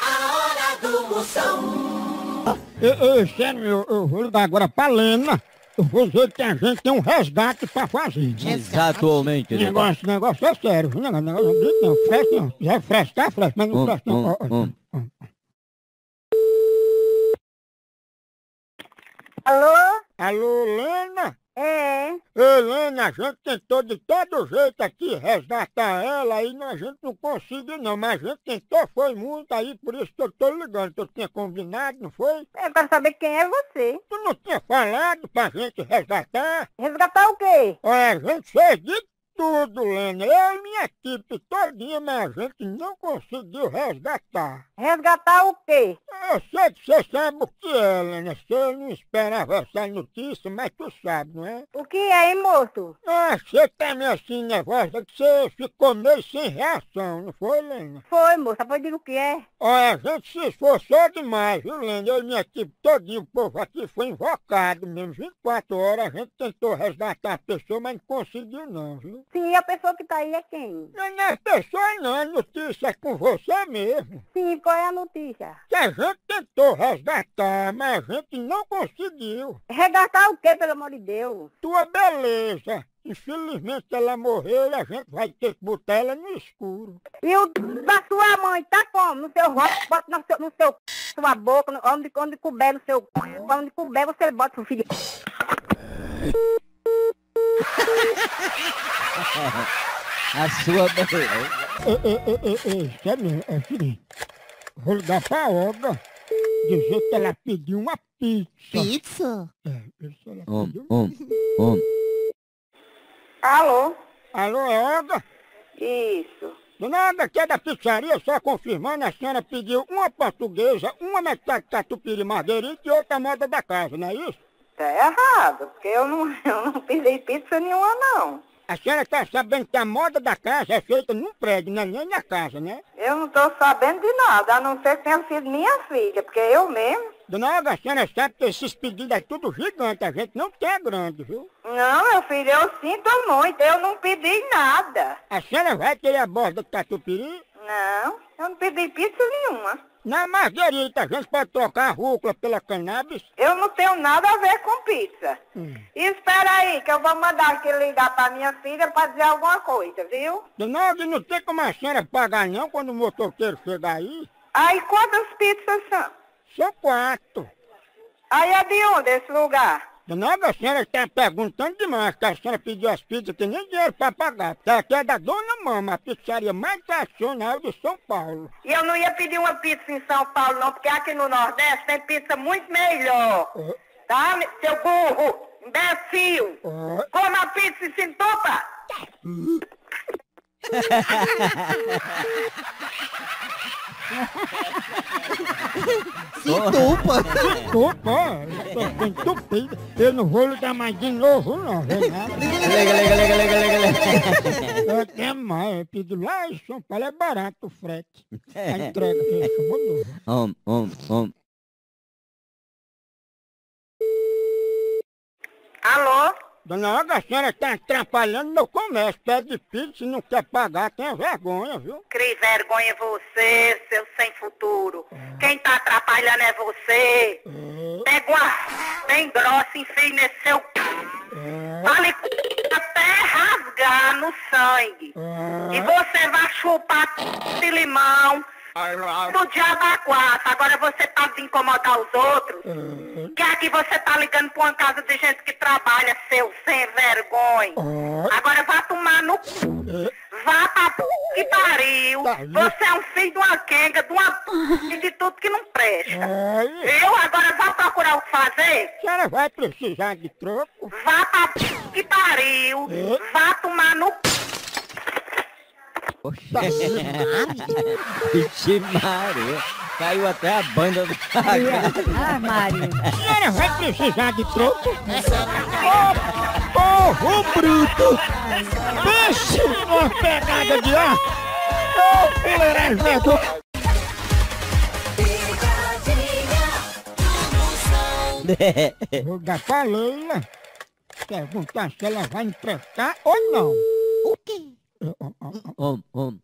A hora do Moção. Ei, sério, eu, eu vou ligar agora pra Lena. Eu vou dizer que a gente tem um resgate pra fazer. Exatamente. Negócio, negócio é sério. viu? Negócio, negócio, não grita não, fresca não. Se quiser frescar, fresca, mas não Hum, fresca não. hum, Ó, ó, hum. ó. Alô? Alô, Lena? É. Helena, a gente tentou de todo jeito aqui resgatar ela, aí a gente não conseguiu não, mas a gente tentou, foi muito, aí por isso que eu tô ligando, que eu tinha combinado, não foi? Eu quero saber quem é você. Tu não tinha falado pra gente resgatar? Resgatar o quê? Olha, a gente fez de tudo, Lena, eu e minha equipe todinha, mas a gente não conseguiu resgatar. Resgatar o quê? Eu sei que você sabe o que é, Lena, você não esperava essa notícia, mas tu sabe, não é? O que é, hein, moço? Ah, você tá meio assim nervosa que você ficou meio sem reação, não foi, Lena? Foi, moça, pode dizer o que é? Olha, a gente se esforçou demais, viu, Lena? Eu e minha equipe todinho, o povo aqui foi invocado mesmo. 24 horas a gente tentou resgatar a pessoa, mas não conseguiu não, viu? Sim, a pessoa que tá aí é quem? Não é as pessoas não, a notícia é com você mesmo. Sim, qual é a notícia? Que a gente tentou resgatar, mas a gente não conseguiu. Resgatar o quê, pelo amor de Deus? Tua beleza. Infelizmente ela morreu e a gente vai ter que botar ela no escuro. E o da sua mãe, tá como? No seu rosto, bota no seu, no seu sua boca, no- onde, onde couber no seu onde couber você bota seu filho. A sua beleza. Ei, ei, ei, ei, ei, sério, é o seguinte. Vou ligar pra Olga, dizer que ela pediu uma pizza. Pizza? É, isso ela Om, pediu. om, om. Alô? Alô, é Olga? Isso. Dona Olga, que é da pizzaria, só confirmando, a senhora pediu uma portuguesa, uma metade catupiry marguerita e outra moda da casa, não é isso? Tá errado, porque eu não, eu não pedi pizza nenhuma, não. A senhora tá sabendo que a moda da casa é feita num prédio, não é nem na casa, né? Eu não tô sabendo de nada, a não ser que tenha sido minha filha, porque eu mesmo. Dona Olga, a senhora sabe que esses pedidos é tudo gigante, a gente não tem grande, viu? Não, meu filho, eu sinto muito, eu não pedi nada. A senhora vai querer a borda de catupiry? Não, eu não pedi pizza nenhuma. Na marguerita, a gente pode trocar a rúcula pela cannabis? Eu não tenho nada a ver com pizza. Hum. Espera aí, que eu vou mandar aqui ligar pra minha filha pra dizer alguma coisa, viu? Olga, não tem como a senhora pagar não quando o motoqueiro chegar aí? Aí quantas pizzas são? São quatro. Aí é de onde esse lugar? Olga, a senhora está perguntando demais, que a senhora pediu as pizzas, tem nem dinheiro para pagar. Porque aqui é da Dona Mama, a pizzaria mais tradicional de São Paulo. E eu não ia pedir uma pizza em São Paulo, não, porque aqui no Nordeste tem pizza muito melhor. Tá, me- seu burro? Imbecil! Coma a pizza e se entupa! Se entupa. Opa, eu tô entupido. Eu não vou ligar mais de novo, não. nada. Liga, liga, liga, liga, liga, liga. Eu tenho mais, eu pido lá em São Paulo, é barato o frete. A entrega, eu. Om, om, om. Alô? Dona Olga, a senhora está atrapalhando meu comércio. Pede pizza e não quer pagar, tem vergonha, viu? Crie vergonha é você, seu sem futuro. Quem tá atrapalhando é você. Pega uma bem grossa e enfia nesse seu c... Fale até rasgar no sangue. E você vai chupar de limão do quatro. Agora você tá de incomodar os outros. Que aqui você tá ligando pra uma casa de gente que trabalha, seu sem vergonha. Agora vá tomar no c... Vá pra p... que pariu. Você é um filho de uma quenga, de uma p... de tudo que não presta. Eu agora vá procurar o que fazer? A senhora vai precisar de troco? Vá pra p... que pariu. Vá tomar no c... Vixe Maria. Caiu até a banda do Ah, Maria. A senhora vai precisar de troco? Ô, ô, bruto! Pense numa pegada de ar! Ô, fuleiragem, Vou dar pra Leila. Perguntar se ela vai emprestar ou não. O quê? Om.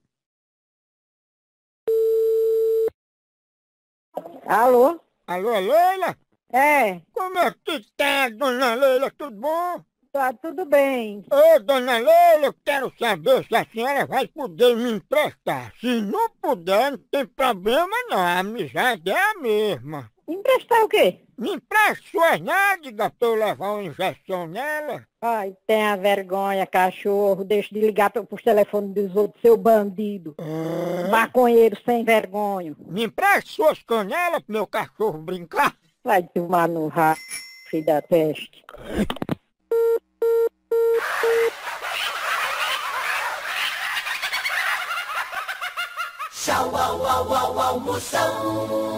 Alô? Alô, Leila? É, Como é que tá, dona Leila? Tudo bom? tá tudo bem. Ô, dona Leila, eu quero saber se a senhora vai poder me emprestar. Se não puder, não tem problema não. A amizade é a mesma. Emprestar o quê? Me empresta suas nádegas pra eu levar uma injeção nela. Ai, tenha vergonha, cachorro. Deixa de ligar pro- pros telefones dos outros, seu bandido. Maconheiro sem vergonha. Me empresta suas canelas pro meu cachorro brincar. Vai tomar no rabo, filho da peste. Tchau, au, au, au, almoção.